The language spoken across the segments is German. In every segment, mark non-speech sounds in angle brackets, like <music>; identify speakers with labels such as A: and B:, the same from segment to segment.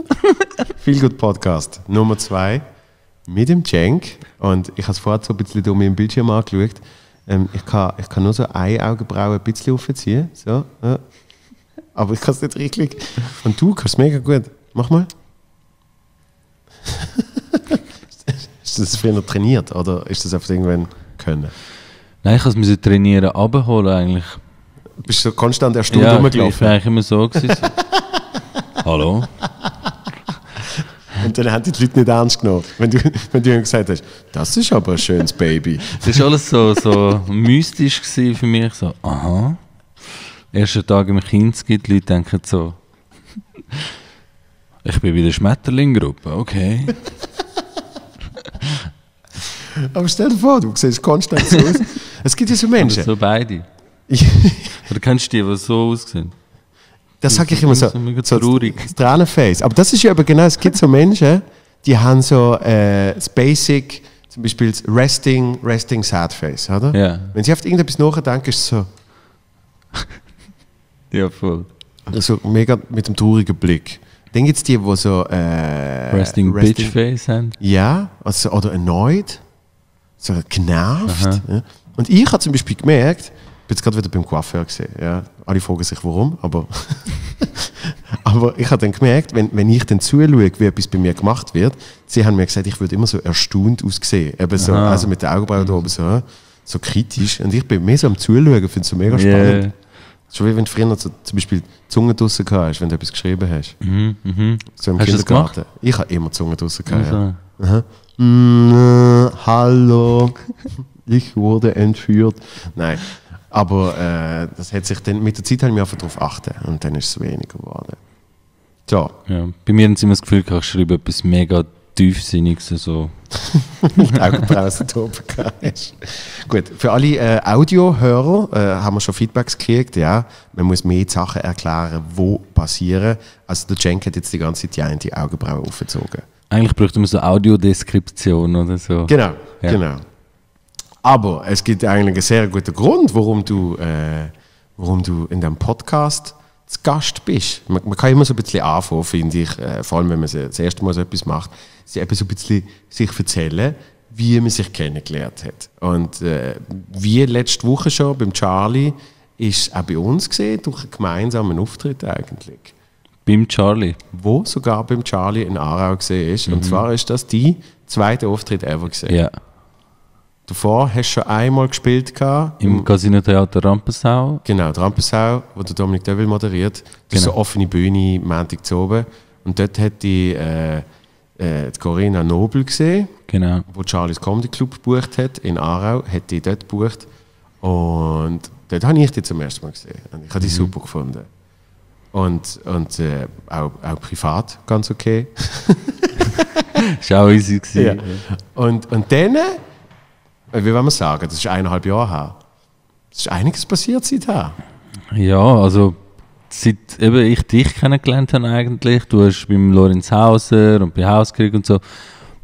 A: <laughs> Viel gut Podcast Nummer zwei mit dem Cenk. Und ich habe es vorher so ein bisschen um meinen Bildschirm angeschaut. Ähm, ich, kann, ich kann nur so eine Augenbraue ein bisschen aufziehen. So, ja. Aber ich kann es nicht richtig. Und du kannst es mega gut. Mach mal. <laughs> ist das früher trainiert oder ist das einfach irgendwann können?
B: Nein, ich musste trainieren, abholen eigentlich.
A: Bist du so konstant eine Stunde
B: ja, ich
A: rumgelaufen?
B: bin eigentlich immer so. <laughs> Hallo?
A: Und dann haben die Leute nicht ernst genommen. Wenn du, wenn du ihnen gesagt hast, das ist aber ein schönes Baby.
B: Das war alles so, so mystisch für mich. So, aha. Erster Tag im Kindsgit, die Leute denken so, ich bin bei der Schmetterling-Gruppe, okay.
A: Aber stell dir vor, du siehst konstant so aus. Es gibt ja so Menschen.
B: so beide. Oder kennst du die, die so aussehen?
A: Das sage ich immer so.
B: So traurig.
A: Das Tränenface. Aber das ist ja aber genau, es gibt so Menschen, die haben so äh, das Basic, zum Beispiel das Resting, Resting Sad Face, oder?
B: Ja.
A: Wenn sie auf irgendetwas nachdenken, ist es so, <laughs>
B: Ja, voll.
A: so mega mit dem traurigen Blick. Dann gibt es die, die so äh,
B: Resting, Bitch Face haben.
A: Ja, also, oder erneut, so genervt. Ja. Und ich habe zum Beispiel gemerkt, bin jetzt gerade wieder beim Coiffeur gesehen, ja. alle fragen sich warum, aber, <laughs> aber ich habe dann gemerkt, wenn, wenn ich dann zuschaue, wie etwas bei mir gemacht wird, sie haben mir gesagt, ich würde immer so erstaunt aussehen, eben so,
B: Aha.
A: also mit den Augenbrauen da oben so, so kritisch und ich bin mehr so am Zuschauen, finde es so mega spannend.
B: Yeah.
A: Schon wie wenn du früher so, zum Beispiel die Zunge draussen gehabt hast, wenn du etwas geschrieben hast.
B: Mhm, mhm.
A: So im
B: Hast
A: Kindergarten. Ich habe immer die Zunge draussen gehabt. ja.
B: Also,
A: Aha. Mm, äh, hallo, ich wurde entführt. Nein, aber äh, das hat sich dann, mit der Zeit habe ich einfach darauf achten und dann ist es weniger geworden. So,
B: ja. Bei mir haben sie immer das Gefühl, ich schreibe etwas mega tiefsinniges. So.
A: die Augenbrauen so oben gehabt hast. Gut, für alle äh, Audiohörer äh, haben wir schon Feedbacks gekriegt, ja. Man muss mehr Sachen erklären, wo passieren. Also der Cenk hat jetzt die ganze Zeit die eine die Augenbrauen aufgezogen.
B: Eigentlich bräuchte man so Audiodeskription oder so.
A: Genau,
B: Ja.
A: genau. Aber es gibt eigentlich einen sehr guten Grund, warum du, äh, warum du in diesem Podcast zu Gast bist. Man, man kann immer so ein bisschen anfangen, finde ich, äh, vor allem wenn man das erste Mal so etwas macht, sie eben so ein bisschen sich erzählen, wie man sich kennengelernt hat. Und äh, wie letzte Woche schon beim Charlie ist auch bei uns gesehen, durch einen gemeinsamen Auftritt eigentlich
B: Beim Charlie.
A: wo sogar beim Charlie in Aarau gesehen ist. Und zwar ist das die zweite Auftritt ever gesehen.
B: Ja.
A: Davor hast du schon einmal gespielt gehabt,
B: Im Casino Theater Rampensau.
A: genau, Rampensau, wo der Dominik Deville moderiert. Das ist
B: Genau.
A: so eine offene Bühne, Montag zu oben. Und dort hat die, äh, äh, die Corinna Nobel gesehen,
B: Genau.
A: wo Charlies Comedy Club gebucht hat, in Aarau, hat die dort gebucht. Und dort habe ich die zum ersten Mal gesehen. Und ich habe die
B: Mhm.
A: super gefunden. Und, und äh, auch, auch privat ganz okay. <laughs>
B: War auch easy. Gewesen.
A: Ja. Und, und dann, wie will man sagen, das ist eineinhalb Jahre her. Es ist einiges passiert seither.
B: Ja, also seit eben ich dich kennengelernt habe eigentlich, du hast beim Lorenz Hauser und bei Hauskrieg und so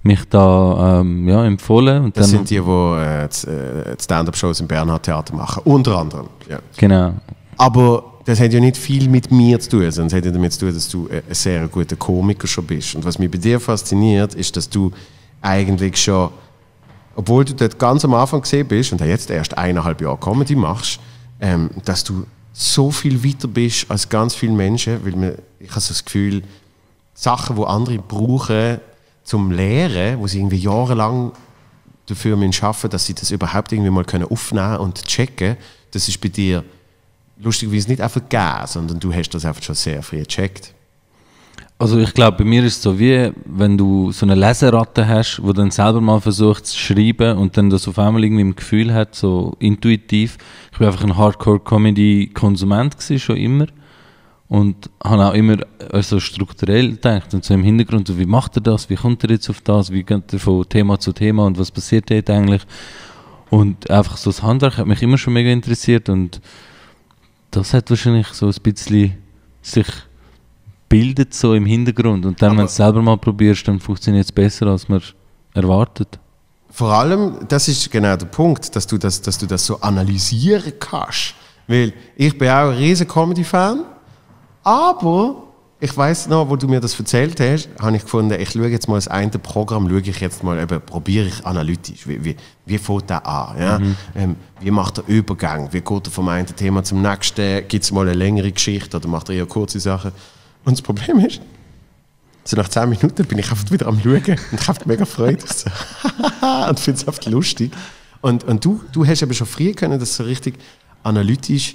B: mich da ähm, ja, empfohlen und
A: Das sind die, die äh, z- äh, die Stand-Up-Shows im Bernhard Theater machen. Unter anderem. Ja.
B: genau
A: Aber das hat ja nicht viel mit mir zu tun, sondern es hat ja damit zu tun, dass du äh, ein sehr guter Komiker schon bist. Und was mich bei dir fasziniert, ist, dass du eigentlich schon, obwohl du dort ganz am Anfang gesehen bist und jetzt erst eineinhalb Jahre Comedy machst, ähm, dass du so viel weiter bist als ganz viele Menschen, weil man, ich habe so das Gefühl, Sachen, die andere brauchen zum Lehren, wo sie irgendwie jahrelang dafür müssen dass sie das überhaupt irgendwie mal können aufnehmen und checken, das ist bei dir lustigerweise nicht einfach gegeben, sondern du hast das einfach schon sehr früh gecheckt.
B: Also ich glaube, bei mir ist es so wie, wenn du so eine Leseratte hast, wo dann selber mal versucht zu schreiben und dann das auf einmal irgendwie im Gefühl hat, so intuitiv. Ich bin einfach ein Hardcore-Comedy-Konsument schon immer. Und habe auch immer äh, so strukturell gedacht und so im Hintergrund, so, wie macht er das, wie kommt er jetzt auf das, wie geht er von Thema zu Thema und was passiert dort eigentlich. Und einfach so das Handwerk hat mich immer schon mega interessiert und das hat wahrscheinlich so ein bisschen sich bildet so im Hintergrund und dann, wenn du es selber mal probierst, dann funktioniert es besser, als man erwartet.
A: Vor allem, das ist genau der Punkt, dass du das, dass du das so analysieren kannst. Weil ich bin auch ein riesen Comedy-Fan, aber ich weiß noch, wo du mir das erzählt hast, habe ich gefunden, ich schaue jetzt mal das eine Programm, schaue ich jetzt mal, eben, probiere ich analytisch, wie, wie, wie fängt der an, ja?
B: Mhm.
A: Ähm, wie macht der Übergang, wie geht er vom einen Thema zum nächsten, gibt es mal eine längere Geschichte oder macht er eher kurze Sachen. Und das Problem ist, so nach 10 Minuten bin ich einfach wieder am Schauen und ich habe mega Freude. So, <laughs> und finde es einfach lustig. Und, und du, du hast aber schon früher können, das so richtig analytisch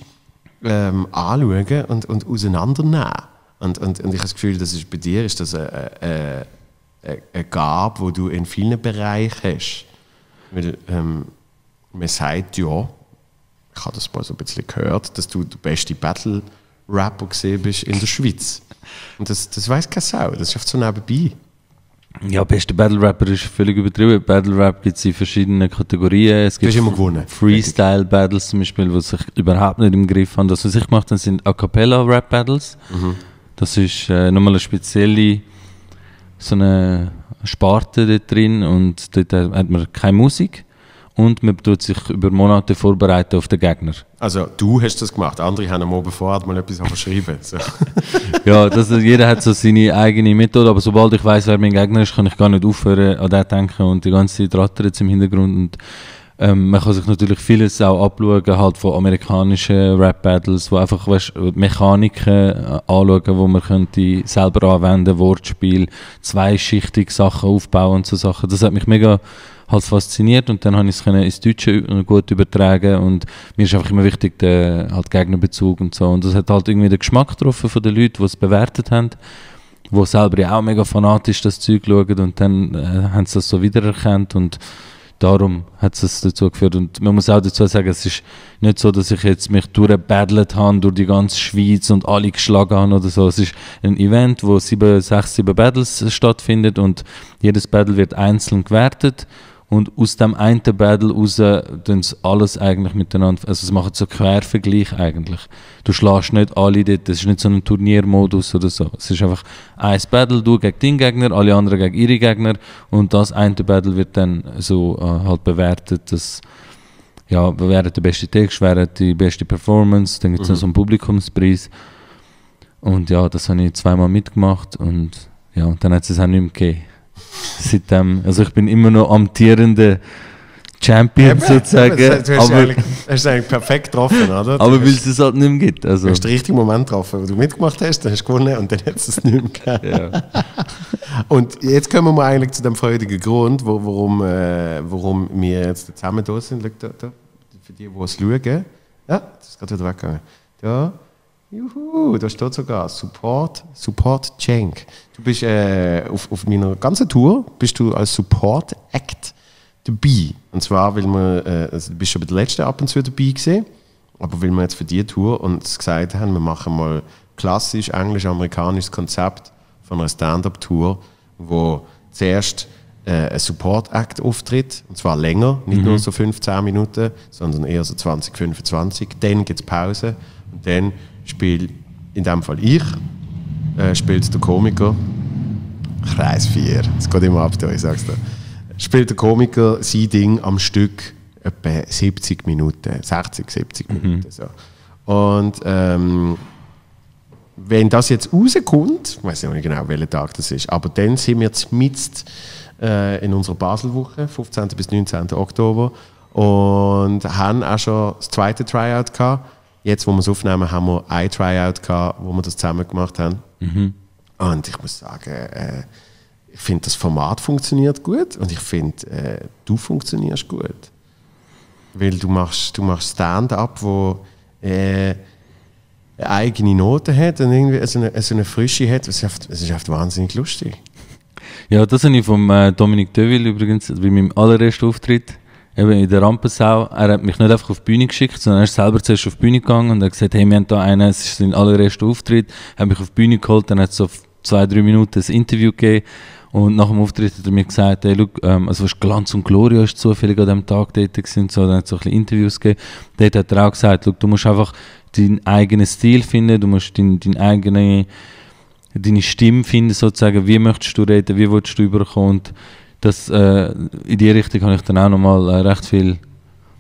A: ähm, anschauen und, und auseinandernehmen. Und, und, und ich habe das Gefühl, das ist bei dir ist das eine, eine, eine, Gabe, die du in vielen Bereichen hast. Weil, ähm, man sagt ja, ich habe das mal so ein bisschen gehört, dass du der beste Battle-Rapper gesehen bist in der Schweiz. Und das, das weiß keine Sau, das ist oft so nebenbei.
B: Ja, beste Battle Rapper ist völlig übertrieben. Battle Rap gibt es in verschiedenen Kategorien. Es gibt
A: immer gewonnen.
B: Freestyle Battles zum Beispiel, die sich überhaupt nicht im Griff haben. Das, was ich habe, sind A Cappella Rap Battles.
A: Mhm.
B: Das ist äh, nochmal eine spezielle so eine Sparte dort drin und dort hat man keine Musik und man tut sich über Monate vorbereiten auf den Gegner.
A: Also du hast das gemacht, andere haben am Abend vorher mal etwas geschrieben. So. <laughs>
B: Ja, das, jeder hat so seine eigene Methode, aber sobald ich weiß, wer mein Gegner ist, kann ich gar nicht aufhören an den denken und die ganze Zeit rattert es im Hintergrund. Und, ähm, man kann sich natürlich vieles auch abschauen, halt von amerikanischen Rap-Battles, wo einfach weißt, Mechaniken äh, anschauen, wo man könnte selber anwenden, Wortspiel, zweischichtig Sachen aufbauen und so Sachen. Das hat mich mega halt fasziniert und dann habe ich es ins Deutsche gut übertragen und mir ist einfach immer wichtig der halt Gegnerbezug und so. Und das hat halt irgendwie den Geschmack getroffen von den Leuten, die es bewertet haben, die selber ja auch mega fanatisch das Zeug schauen und dann äh, haben sie das so wiedererkannt und darum hat es dazu geführt. Und man muss auch dazu sagen, es ist nicht so, dass ich jetzt mich durchgebattelt habe durch die ganze Schweiz und alle geschlagen habe oder so. Es ist ein Event, wo sieben, sechs, sieben Battles stattfindet und jedes Battle wird einzeln gewertet und aus dem einen Battle raus tun sie alles eigentlich miteinander, also sie machen so Quervergleich eigentlich. Du schlägst nicht alle dort, das ist nicht so ein Turniermodus oder so. Es ist einfach ein Battle, du gegen deinen Gegner, alle anderen gegen ihre Gegner und das eine Battle wird dann so äh, halt bewertet, dass ja, wer hat den besten Text, wer hat die beste Performance, dann gibt es noch so einen Publikumspreis. Und ja, das habe ich zweimal mitgemacht und ja, und dann hat es es auch nicht mehr gegeben. Seitdem, also ich bin immer noch amtierender Champion sozusagen,
A: du hast,
B: aber,
A: eigentlich, hast eigentlich perfekt getroffen, oder?
B: aber weil es es halt nicht mehr gibt. Also,
A: du hast den richtigen Moment getroffen, wo du mitgemacht hast, dann hast du gewonnen und dann hat es es nicht mehr gegeben.
B: ja.
A: Und jetzt kommen wir eigentlich zu dem freudigen Grund, wo, warum, äh, warum wir jetzt zusammen da sind. Da, da, für die, die es schauen. Ja, das ist gerade wieder weggegangen. Da. Juhu, da steht sogar Support, Support Cenk. Du bist äh, auf, auf meiner ganzen Tour bist du als Support Act dabei. Und zwar, weil wir, äh, also du bist schon bei der letzten ab und zu dabei gewesen, aber weil wir jetzt für die Tour uns gesagt haben, wir machen mal klassisch englisch-amerikanisches Konzept von einer Stand-up-Tour, wo zuerst äh, ein Support-Act auftritt, und zwar länger, nicht nur so 15 Minuten, sondern eher so 20, 25. Dann gibt es Pause und dann spielt in dem Fall ich, äh, spielt der Komiker, Kreis 4, es geht immer ab ich sag's dir, spielt der Komiker sein Ding am Stück etwa 70 Minuten, 60, 70 Minuten. So. Und ähm, wenn das jetzt rauskommt, ich weiß nicht genau, welcher Tag das ist, aber dann sind wir zumindest äh, in unserer Baselwoche, 15. bis 19. Oktober, und haben auch schon das zweite Tryout gehabt. Jetzt, wo wir es aufnehmen, haben wir ein Tryout gehabt, wo wir das zusammen gemacht haben. Und ich muss sagen, äh, ich finde, das Format funktioniert gut und ich finde, äh, du funktionierst gut. Weil du machst, du machst Stand-up, wo äh, eine eigene Note hat und irgendwie so eine, so eine Frische hat. Es ist, ist oft wahnsinnig lustig.
B: Ja, das habe ich vom äh, Dominic Deville übrigens, bei meinem allerersten Auftritt, eben in der Rampensau. Er hat mich nicht einfach auf die Bühne geschickt, sondern er ist selber zuerst auf die Bühne gegangen und hat gesagt, hey, wir haben da einen, es ist sein allererster Auftritt, hat mich auf die Bühne geholt, dann hat es so zwei, drei Minuten ein Interview gegeben und nach dem Auftritt hat er mir gesagt, hey, look, ähm, also Glanz und Gloria ist zufällig an diesem Tag dort gewesen so, dann hat es so ein bisschen Interviews gegeben. Dort hat er auch gesagt, look, du musst einfach deinen eigenen Stil finden, du musst deinen dein eigene deine Stimme finden, sozusagen, wie möchtest du reden, wie willst du überkommen. Das, äh, in die Richtung habe ich dann auch nochmal äh, recht viel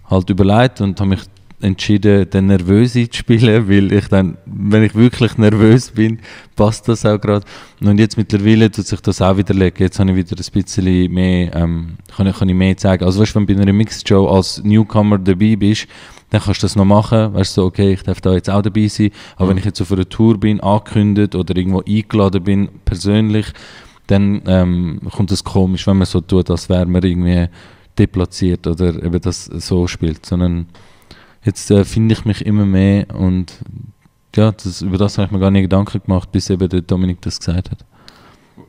B: halt überlegt und habe mich entschieden, den Nervöse zu spielen, <laughs> weil ich dann, wenn ich wirklich nervös bin, passt das auch gerade. Und jetzt mittlerweile tut sich das auch wieder legen. Jetzt habe ich wieder ein bisschen mehr, ähm, kann, ich, kann ich mehr zeigen. Also weißt du, wenn du bei einer Mixed Show als Newcomer dabei bist, dann kannst du das noch machen. Weißt du, so, okay, ich darf da jetzt auch dabei sein. Aber
A: Mhm.
B: wenn ich jetzt auf einer Tour bin, angekündigt oder irgendwo eingeladen bin, persönlich, dann ähm, kommt es komisch, wenn man so tut, als wäre man irgendwie deplatziert oder eben das so spielt. Sondern jetzt äh, finde ich mich immer mehr und ja, das, über das habe ich mir gar nicht Gedanken gemacht, bis eben der Dominik das gesagt hat.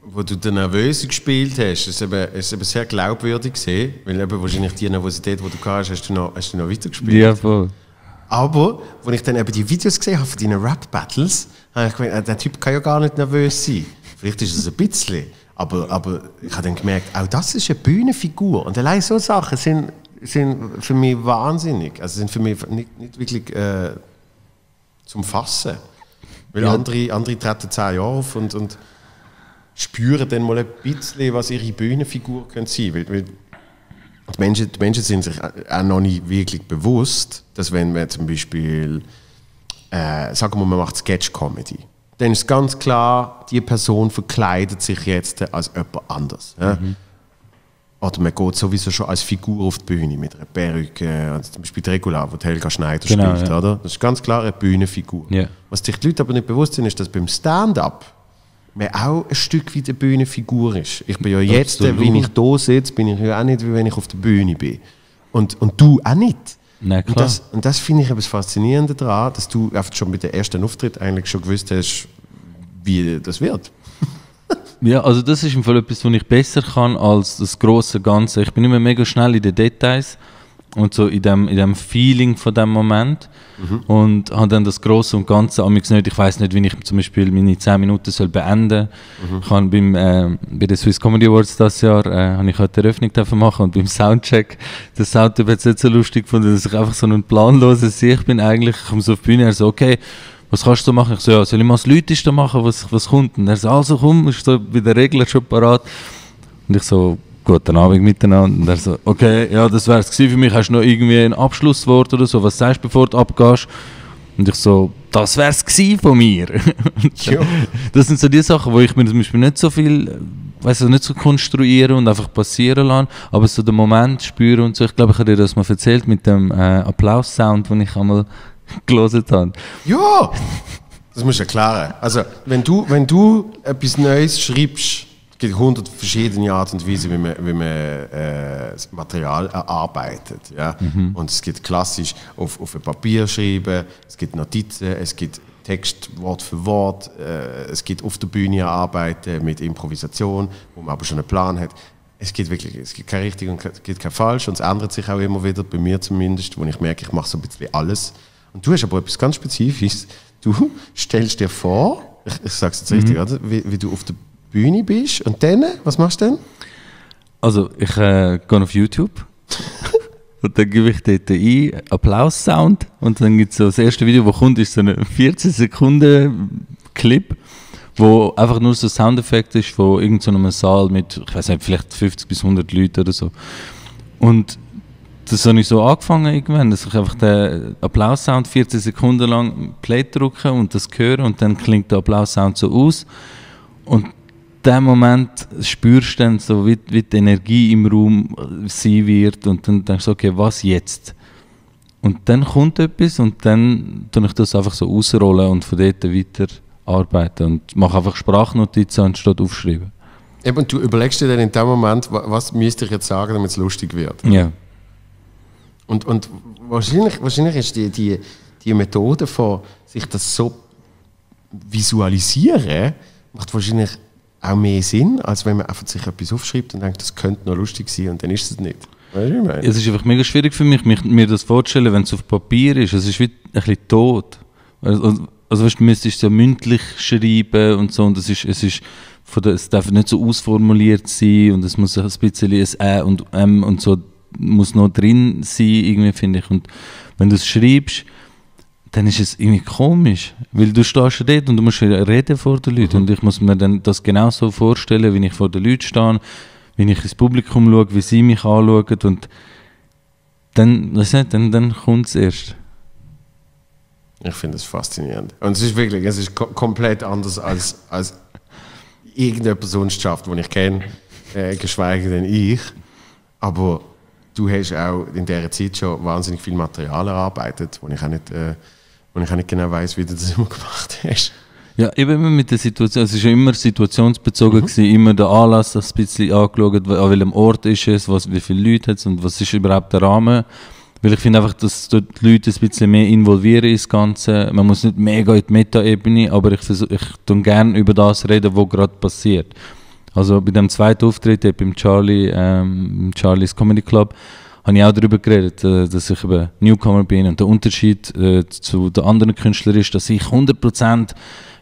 A: Wo du den Nervösen gespielt hast, ist eben, ist eben sehr glaubwürdig gesehen, weil eben wahrscheinlich die Nervosität, die du hast, hast du noch, hast du noch weiter gespielt.
B: Ja, voll.
A: Aber, als ich dann eben die Videos gesehen habe von deinen Rap-Battles, habe ich gemerkt, äh, der Typ kann ja gar nicht nervös sein. Vielleicht ist es ein bisschen. Aber, aber ich habe dann gemerkt, auch das ist eine Bühnenfigur. Und allein so Sachen sind, sind für mich wahnsinnig. Also sind für mich nicht, nicht wirklich äh, zum Fassen. Weil andere, andere treten zehn Jahre auf und, und spüren dann mal ein bisschen, was ihre Bühnenfigur können sein könnte. Weil, weil die Menschen, die Menschen sind sich auch noch nicht wirklich bewusst, dass wenn man zum Beispiel, äh, sagen wir, man macht Sketch-Comedy, dann ist ganz klar, die Person verkleidet sich jetzt als jemand anders. Ja? Oder man geht sowieso schon als Figur auf die Bühne mit einer Perücke, also zum Beispiel die Regular, wo die Helga Schneider
B: Genau,
A: spielt.
B: ja.
A: Oder? Das ist ganz klar eine Bühnenfigur.
B: Ja.
A: Was sich die Leute aber nicht bewusst sind, ist, dass beim Stand-up man auch ein Stück wie eine Bühnenfigur ist. Ich bin ja jetzt,
B: Absolut.
A: wenn ich da sitze, bin ich ja auch nicht, wie wenn ich auf der Bühne bin. Und, und du auch nicht.
B: Na
A: Und
B: klar.
A: das, und das finde ich etwas Faszinierende daran, dass du einfach schon mit dem ersten Auftritt eigentlich schon gewusst hast, wie das wird. <laughs>
B: Ja, also das ist im Fall etwas, was ich besser kann als das große Ganze. Ich bin immer mega schnell in den Details und so in dem, in dem Feeling von dem Moment und habe dann das Große und Ganze amix nicht. Ich weiß nicht, wie ich zum Beispiel meine 10 Minuten soll beenden. Ich habe beim äh, bei den Swiss Comedy Awards das Jahr äh, habe ich heute die Eröffnung dürfen machen und beim Soundcheck der Soundtyp hat es nicht so lustig gefunden, dass ich einfach so ein planloser Sieg bin eigentlich. Ich komme so auf die Bühne, er so okay was kannst du machen? Ich so, ja, soll ich mal das Leuteste machen, was, was kommt? Und er so, also komm, ist so bei der Regler schon parat. Und ich so, guten Abend miteinander. Und er so, okay, ja, das wäre es für mich. Hast du noch irgendwie ein Abschlusswort oder so? Was sagst du, bevor du abgehst? Und ich so, das wäre es von mir. <laughs> Das sind so die Sachen, wo ich mir zum Beispiel nicht so viel, weißt du, nicht so konstruieren und einfach passieren lassen, aber so den Moment spüren und so. Ich glaube, ich habe dir das mal erzählt mit dem äh, Applaus-Sound, den ich einmal <laughs> gelesen habe.
A: Ja! Das musst du erklären. Also, wenn du, wenn du etwas Neues schreibst, gibt hundert verschiedene Art und Weise, wie man, wie man äh, das Material erarbeitet. Ja? Und es gibt klassisch auf, auf ein Papier schreiben, es gibt Notizen, es gibt Text Wort für Wort, äh, es gibt auf der Bühne arbeiten mit Improvisation, wo man aber schon einen Plan hat. Es gibt wirklich, es gibt kein richtig und es gibt kein falsch und es ändert sich auch immer wieder, bei mir zumindest, wo ich merke, ich mache so ein bisschen alles. Und du hast aber etwas ganz Spezifisches. Du stellst dir vor, ich, ich sage es jetzt richtig, oder? Wie, wie du auf der Bühne bist und dann, was machst du dann?
B: Also, ich äh, gehe auf YouTube <laughs> und dann gebe ich dort ein Applaus-Sound und dann gibt es so das erste Video, das kommt, ist so ein 14 Sekunden Clip, wo einfach nur so ein Soundeffekt ist von irgendeinem Saal mit, ich weiß nicht, vielleicht 50 bis 100 Leuten oder so. Und das habe ich so angefangen irgendwann, dass ich einfach den Applaus-Sound 14 Sekunden lang Play drücke und das höre und dann klingt der Applaus-Sound so aus. Und dem Moment spürst du dann so, wie, wie die Energie im Raum sein wird und dann denkst du, okay, was jetzt? Und dann kommt etwas und dann tue ich das einfach so ausrollen und von dort weiter arbeiten und mache einfach Sprachnotizen anstatt aufschreiben.
A: Eben, und du überlegst dir dann in dem Moment, wa- was müsste ich jetzt sagen, damit es lustig wird.
B: Ja.
A: Und, und wahrscheinlich, wahrscheinlich ist die, die, die Methode von sich das so visualisieren, macht wahrscheinlich auch mehr Sinn, als wenn man einfach sich etwas aufschreibt und denkt, das könnte noch lustig sein und dann ist es nicht. Weißt du?
B: Es ist einfach mega schwierig für mich, mich mir das vorzustellen, wenn es auf Papier ist. Es ist wie ein bisschen tot. Also, also weißt, du müsstest es ja mündlich schreiben und so. Und es ist, es ist von der, es darf nicht so ausformuliert sein und es muss ein bisschen ein Ä und M und so muss noch drin sein, irgendwie finde ich. Und wenn du es schreibst, dann ist es irgendwie komisch, weil du stehst ja dort und du musst reden vor den Leuten und ich muss mir dann das genau so vorstellen, wie ich vor den Leuten stehe, wie ich ins Publikum schaue, wie sie mich anschauen und dann, dann, dann kommt es erst.
A: Ich finde es faszinierend. Und es ist wirklich, es ist ko komplett anders als, als irgendjemand sonst schafft, den ich kenne, äh, geschweige denn ich. Aber du hast auch in dieser Zeit schon wahnsinnig viel Material erarbeitet, wo ich auch nicht, äh, wo ich auch nicht genau weiß, wie du das <laughs> immer gemacht hast.
B: Ja, eben immer mit der Situation, es ist ja immer situationsbezogen mhm. gewesen, immer der Anlass, das ein bisschen angeschaut, an welchem Ort ist es, was, wie viele Leute hat es und was ist überhaupt der Rahmen. Weil ich finde einfach, dass die Leute ein bisschen mehr involvieren ins Ganze. Man muss nicht mega in die Meta-Ebene, aber ich, versuch, ich tue gerne über das reden, was gerade passiert. Also bei dem zweiten Auftritt beim Charlie, ähm, Charlie's Comedy Club, habe ich auch darüber geredet, äh, dass ich eben Newcomer bin und der Unterschied äh, zu den anderen Künstlern ist, dass ich 100%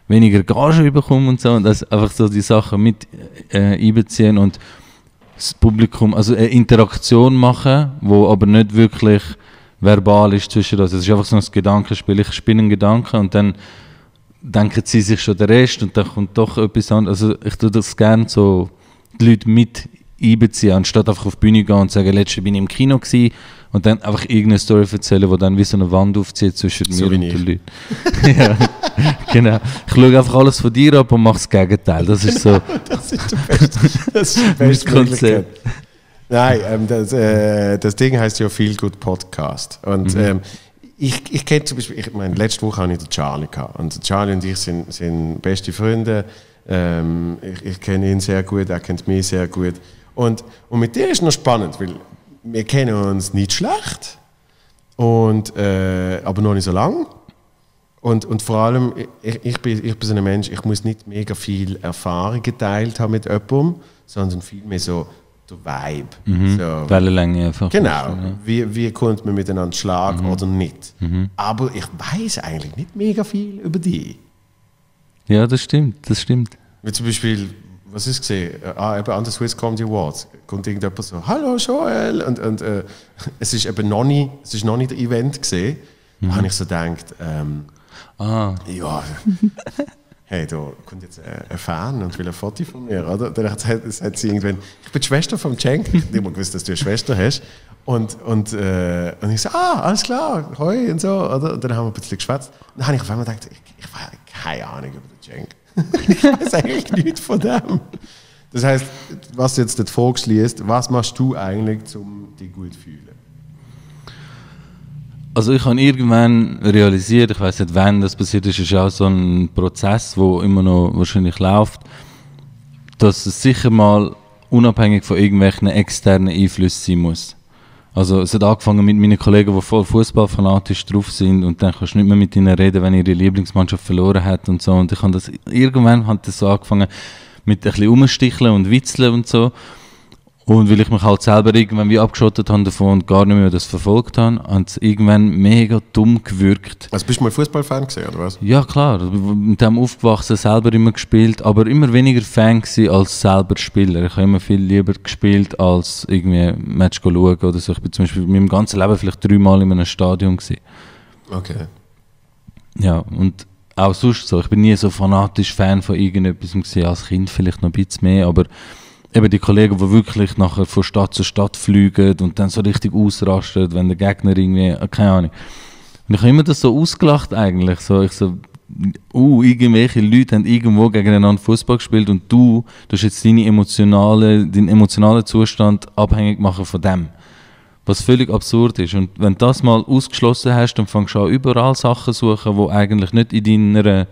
B: weniger Gage bekomme und so und das einfach so die Sachen mit äh, einbeziehen und das Publikum, also eine Interaktion machen, wo aber nicht wirklich verbal ist zwischen uns. Es ist einfach so ein Gedankenspiel. Ich spinne einen Gedanken und dann denken sie sich schon den Rest und dann kommt doch etwas anderes. Also ich tue das gerne so die Leute mit einbeziehen, anstatt einfach auf die Bühne gehen und sagen, letztes bin ich im Kino gewesen und dann einfach irgendeine Story erzählen, die dann wie so eine Wand aufzieht zwischen so mir und den Leuten. <laughs> ja, genau. Ich schaue einfach alles von dir ab und mache das Gegenteil. Das ist so. <laughs>
A: das ist der beste, <laughs> das ist die beste Konzept. Nein, ähm, das, äh, das Ding heißt ja Feel Good Podcast. Und mhm. ähm, ich, ich kenne zum Beispiel, ich meine, letzte Woche hatte ich den Charlie gehabt. Und Charlie und ich sind, sind beste Freunde. Ähm, ich, ich kenne ihn sehr gut, er kennt mich sehr gut. Und, und mit dir ist es noch spannend, weil wir kennen uns nicht schlecht, und, äh, aber noch nicht so lange. Und, und vor allem, ich, ich, bin, ich bin so ein Mensch, ich muss nicht mega viel Erfahrung geteilt haben mit jemandem, sondern vielmehr so der Vibe.
B: Mhm.
A: So.
B: Wellenlänge einfach.
A: Genau. Ja. Wie, wie kommt man miteinander schlagen mhm. oder nicht.
B: Mhm.
A: Aber ich weiß eigentlich nicht mega viel über die.
B: Ja, das stimmt, das stimmt.
A: Wie zum Beispiel, was ist gesehen? Ah, eben an der Swiss Comedy Awards kommt irgendjemand so, hallo Joel, und, und äh, <laughs> es ist eben noch nicht, es ist noch nicht der Event gesehen. Mhm. Da habe ich so gedacht, ähm,
B: ah.
A: ja, <laughs> hey, da kommt jetzt ein Fan und will ein Foto von mir, oder? Dann hat, hat sie irgendwann, ich bin die Schwester von Cenk, ich habe immer gewusst, dass du eine Schwester hast. Und, und, äh, und ich so, ah, alles klar, hoi und so, oder? Und dann haben wir ein bisschen geschwätzt. Dann habe ich auf einmal gedacht, ich, ich habe keine Ahnung über den Cenk. <laughs> ich weiß eigentlich nichts von dem. Das heißt, was du jetzt dort vorgeschließt, was machst du eigentlich, um dich gut zu fühlen?
B: Also ich habe irgendwann realisiert, ich weiß nicht wann das passiert ist, ist auch so ein Prozess, wo immer noch wahrscheinlich läuft, dass es sicher mal unabhängig von irgendwelchen externen Einflüssen sein muss. Also es hat angefangen mit meinen Kollegen, die voll Fußballfanatisch drauf sind und dann kannst du nicht mehr mit ihnen reden, wenn ihre Lieblingsmannschaft verloren hat und so. Und ich habe das irgendwann hat das so angefangen mit ein bisschen Umsticheln und Witzeln und so. Und weil ich mich halt selber irgendwann wie abgeschottet habe davon und gar nicht mehr das verfolgt habe, hat es irgendwann mega dumm gewirkt.
A: Also bist du mal Fußballfan gesehen oder was?
B: Ja klar, mit dem aufgewachsen, selber immer gespielt, aber immer weniger Fan als selber Spieler. Ich habe immer viel lieber gespielt als irgendwie ein Match schauen oder so. Ich bin zum Beispiel in meinem ganzen Leben vielleicht dreimal in einem Stadion gewesen.
A: Okay.
B: Ja, und auch sonst so. Ich bin nie so fanatisch Fan von irgendetwas gewesen, als Kind vielleicht noch ein bisschen mehr, aber eben die Kollegen, die wirklich nachher von Stadt zu Stadt fliegen und dann so richtig ausrasten, wenn der Gegner irgendwie, äh, keine Ahnung. Und ich habe immer das so ausgelacht eigentlich, so, ich so, uh, irgendwelche Leute haben irgendwo gegeneinander Fußball gespielt und du, du hast jetzt deine emotionale, deinen emotionalen Zustand abhängig machen von dem. Was völlig absurd ist. Und wenn du das mal ausgeschlossen hast, dann fängst du an, überall Sachen zu suchen, die eigentlich nicht in deiner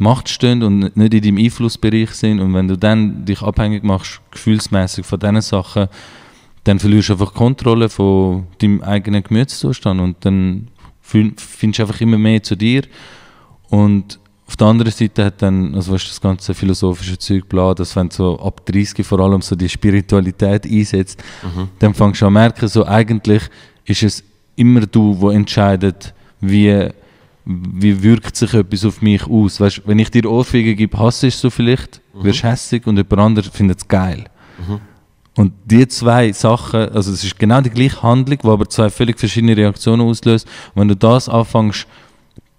B: Macht stehen und nicht in deinem Einflussbereich sind. Und wenn du dann dich abhängig machst, gefühlsmäßig von diesen Sachen, dann verlierst du einfach Kontrolle von deinem eigenen Gemütszustand und dann findest du einfach immer mehr zu dir. Und auf der anderen Seite hat dann, also weißt, das ganze philosophische Zeug bla, dass wenn du so ab 30 vor allem so die Spiritualität einsetzt, mhm. dann fängst du an zu merken, so eigentlich ist es immer du, der entscheidet, wie wie wirkt sich etwas auf mich aus? Weißt, wenn ich dir Ohrfeige gebe, hasst du so vielleicht, mhm. wirst hässig und jemand anderes findet es geil. Mhm. Und die zwei Sachen, also es ist genau die gleiche Handlung, die aber zwei völlig verschiedene Reaktionen auslöst. Und wenn du das anfängst,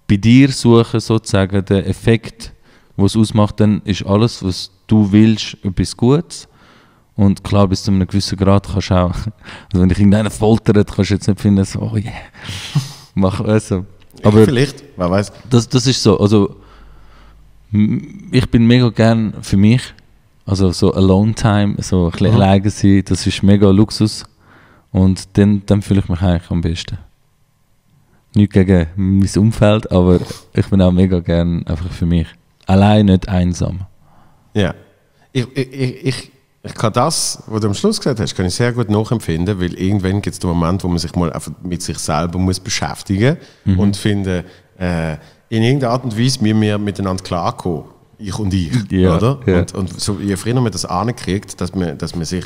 B: bei dir suchen, sozusagen, den Effekt, was es ausmacht, dann ist alles, was du willst, etwas Gutes. Und klar, bis zu einem gewissen Grad kannst du auch, <laughs> also wenn dich irgendeiner foltert, kannst du jetzt nicht finden, so, oh yeah, <laughs> mach, also, Aber
A: Vielleicht, wer weiß.
B: das, das ist so, also ich bin mega gern für mich, also so Alone Time, so ein bisschen
A: Mhm.
B: alleine sein, das ist mega Luxus und dann, dann fühle ich mich eigentlich am besten. Nicht gegen mein Umfeld, aber ich bin auch mega gern einfach für mich. Allein, nicht einsam.
A: Ja. Ich, ich, ich, ich, kann das, was du am Schluss gesagt hast, kann ich sehr gut nachempfinden, weil irgendwann gibt es den Moment, wo man sich mal einfach mit sich selber muss beschäftigen und finden, äh, in irgendeiner Art und Weise müssen wir miteinander klarkommen. Ich und ich,
B: Ja,
A: oder?
B: ja.
A: Und, und so, je früher man das ankriegt, dass man, dass man sich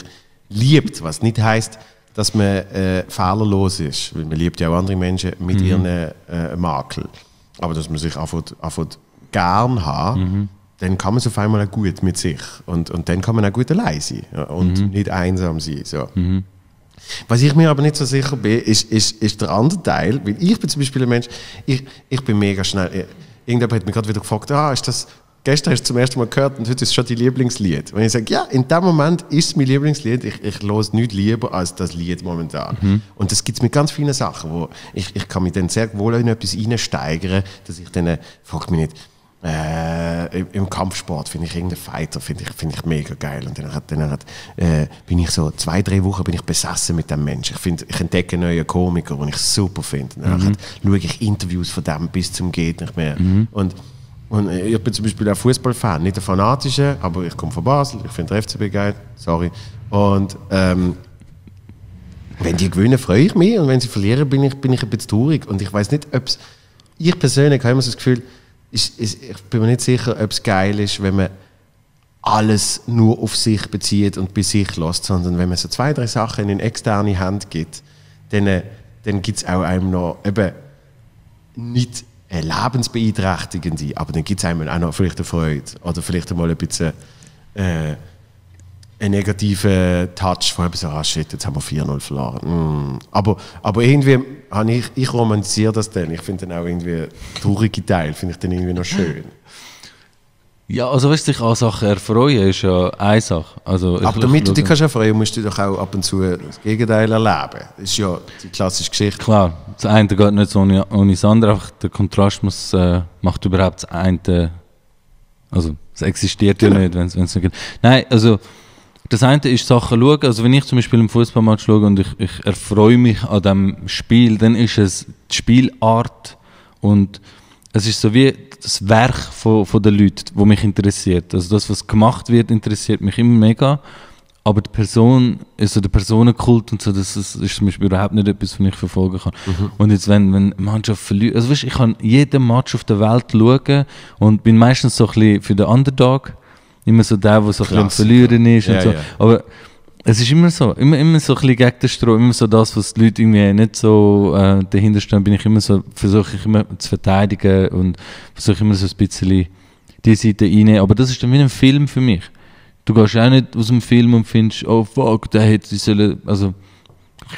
A: liebt, was nicht heißt, dass man äh, fehlerlos ist, weil man liebt ja auch andere Menschen mit ihren äh, Makel. Aber dass man sich einfach, einfach gern hat, dann kann man es auf einmal auch gut mit sich. Und, und dann kann man auch gut allein sein und nicht einsam sein. So. Was ich mir aber nicht so sicher bin, ist, ist, ist der andere Teil, weil ich bin zum Beispiel ein Mensch, ich, ich bin mega schnell, äh, irgendjemand hat mich gerade wieder gefragt, ah, ist das, gestern hast du zum ersten Mal gehört und heute ist es schon dein Lieblingslied. Und ich sage, ja, in dem Moment ist es mein Lieblingslied, ich, ich höre es nicht lieber als das Lied momentan. Und das gibt es mit ganz vielen Sachen, wo ich, ich kann mich dann sehr wohl in etwas reinsteigern, dass ich dann, äh, frag mich nicht, äh, im- Kampfsport finde ich irgendeinen Fighter finde ich, finde ich mega geil. Und dann, hat, dann hat, äh, bin ich so zwei drei Wochen bin ich besessen mit dem Mensch. Ich finde ich entdecke neue Komiker den ich super finde. Dann hat, schaue ich Interviews von dem bis zum geht nicht mehr. Und und äh, ich bin zum Beispiel auch Fußballfan nicht der fanatische aber ich komme von Basel ich finde den FCB geil sorry. Und ähm, wenn die gewinnen, freue ich mich. Und wenn sie verlieren, bin ich, bin ich ein bisschen traurig. Und ich weiß nicht, ob es. Ich persönlich habe immer so das Gefühl, ist, ist, ich bin mir nicht sicher, ob es geil ist, wenn man alles nur auf sich bezieht und bei sich lässt, sondern wenn man so zwei, drei Sachen in eine externe Hand gibt, dann, äh, dann gibt es auch einem noch eben nicht eine lebensbeeinträchtigende, aber dann gibt es einem auch noch vielleicht eine Freude oder vielleicht einmal ein bisschen äh, einen negativen Touch von so, ah shit, jetzt haben wir 4-0 verloren. Mm. Aber, aber irgendwie habe ich, ich romantisiere das dann. Ich finde dann auch irgendwie traurige Teil, finde ich dann irgendwie noch schön.
B: Ja, also weißt du, sich an Sachen erfreuen ist ja eine Sache. Also,
A: Aber damit du
B: ich-
A: dich kannst erfreuen musst du doch auch ab und zu das Gegenteil erleben. Das ist ja die klassische Geschichte.
B: Klar, das eine geht nicht so ohne, ohne das andere, einfach der Kontrast muss, äh, macht überhaupt das eine, also es existiert
A: Genau.
B: ja nicht, wenn es nicht geht. Nein, also das eine ist Sachen schauen, also wenn ich zum Beispiel einen Fußballmatch schaue und ich, ich erfreue mich an dem Spiel, dann ist es die Spielart und es ist so wie das Werk von, von den Leuten, wo mich interessiert. Also das, was gemacht wird, interessiert mich immer mega. Aber die Person, also der Personenkult und so, das ist, ist zum Beispiel überhaupt nicht etwas, was ich verfolgen kann. Und jetzt, wenn, wenn Mannschaft verliert, also weißt, ich kann jeden Match auf der Welt schauen und bin meistens so ein bisschen für den Underdog. Immer so der, der so ein bisschen am. Verlieren ist
A: Ja,
B: und so.
A: ja.
B: Aber es ist immer so, immer, immer so ein bisschen gegen den Strom, immer so das, was die Leute irgendwie nicht so äh, dahinter stehen, bin ich immer so, versuche ich immer zu verteidigen und versuche immer so ein bisschen die Seite reinnehmen. Aber das ist dann wie ein Film für mich. Du gehst auch nicht aus dem Film und findest, oh fuck, der hätte sie sollen, also,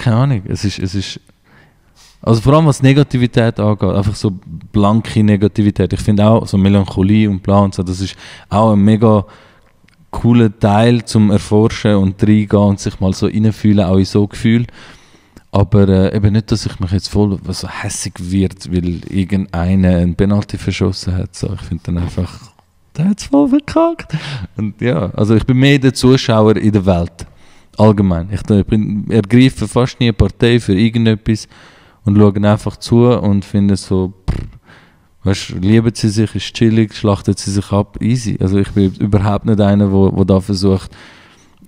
B: keine Ahnung, es ist, es ist, also vor allem was Negativität angeht, einfach so blanke Negativität. Ich finde auch so Melancholie und bla und so, das ist auch ein mega cooler Teil zum Erforschen und reingehen und sich mal so reinfühlen, auch in so Gefühl. Aber äh, eben nicht, dass ich mich jetzt voll so hässig wird, weil irgendeiner einen Penalty verschossen hat. So, ich finde dann einfach, der hat es voll verkackt. Und ja, also ich bin mehr der Zuschauer in der Welt. Allgemein. Ich, ich bin, ergreife fast nie eine Partei für irgendetwas und schaue einfach zu und finde so, pff, weißt, lieben sie sich, ist chillig, schlachten sie sich ab, easy. Also ich bin überhaupt nicht einer, wo, wo da versucht,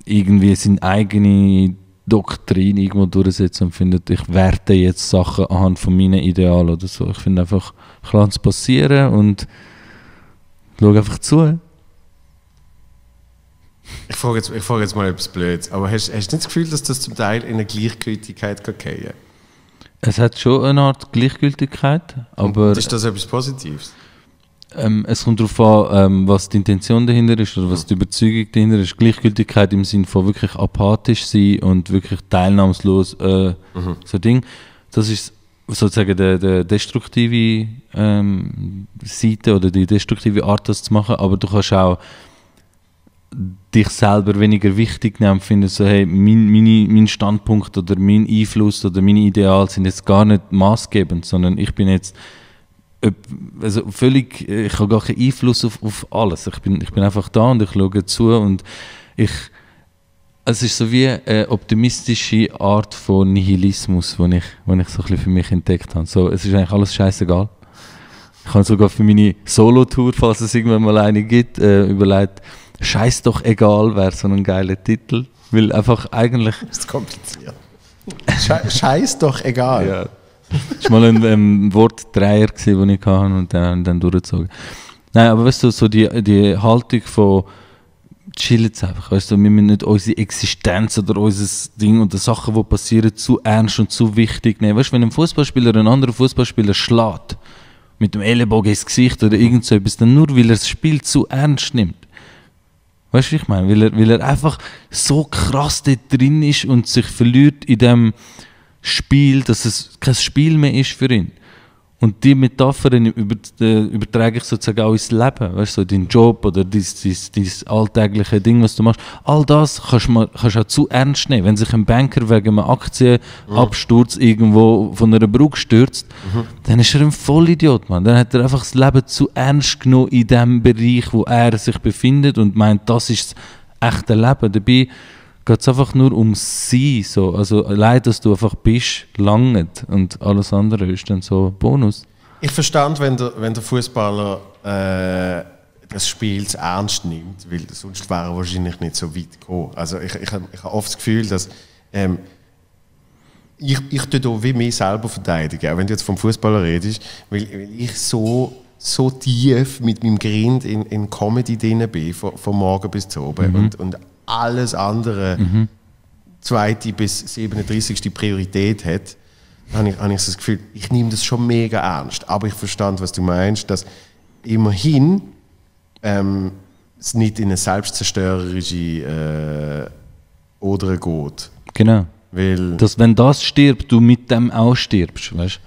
B: irgendwie seine eigene Doktrin irgendwo durchzusetzen und findet, ich werte jetzt Sachen anhand von meinen Idealen oder so. Ich finde einfach, ich lasse es passieren und schaue einfach zu.
A: Ich frage jetzt, ich frage jetzt mal etwas Blödes, aber hast, du nicht das Gefühl, dass das zum Teil in eine Gleichgültigkeit kann fallen
B: Es hat schon eine Art Gleichgültigkeit, aber
A: Und ist das etwas Positives?
B: ähm, es kommt darauf an, ähm, was die Intention dahinter ist oder was die Überzeugung dahinter ist. Gleichgültigkeit im Sinne von wirklich apathisch sein und wirklich teilnahmslos äh, so Ding. Das ist sozusagen der, der destruktive ähm, Seite oder die destruktive Art, das zu machen. Aber du kannst auch dich selber weniger wichtig nehmen, finden so, hey, mein, meine, mein Standpunkt oder mein Einfluss oder meine Ideale sind jetzt gar nicht maßgebend, sondern ich bin jetzt also völlig, ich habe gar keinen Einfluss auf, auf alles. Ich bin, ich bin einfach da und ich schaue zu und ich, es ist so wie eine optimistische Art von Nihilismus, die ich, wo ich so ein bisschen für mich entdeckt habe. So, es ist eigentlich alles scheißegal. Ich habe sogar für meine Solo-Tour, falls es irgendwann mal eine gibt, äh, überlegt, Scheiß doch egal wäre so ein geiler Titel. Weil einfach eigentlich.
A: Das <laughs> ist kompliziert. Scheiß, Scheiß doch egal.
B: Ja. Das war mal ein ähm, Wortdreier, den ich hatte und dann, dann durchgezogen. Nein, aber weißt du, so die, die Haltung von chillen jetzt einfach, weißt du, wir müssen nicht unsere Existenz oder unser Ding und die Sachen, die passieren, zu ernst und zu wichtig nehmen. Weißt du, wenn ein Fußballspieler einen anderen Fußballspieler schlägt, mit dem Ellenbogen ins Gesicht oder irgend so etwas, dann nur weil er das Spiel zu ernst nimmt. Weißt du, ich meine? Weil er, weil er einfach so krass dort drin ist und sich verliert in dem Spiel, dass es kein Spiel mehr ist für ihn. Und die Metaphern über, äh, übertrage ich sozusagen auch ins Leben. Weißt du, so dein Job oder dein, dein, dein alltägliche Ding, was du machst. All das kannst du kannst auch zu ernst nehmen. Wenn sich ein Banker wegen einem Aktienabsturz mhm. irgendwo von einer Brücke stürzt, mhm. dann ist er ein Vollidiot, Mann. Dann hat er einfach das Leben zu ernst genommen in dem Bereich, wo er sich befindet und meint, das ist das echte Leben. Dabei geht es einfach nur um sie. So. Also allein, dass du einfach bist, langt und alles andere ist dann so Bonus.
A: Ich verstand, wenn der, wenn der Fußballer äh, das Spiel ernst nimmt, weil sonst wäre er wahrscheinlich nicht so weit gekommen. Also ich, ich, ich habe oft das Gefühl, dass ähm, ich, ich tue wie mich selber verteidigen, auch wenn du jetzt vom Fußballer redest, weil, weil ich so so tief mit meinem Grind in, in Comedy drin bin, von, von morgen bis zu oben. Mhm. Und, und alles andere mhm. zweite bis 37. Priorität hat, habe ich, habe ich das Gefühl, ich nehme das schon mega ernst. Aber ich verstand, was du meinst, dass immerhin ähm, es nicht in eine selbstzerstörerische äh, Oder geht.
B: Genau. Weil dass wenn das stirbt, du mit dem auch stirbst, weißt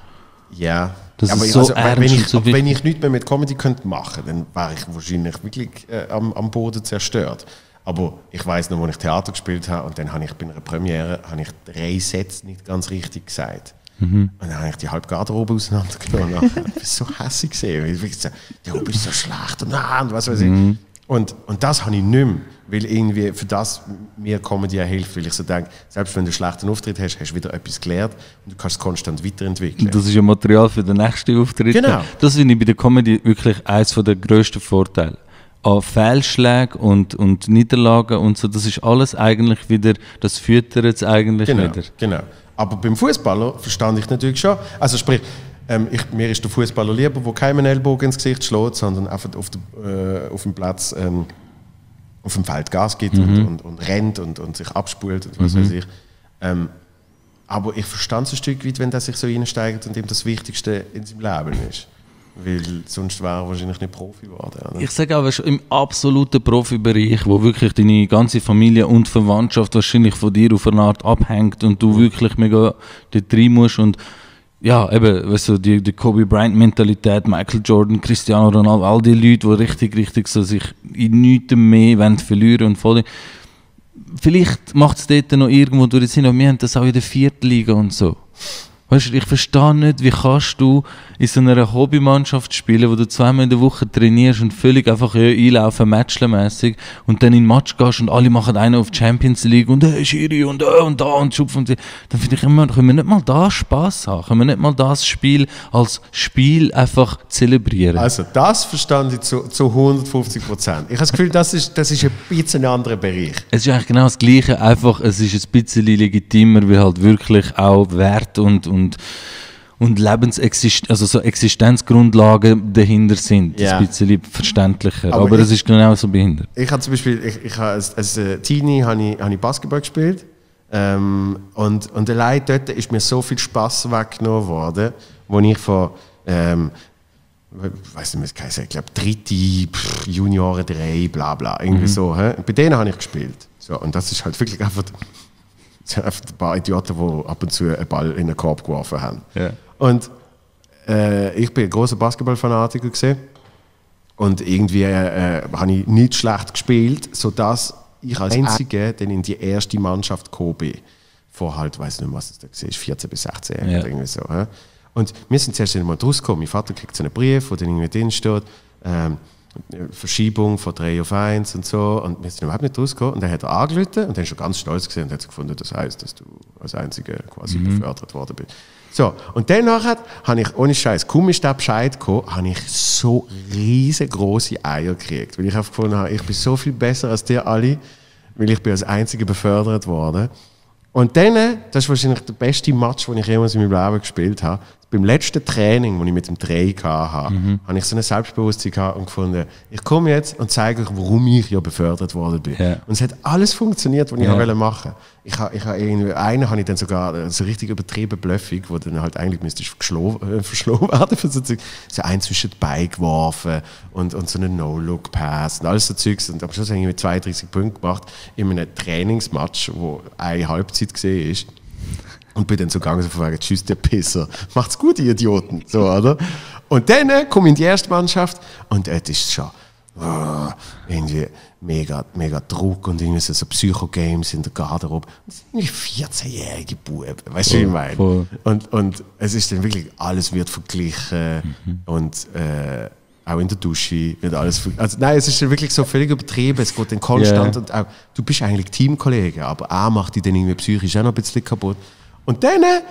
A: Ja.
B: Das
A: aber
B: ist so
A: also,
B: ernst
A: wenn, ich,
B: so
A: wenn ich nichts mehr mit Comedy könnte machen, dann wäre ich wahrscheinlich wirklich äh, am, am Boden zerstört. Aber ich weiß noch, als ich Theater gespielt habe und dann habe ich bei einer Premiere habe ich drei Sätze nicht ganz richtig gesagt. Mhm. Und dann habe ich die halbe Garderobe auseinandergenommen. <laughs> ich war so hässlich gesehen. Ich gesagt, du bist so schlecht und, und was weiß ich. Mhm. Und, und das habe ich nicht mehr, weil irgendwie für das mir Comedy hilft, weil ich so denke, selbst wenn du einen schlechten Auftritt hast, hast du wieder etwas gelernt und du kannst es konstant weiterentwickeln.
B: Das ist ja Material für den nächsten Auftritt.
A: Genau.
B: Das finde ich bei der Comedy wirklich eines der grössten Vorteile an Fehlschlägen und, und Niederlagen und so, das ist alles eigentlich wieder, das füttert es eigentlich
A: genau,
B: wieder.
A: Genau. Aber beim Fußballer verstand ich natürlich schon. Also sprich, ähm, ich, mir ist der Fußballer lieber, der keinen Ellbogen ins Gesicht schlägt, sondern einfach auf, der, äh, auf dem Platz ähm, auf dem Feld Gas gibt mhm. und, und, und, rennt und, und sich abspult und was mhm. weiß ich. Ähm, aber ich verstand es ein Stück weit, wenn er sich so reinsteigt und ihm das Wichtigste in seinem Leben ist. Weil sonst wäre er wahrscheinlich nicht Profi geworden. Oder?
B: Ich sage aber im absoluten Profibereich, wo wirklich deine ganze Familie und Verwandtschaft wahrscheinlich von dir auf eine Art abhängt und du wirklich mega dort rein musst und ja, eben, weißt du, die, die Kobe Bryant-Mentalität, Michael Jordan, Cristiano Ronaldo, all die Leute, die richtig, richtig so sich in nichts mehr wollen verlieren und voll. Vielleicht macht es dort noch irgendwo durch den Sinn, aber wir haben das auch in der vierten Liga und so. Weißt du, ich verstehe nicht, wie kannst du in so einer Hobbymannschaft spielen, wo du zweimal in der Woche trainierst und völlig einfach ja, einlaufen, matchlermäßig und dann in den Match gehst und alle machen einen auf Champions League und hey, Schiri und da und da und schupf und dann finde ich immer, können wir nicht mal da Spaß haben? Können wir nicht mal das Spiel als Spiel einfach zelebrieren?
A: Also das verstand ich zu, zu 150 Prozent. Ich habe das Gefühl, das ist, das ist ein bisschen ein anderer Bereich.
B: Es ist eigentlich genau das Gleiche, einfach es ist ein bisschen legitimer, weil halt wirklich auch Wert und, und und, und Lebensexist also so Existenzgrundlagen dahinter sind.
A: Ja.
B: Ein bisschen verständlicher. Aber, Aber es ist genauso behindert.
A: Ich habe zum Beispiel, ich, ich habe als, als äh, Teenie habe ich, habe ich Basketball gespielt. Ähm, und, und allein dort ist mir so viel Spaß weggenommen worden, wo ich von ähm, ich weiß nicht mehr, ich glaube, dritte, pff, Junioren 3, bla bla, irgendwie mhm. so. He? Bei denen habe ich gespielt. So, und das ist halt wirklich einfach es sind einfach ein paar Idioten, die ab und zu einen Ball in den Korb geworfen haben.
B: Yeah.
A: Und äh, ich bin ein großer Basketballfanatiker gesehen und irgendwie äh, habe ich nicht schlecht gespielt, sodass ich als Einziger dann in die erste Mannschaft gekommen bin. Vor halt, weiß nicht mehr, was es da war, 14 bis 16 yeah. oder irgendwie so. Und wir sind zuerst einmal rausgekommen. Mein Vater kriegt so einen Brief, wo dann irgendwie drin steht, ähm, Verschiebung von 3 auf 1 und so. Und wir sind überhaupt nicht rausgekommen. Und dann hat er angerufen und dann schon ganz stolz gesehen und hat gefunden, das heißt, dass du als Einziger quasi befördert worden bist. So, und dann nachher habe ich, ohne Scheiß, kaum ist der Bescheid gekommen, habe ich so riesengroße Eier gekriegt. Weil ich einfach gefunden habe, ich bin so viel besser als die alle, weil ich bin als Einziger befördert worden. Und dann, das ist wahrscheinlich der beste Match, den ich jemals in meinem Leben gespielt habe. Beim letzten Training, das ich mit dem Dreh hatte,
B: Mhm.
A: habe ich so ein Selbstbewusstsein gehabt und gefunden, ich komme jetzt und zeige euch, warum ich ja befördert worden bin.
B: Ja.
A: Und es hat alles funktioniert, was ich
B: Ja.
A: wollte machen. Ich habe, ich habe irgendwie, einen habe ich dann sogar äh, so richtig übertrieben bluffig, wo dann halt eigentlich müsste äh, verschlossen werden für so Zeug. So einen zwischen die Beine geworfen und, und so einen No-Look-Pass und alles so Zeugs. Und am Schluss habe ich mit 32 Punkten gemacht in einem Trainingsmatch, wo eine Halbzeit gesehen ist. Und bin dann so gegangen, so von wegen, tschüss, der Pisser. Macht's gut, ihr Idioten. So, oder? Und dann äh, komme ich in die erste Mannschaft und dort ist es schon oh, irgendwie mega, mega Druck und irgendwie so, so Psycho-Games in der Garderobe. Das sind irgendwie 14-jährige Buben, weißt du, wie ich meine?
B: voll.
A: Und, und es ist dann wirklich, alles wird verglichen und äh, auch in der Dusche wird alles also nein, es ist dann wirklich so völlig übertrieben, es geht dann konstant
B: Ja.
A: und auch, du bist eigentlich Teamkollege, aber er macht dich dann irgendwie psychisch auch noch ein bisschen kaputt. Und dann äh,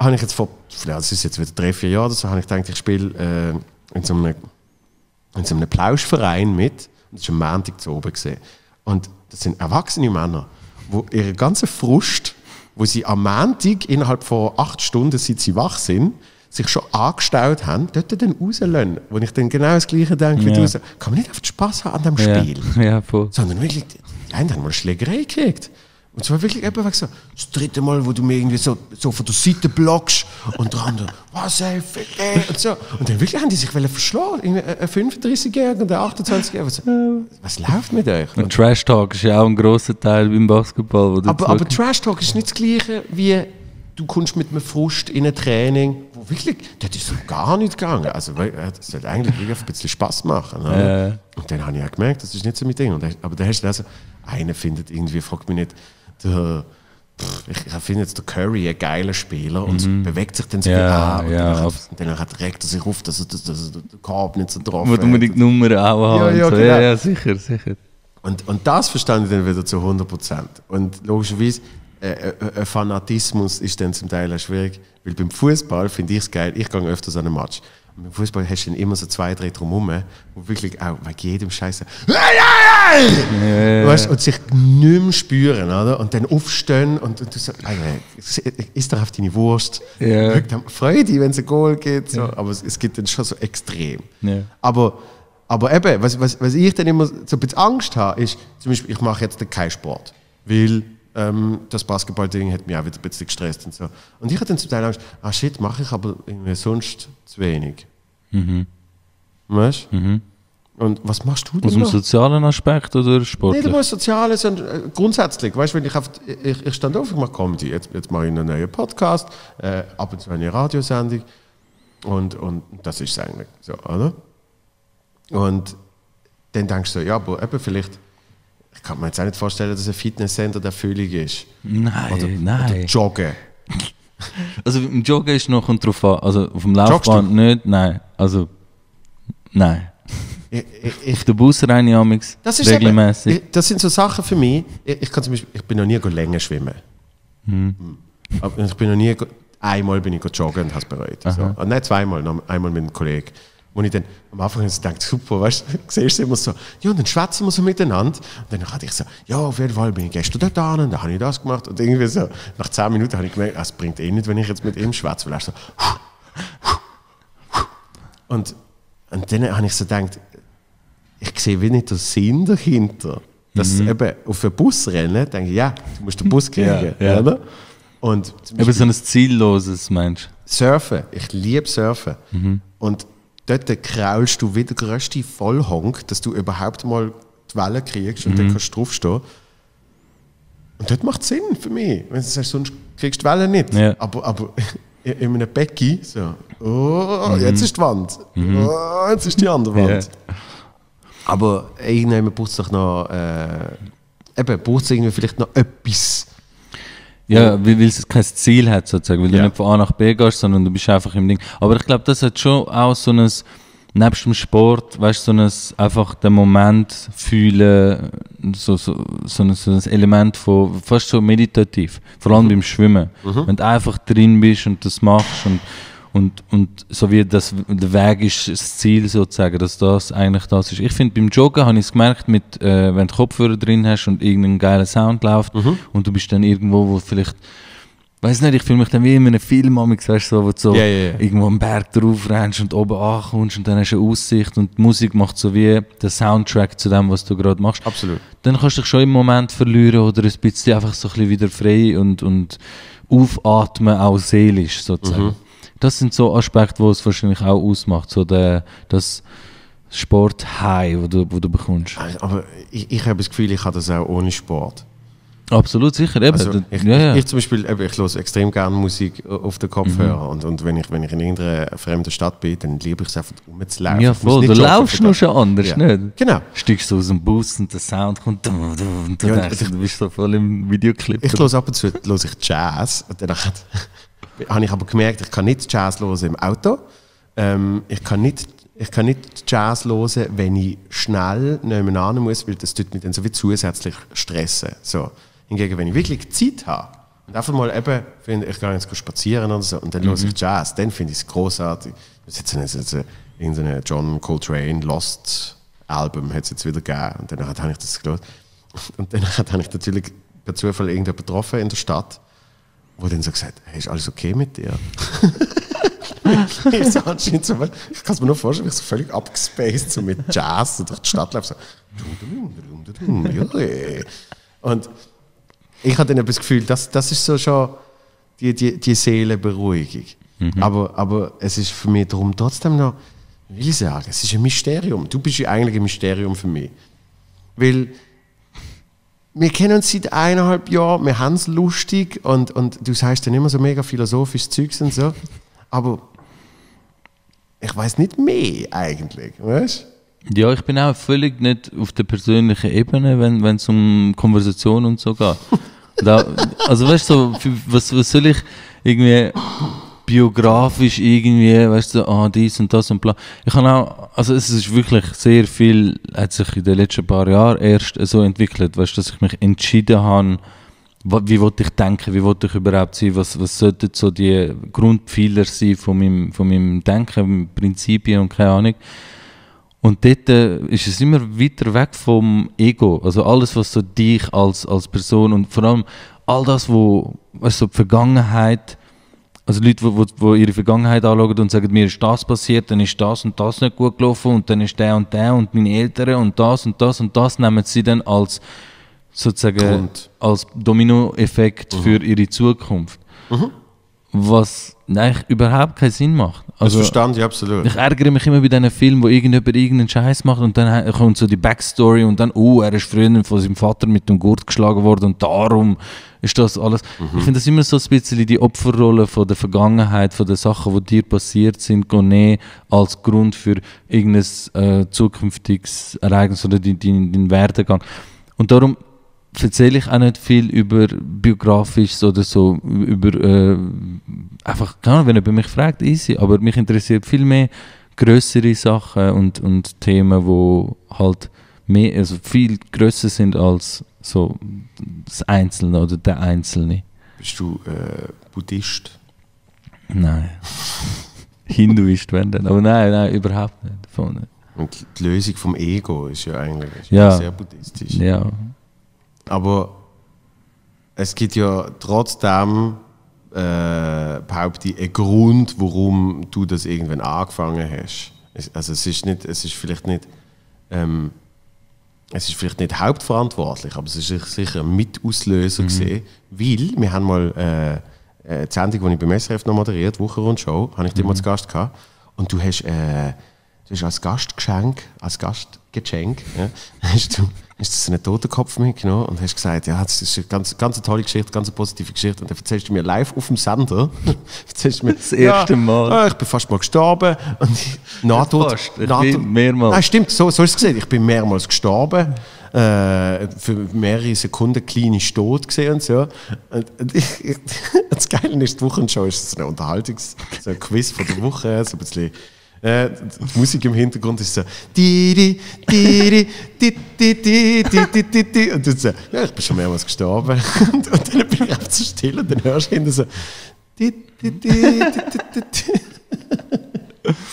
A: habe ich jetzt vor, ja, das ist jetzt wieder drei, vier Jahre oder so, habe ich gedacht, ich spiele äh, in so einem in so einem Plauschverein mit. Und das war am Montag zu oben. Gewesen. Und das sind erwachsene Männer, die ihre ganze Frust, wo sie am Montag innerhalb von acht Stunden, seit sie wach sind, sich schon angestaut haben, dort dann rauslassen. Wo ich dann genau das Gleiche denke wie
B: Ja.
A: du. Kann man nicht einfach Spaß haben an dem
B: Ja,
A: Spiel? <laughs>
B: ja voll.
A: Sondern wirklich, die einen haben mal eine Schlägerei gekriegt. Und zwar wirklich wegen so, das dritte Mal, wo du mir irgendwie so, so von der Seite blockst und der andere, was ey, fick ey, und so. Und dann wirklich haben die sich verschlagen. Ein 35-Jähriger und ein 28-Jähriger. So, was läuft mit euch?
B: Und Trash Talk ist ja auch ein grosser Teil beim Basketball.
A: Aber, aber Trash Talk ist nicht das Gleiche wie du kommst mit einem Frust in ein Training, wo wirklich, das ist so gar nicht gegangen. Also, äh, das sollte eigentlich wirklich ein bisschen Spaß machen.
B: Ja.
A: Und dann habe ich auch gemerkt, das ist nicht so mein Ding. Und aber dann hast du also, einer findet irgendwie, fragt mich nicht, der, pff, ich, ich finde jetzt der Curry ein geiler Spieler und bewegt sich dann so
B: Mhm. Ja,
A: wie. Und
B: ja,
A: dann, und dann hat, regt er sich auf, dass er, dass, er den Korb nicht so drauf
B: du unbedingt die Nummer auch haben.
A: Ja, ja,
B: so.
A: genau.
B: ja, ja, sicher, sicher.
A: Und, und das verstand ich dann wieder zu 100 Prozent. Und logischerweise, äh, äh, äh, Fanatismus ist dann zum Teil auch schwierig, weil beim Fußball finde ich es geil, ich gehe öfters an einen Match. Und beim Fußball hast du dann immer so zwei, drei drumherum, wo wirklich auch wegen jedem Scheiße weißt, und sich nicht mehr spüren, oder? Und dann aufstehen und, und du sagst, Alter, isst doch auf deine Wurst.
B: Ja.
A: Freu dich, wenn es ein Goal gibt. So. Aber es, es gibt dann schon so extrem.
B: Ja.
A: Aber, aber eben, was, was, was ich dann immer so ein bisschen Angst habe, ist, zum Beispiel, ich mache jetzt keinen Sport, weil ähm, das Basketball-Ding hat mich auch wieder ein bisschen gestresst und so. Und ich hatte dann zum Teil Angst, ah shit, mache ich aber irgendwie sonst zu wenig. Weißt du? Und was machst du denn
B: Aus dem sozialen Aspekt oder
A: Nicht
B: sportlich?
A: einmal Soziales, sondern äh, grundsätzlich. Weißt du, wenn ich, auf, ich, ich stand auf, ich mache Comedy. Jetzt, jetzt mache ich einen neuen Podcast, äh, ab und zu eine Radiosendung. Und, und das ist es eigentlich so, oder? Und dann denkst du ja, aber eben vielleicht, ich kann mir jetzt auch nicht vorstellen, dass ein Fitnesscenter der Erfüllung ist.
B: Nein,
A: Oder,
B: nein.
A: oder Joggen. <laughs>
B: Also im Joggen ist noch kommt drauf an. Also auf dem Laufbahn nicht, nein. Also, nein. <laughs>
A: Ich, ich, ich,
B: Auf der Bus rein amigs,
A: das, ist
B: regelmäßig.
A: Eben, das sind so Sachen für mich. Ich, kann zum Beispiel, ich bin noch nie länger schwimmen.
B: Hm.
A: Hm. Ich bin noch nie, einmal bin ich joggen und habe es bereut. So. Und nicht zweimal, einmal mit einem Kollegen. Wo ich dann am Anfang so dachte, super, weißt du, <laughs> siehst du immer so, ja, und dann schwätzen wir so miteinander. Und dann hatte ich so, ja, auf jeden Fall bin ich gestern dort an und dann habe ich das gemacht. Und irgendwie so, nach zehn Minuten habe ich gemerkt, es bringt eh nicht, wenn ich jetzt mit ihm schwätze, weil er so, <laughs> und, und dann habe ich so gedacht, ich sehe wie nicht den Sinn dahinter. Dass eben auf einen Bus rennen, denke ich, ja, du musst den Bus kriegen.
B: Ja, ja.
A: Oder? Und
B: Aber so ein zielloses Mensch.
A: Surfen, ich liebe Surfen.
B: Mhm.
A: Und dort kraulst du wie der größte Vollhonk, dass du überhaupt mal die Welle kriegst und
B: Mhm.
A: dann kannst du draufstehen. Und das macht Sinn für mich. Wenn du sagst, sonst kriegst du die Welle nicht.
B: Ja.
A: Aber, aber in <laughs> in einem Becken, so, oh,
B: Mhm.
A: jetzt ist die Wand. Oh, jetzt ist die andere Wand. Aber irgendwann braucht es doch noch, äh, eben, braucht es irgendwie vielleicht noch etwas.
B: Ja, weil, es kein Ziel hat, sozusagen. Weil
A: Ja.
B: du nicht von A nach B gehst, sondern du bist einfach im Ding. Aber ich glaube, das hat schon auch so ein, nebst dem Sport, weißt du, so ein, einfach den Moment fühlen, so, so, so, ein, so ein Element von, fast so meditativ. Vor allem beim Schwimmen. Wenn du einfach drin bist und das machst und, und, und so wie das, der Weg ist das Ziel sozusagen, dass das eigentlich das ist. Ich finde, beim Joggen habe ich es gemerkt, mit, äh, wenn du Kopfhörer drin hast und irgendein geiler Sound läuft und du bist dann irgendwo, wo vielleicht, weiß nicht, ich fühle mich dann wie in einem Film, weißt so, wo du so
A: Ja, ja, ja.
B: irgendwo am Berg drauf rennst und oben ankommst und dann hast du eine Aussicht und die Musik macht so wie den Soundtrack zu dem, was du gerade machst
A: Absolut.
B: dann kannst du dich schon im Moment verlieren oder ein bisschen einfach so ein bisschen wieder frei und, und aufatmen, auch seelisch sozusagen. Das sind so Aspekte, die es wahrscheinlich auch ausmacht, so der, das Sport-High, wo du, wo du bekommst.
A: Aber ich, ich habe das Gefühl, ich habe das auch ohne Sport.
B: Absolut, sicher, eben.
A: Also ich,
B: ja, ja.
A: ich, zum Beispiel, eben, ich höre extrem gerne Musik auf den Kopfhörer und, und wenn, ich, wenn ich in irgendeiner fremden Stadt bin, dann liebe ich es einfach rumzulaufen.
B: ja, voll. Du laufst
A: das.
B: schon anders,
A: Ja.
B: nicht?
A: Genau.
B: Steigst du aus dem Bus und der Sound kommt und du
A: Ja, und
B: denkst,
A: ich-
B: du bist so voll im Videoclip.
A: Ich höre ab und zu höre ich Jazz und dann <laughs> habe ich aber gemerkt, ich kann nicht Jazz hören im Auto. Ähm, ich, kann nicht, ich kann nicht Jazz hören, wenn ich schnell nebenan muss, weil das tut mich dann so wie zusätzlich stressen. So. Hingegen, wenn ich wirklich Zeit habe und einfach mal eben, find, ich gehe jetzt spazieren oder so und dann höre ich Jazz, dann finde ich es großartig. Das ist jetzt, jetzt, irgendeine John Coltrane Lost Album hat es jetzt wieder gegeben und dann habe ich das gehört. Und dann habe ich natürlich per Zufall irgendjemanden getroffen in der Stadt, wo dann so gesagt hey, ist alles okay mit dir? <laughs> ich so anscheinend so, ich kann es mir nur vorstellen, ich so völlig abgespaced so mit Jazz so durch die Stadt laufe, so. Und ich hatte dann das Gefühl, das, das ist so schon die, die, die Seelenberuhigung. Aber, aber es ist für mich darum trotzdem noch, will ich sagen, es ist ein Mysterium. Du bist ja eigentlich ein Mysterium für mich. Weil wir kennen uns seit eineinhalb Jahren, wir haben es lustig und, und du sagst dann immer so mega philosophisches Zeugs und so. Aber ich weiß nicht mehr eigentlich, weißt
B: Ja, ich bin auch völlig nicht auf der persönlichen Ebene, wenn es um Konversation und so geht. Da, also weißt du, so, was, was soll ich irgendwie biografisch irgendwie, weißt du, ah, dies und das und bla. Ich kann auch, also es ist wirklich sehr viel, hat sich in den letzten paar Jahren erst so entwickelt, weißt du, dass ich mich entschieden habe, wie wollte ich denken, wie wollte ich überhaupt sein, was, was sollten so die Grundpfeiler sein von meinem, von meinem Denken, Prinzipien und keine Ahnung. Und dort äh, ist es immer weiter weg vom Ego. Also alles, was so dich als, als Person und vor allem all das, wo, weißt du, die Vergangenheit, also Leute, wo, wo, wo ihre Vergangenheit anschauen und sagen, mir ist das passiert, dann ist das und das nicht gut gelaufen und dann ist der und der und meine Eltern und das und das und das nehmen sie dann als sozusagen
A: Grund.
B: als Dominoeffekt für ihre Zukunft. Was eigentlich überhaupt keinen Sinn macht.
A: Das
B: Also,
A: verstand ich absolut.
B: ich ärgere mich immer bei diesen Filmen, wo irgendjemand irgendeinen Scheiß macht und dann kommt so die Backstory und dann, oh, er ist früher von seinem Vater mit dem Gurt geschlagen worden und darum ist das alles. Ich finde das immer so ein bisschen die Opferrolle von der Vergangenheit, von den Sachen, die dir passiert sind, nehmen als Grund für irgendein äh, zukünftiges Ereignis oder deinen dein, dein Werdegang. Und darum erzähle ich auch nicht viel über biografisches oder so, über äh, einfach, keine Ahnung, wenn jemand mich fragt, easy, aber mich interessiert viel mehr größere Sachen und, und Themen, wo halt mehr, also viel größer sind als so das Einzelne oder der Einzelne.
A: Bist du äh, Buddhist?
B: Nein. <laughs> Hinduist, wenn dann. Aber nein, nein, überhaupt nicht. Voll nicht.
A: Und die Lösung vom Ego ist ja eigentlich ist
B: Ja.
A: sehr buddhistisch.
B: Ja.
A: Aber es gibt ja trotzdem, äh, behaupte ich, einen Grund, warum du das irgendwann angefangen hast. Also es ist, nicht, es ist vielleicht nicht ähm, es ist vielleicht nicht hauptverantwortlich, aber es ist sich- sicher ein Mitauslöser gesehen, weil wir haben mal äh, eine Sendung, die ich beim SRF noch moderiert, Wochenrundshow, habe ich dich mal als Gast gehabt. Und du hast, äh, du hast als Gastgeschenk, als Gastgeschenk, ja, <laughs> hast du hast du einen Totenkopf mitgenommen und hast gesagt, ja, das ist eine ganz, ganz eine tolle Geschichte, ganz eine positive Geschichte und dann erzählst du mir live auf dem Sender, <laughs> erzählst du mir,
B: Das erste Mal.
A: Ja, ich bin fast mal gestorben und Nahtod,
B: Fast, ich
A: Nahtod-
B: bin mehrmals.
A: Nein, stimmt, so, so ist es gesehen. Ich bin mehrmals gestorben. äh, für mehrere Sekunden klinisch tot gesehen und so. Und, ich, ich, <laughs> das Geile ist, die Wochenshow ist so eine Unterhaltungs-, so ein Quiz von der Woche, so ein bisschen die Musik im Hintergrund ist so. Und du so, ja, ich bin schon mehrmals gestorben. und, dann bin ich einfach so still und dann hörst du hinten so.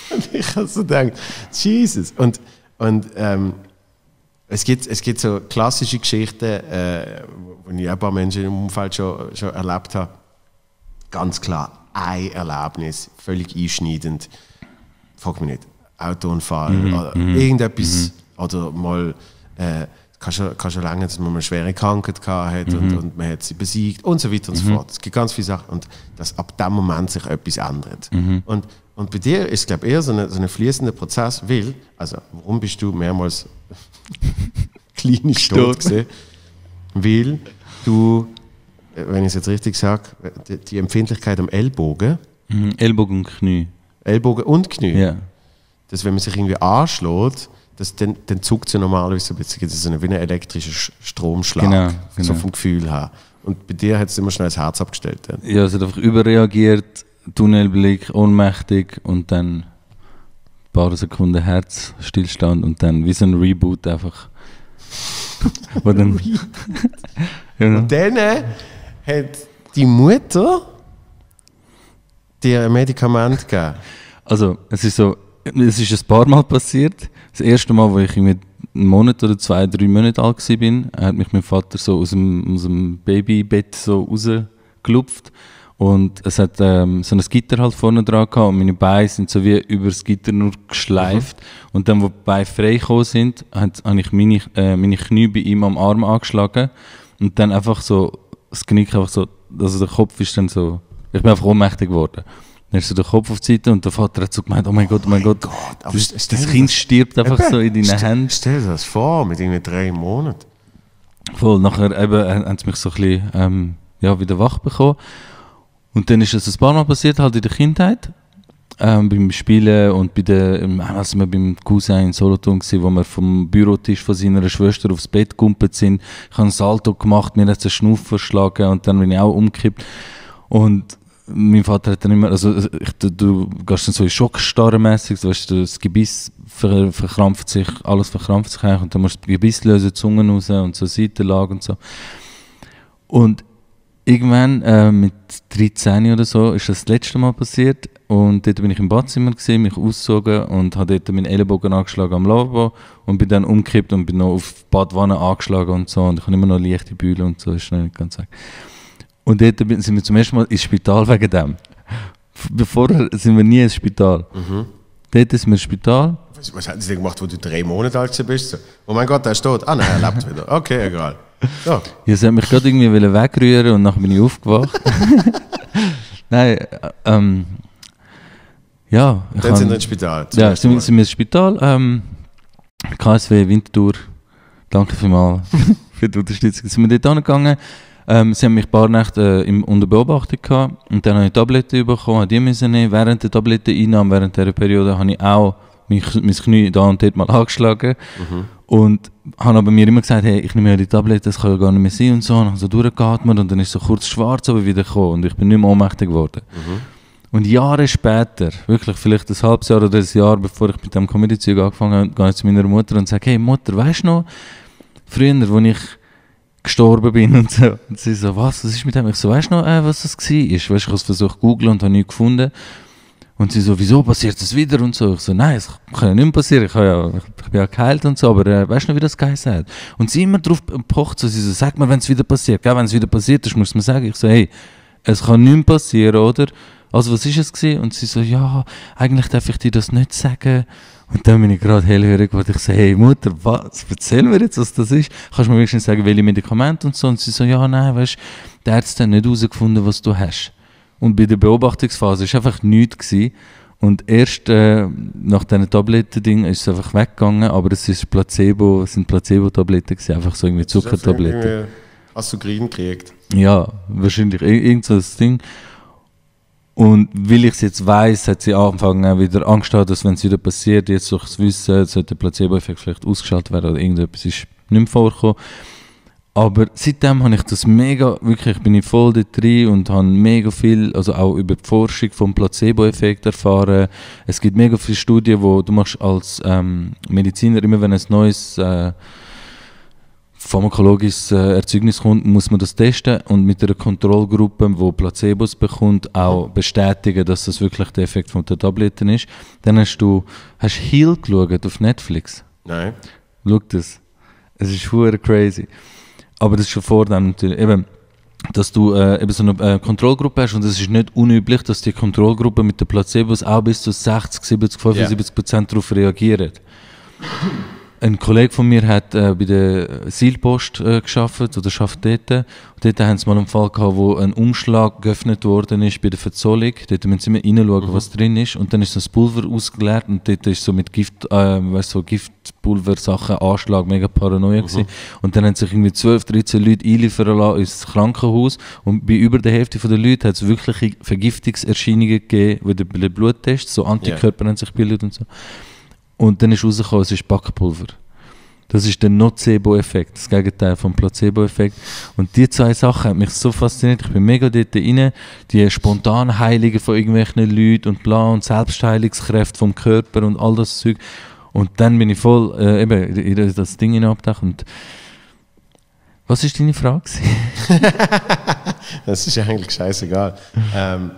A: Und ich habe so gedacht, Jesus. Und, und ähm, es, gibt, es gibt so klassische Geschichten, äh, die ich ein paar Menschen im Umfeld schon, schon erlebt habe. Ganz klar, ein Erlebnis, völlig einschneidend frag mich nicht, Autounfall
B: Mhm,
A: oder irgendetwas oder mal äh, kann schon, kann schon lange, dass man eine schwere Krankheit gehabt hat und,
B: Mhm.
A: und man hat sie besiegt und so weiter und so fort. Es gibt ganz viele Sachen und dass ab dem Moment sich etwas ändert.
B: Mhm.
A: Und, und bei dir ist glaube ich eher so ein so eine fließender Prozess, weil, also warum bist du mehrmals <laughs> klinisch tot
B: Gestorben.
A: gewesen? Weil du, äh, wenn ich es jetzt richtig sage, die, die Empfindlichkeit am Ellbogen,
B: Mhm. Ellbogen und Knie.
A: Ellbogen und Knie,
B: Ja.
A: dass wenn man sich irgendwie anschlägt, das, dann, dann zuckt ja normalerweise so ein bisschen, das ist eine, wie ein elektrischer Sch- Stromschlag,
B: Genau,
A: so
B: genau.
A: vom Gefühl her. Und bei dir hat es immer schnell das Herz abgestellt. Dann.
B: Ja, es hat einfach überreagiert, Tunnelblick, ohnmächtig und dann ein paar Sekunden Herzstillstand und dann wie so ein Reboot einfach. <laughs> Wo dann, <laughs>
A: Und dann äh, hat die Mutter dir ein Medikament gegeben.
B: also es ist so, es ist ein paar Mal passiert. Das erste Mal, wo ich irgendwie einen Monat oder zwei, drei Monate alt war, bin, hat mich mein Vater so aus dem, aus dem Babybett so rausgelupft. Und es hat ähm, so ein Gitter halt vorne dran gehabt und meine Beine sind so wie über das Gitter nur geschleift. Und dann, wo die Beine frei gekommen sind, habe ich meine, äh, meine Knie bei ihm am Arm angeschlagen. Und dann einfach so, das Knick einfach so, also der Kopf ist dann so, ich bin einfach ohnmächtig geworden. Dann ist so der Kopf auf die Seite und der Vater hat so gemeint, oh mein Gott, oh mein Gott,
A: aber
B: das, das
A: dir
B: Kind
A: das-
B: stirbt einfach
A: Eben,
B: so in deinen Händen.
A: Stell dir das vor, mit irgendwie drei Monaten.
B: Voll, nachher eben, äh, haben sie mich so ein bisschen ähm, ja, wieder wach bekommen. Und dann ist es ein paar Mal passiert, halt in der Kindheit. Ähm, beim Spielen und bei der, ähm, als wir beim Cousin in Solothurn waren, wo wir vom Bürotisch von seiner Schwester aufs Bett gegumpelt sind. Ich habe einen Salto gemacht, mir hat es einen Schnuff verschlagen und dann bin ich auch umgekippt. Und mein Vater hat dann immer, also ich, du, du gehst dann so in Schockstarre mäßig, so, weißt das Gebiss ver, verkrampft sich, alles verkrampft sich eigentlich und dann musst du das Gebiss lösen, die Zunge raus und so Seitenlage und so. Und irgendwann äh, mit 13 oder so ist das das letzte Mal passiert und dort bin ich im Badzimmer gesehen, mich ausgezogen und habe dort meinen Ellenbogen angeschlagen am Lavabo und bin dann umgekippt und bin noch auf die Badwanne angeschlagen und so und ich habe immer noch leichte Bühle und so, ist nicht ganz weg. Und dort sind wir zum ersten Mal ins Spital wegen dem. Vorher sind wir nie ins Spital. Dort ist wir ins Spital.
A: Was, was haben sie denn gemacht, wo du drei Monate alt bist? Oh mein Gott, der ist tot. Ah nein, er lebt wieder. Okay, egal. So.
B: Ja, sie hat mich gerade irgendwie wegrühren und nachher bin ich aufgewacht. <laughs> Nein, äh, ähm, ja.
A: Dann
B: hab-
A: sind wir ins Spital.
B: Ja, sind,
A: Mal.
B: sind wir ins Spital. Ähm, KSW Winterthur. Danke vielmals <laughs> für die Unterstützung. Sind wir dort angegangen. Ähm, sie haben mich ein paar Nächte äh, im, unter Beobachtung gehabt und dann habe ich Tabletten bekommen, die müssen nehmen. Während der Tabletteneinnahme, während dieser Periode, habe ich auch mein, mein Knie da und dort mal <laughs> angeschlagen. Und habe aber mir immer gesagt, hey, ich nehme ja die Tabletten, das kann ja gar nicht mehr sein und so. Und habe so durchgeatmet und dann ist so kurz schwarz aber wieder gekommen und ich bin nicht mehr ohnmächtig geworden. Und Jahre später, wirklich vielleicht ein halbes Jahr oder ein Jahr, bevor ich mit dem Comedy-Zeug angefangen habe, gehe ich zu meiner Mutter und sage, hey Mutter, weißt du noch, früher, als ich gestorben bin und so. Und sie so, was, was ist mit dem? Ich so, weißt du noch, äh, was das war? Ich habe es versucht zu googeln und habe nichts gefunden. Und sie so, wieso passiert das wieder und so? Ich so, nein, es kann ja nicht mehr passieren, ich, ja, ich bin ja geheilt und so, aber äh, weißt du noch, wie das geheißen hat? Und sie immer drauf pocht, so, sie so, sag mir, wenn es wieder passiert, gell, wenn es wieder passiert ist, muss man sagen. Ich so, hey, es kann nicht mehr passieren, oder? Also was ist es gewesen? Und sie so, ja, eigentlich darf ich dir das nicht sagen. Und dann bin ich gerade hellhörig geworden. Ich so, hey Mutter, was, erzähl mir jetzt, was das ist. Kannst du mir wenigstens sagen, welche Medikamente und so? Und sie so, ja, nein, weißt du, der Arzt hat nicht herausgefunden, was du hast. Und bei der Beobachtungsphase war einfach nichts. Gewesen. Und erst äh, nach diesen Tabletten-Ding ist es einfach weggegangen, aber es ist Placebo, es sind Placebo-Tabletten einfach so irgendwie Zuckertabletten.
A: Hast du Green gekriegt?
B: Ja, wahrscheinlich ir- irgend so ein Ding. Und weil ich es jetzt weiß, hat sie angefangen wieder Angst gehabt, dass wenn es wieder passiert, jetzt durch das Wissen, sollte der Placebo-Effekt vielleicht ausgeschaltet werden oder irgendetwas ist nicht mehr vorgekommen. Aber seitdem habe ich das mega, wirklich bin ich voll dort drin und habe mega viel, also auch über die Forschung vom Placebo-Effekt erfahren. Es gibt mega viele Studien, wo du machst als ähm, Mediziner, immer wenn ein neues äh, pharmakologisches äh, Erzeugnis kommt, muss man das testen und mit einer Kontrollgruppe, die Placebos bekommt, auch bestätigen, dass das wirklich der Effekt von der Tabletten ist. Dann hast du, hast Heal geschaut auf Netflix?
A: Nein.
B: Schau das. Es ist hure crazy. Aber das ist schon vor dem natürlich. Eben, dass du äh, eben so eine äh, Kontrollgruppe hast und es ist nicht unüblich, dass die Kontrollgruppe mit den Placebos auch bis zu 60, 70, 75 Prozent darauf reagiert. Ein Kollege von mir hat äh, bei der Seilpost äh, geschafft oder schafft dort. Und dort haben sie mal einen Fall gehabt, wo ein Umschlag geöffnet worden ist bei der Verzollung. Dort müssen sie immer reinschauen,
A: Mhm.
B: was drin ist. Und dann ist das Pulver ausgeleert und dort ist so mit Gift, äh, weißt, so Giftpulver-Sachen, Anschlag, mega Paranoia gewesen. Und dann haben sich irgendwie 12, 13 Leute einliefern lassen ins Krankenhaus. Und bei über der Hälfte der Leute hat es wirkliche Vergiftungserscheinungen gegeben, wie der Bluttest, so Antikörper haben sich gebildet und so. Und dann ist rausgekommen, es ist Backpulver. Das ist der Nocebo-Effekt, das Gegenteil vom Placebo-Effekt. Und die zwei Sachen haben mich so fasziniert. Ich bin mega dort rein. Die Spontanheilungen von irgendwelchen Leuten und bla und Selbstheilungskräfte vom Körper und all das Zeug. Und dann bin ich voll äh, eben in das Ding hinabgetaucht. Und was ist deine Frage?
A: Das ist eigentlich scheißegal. ähm,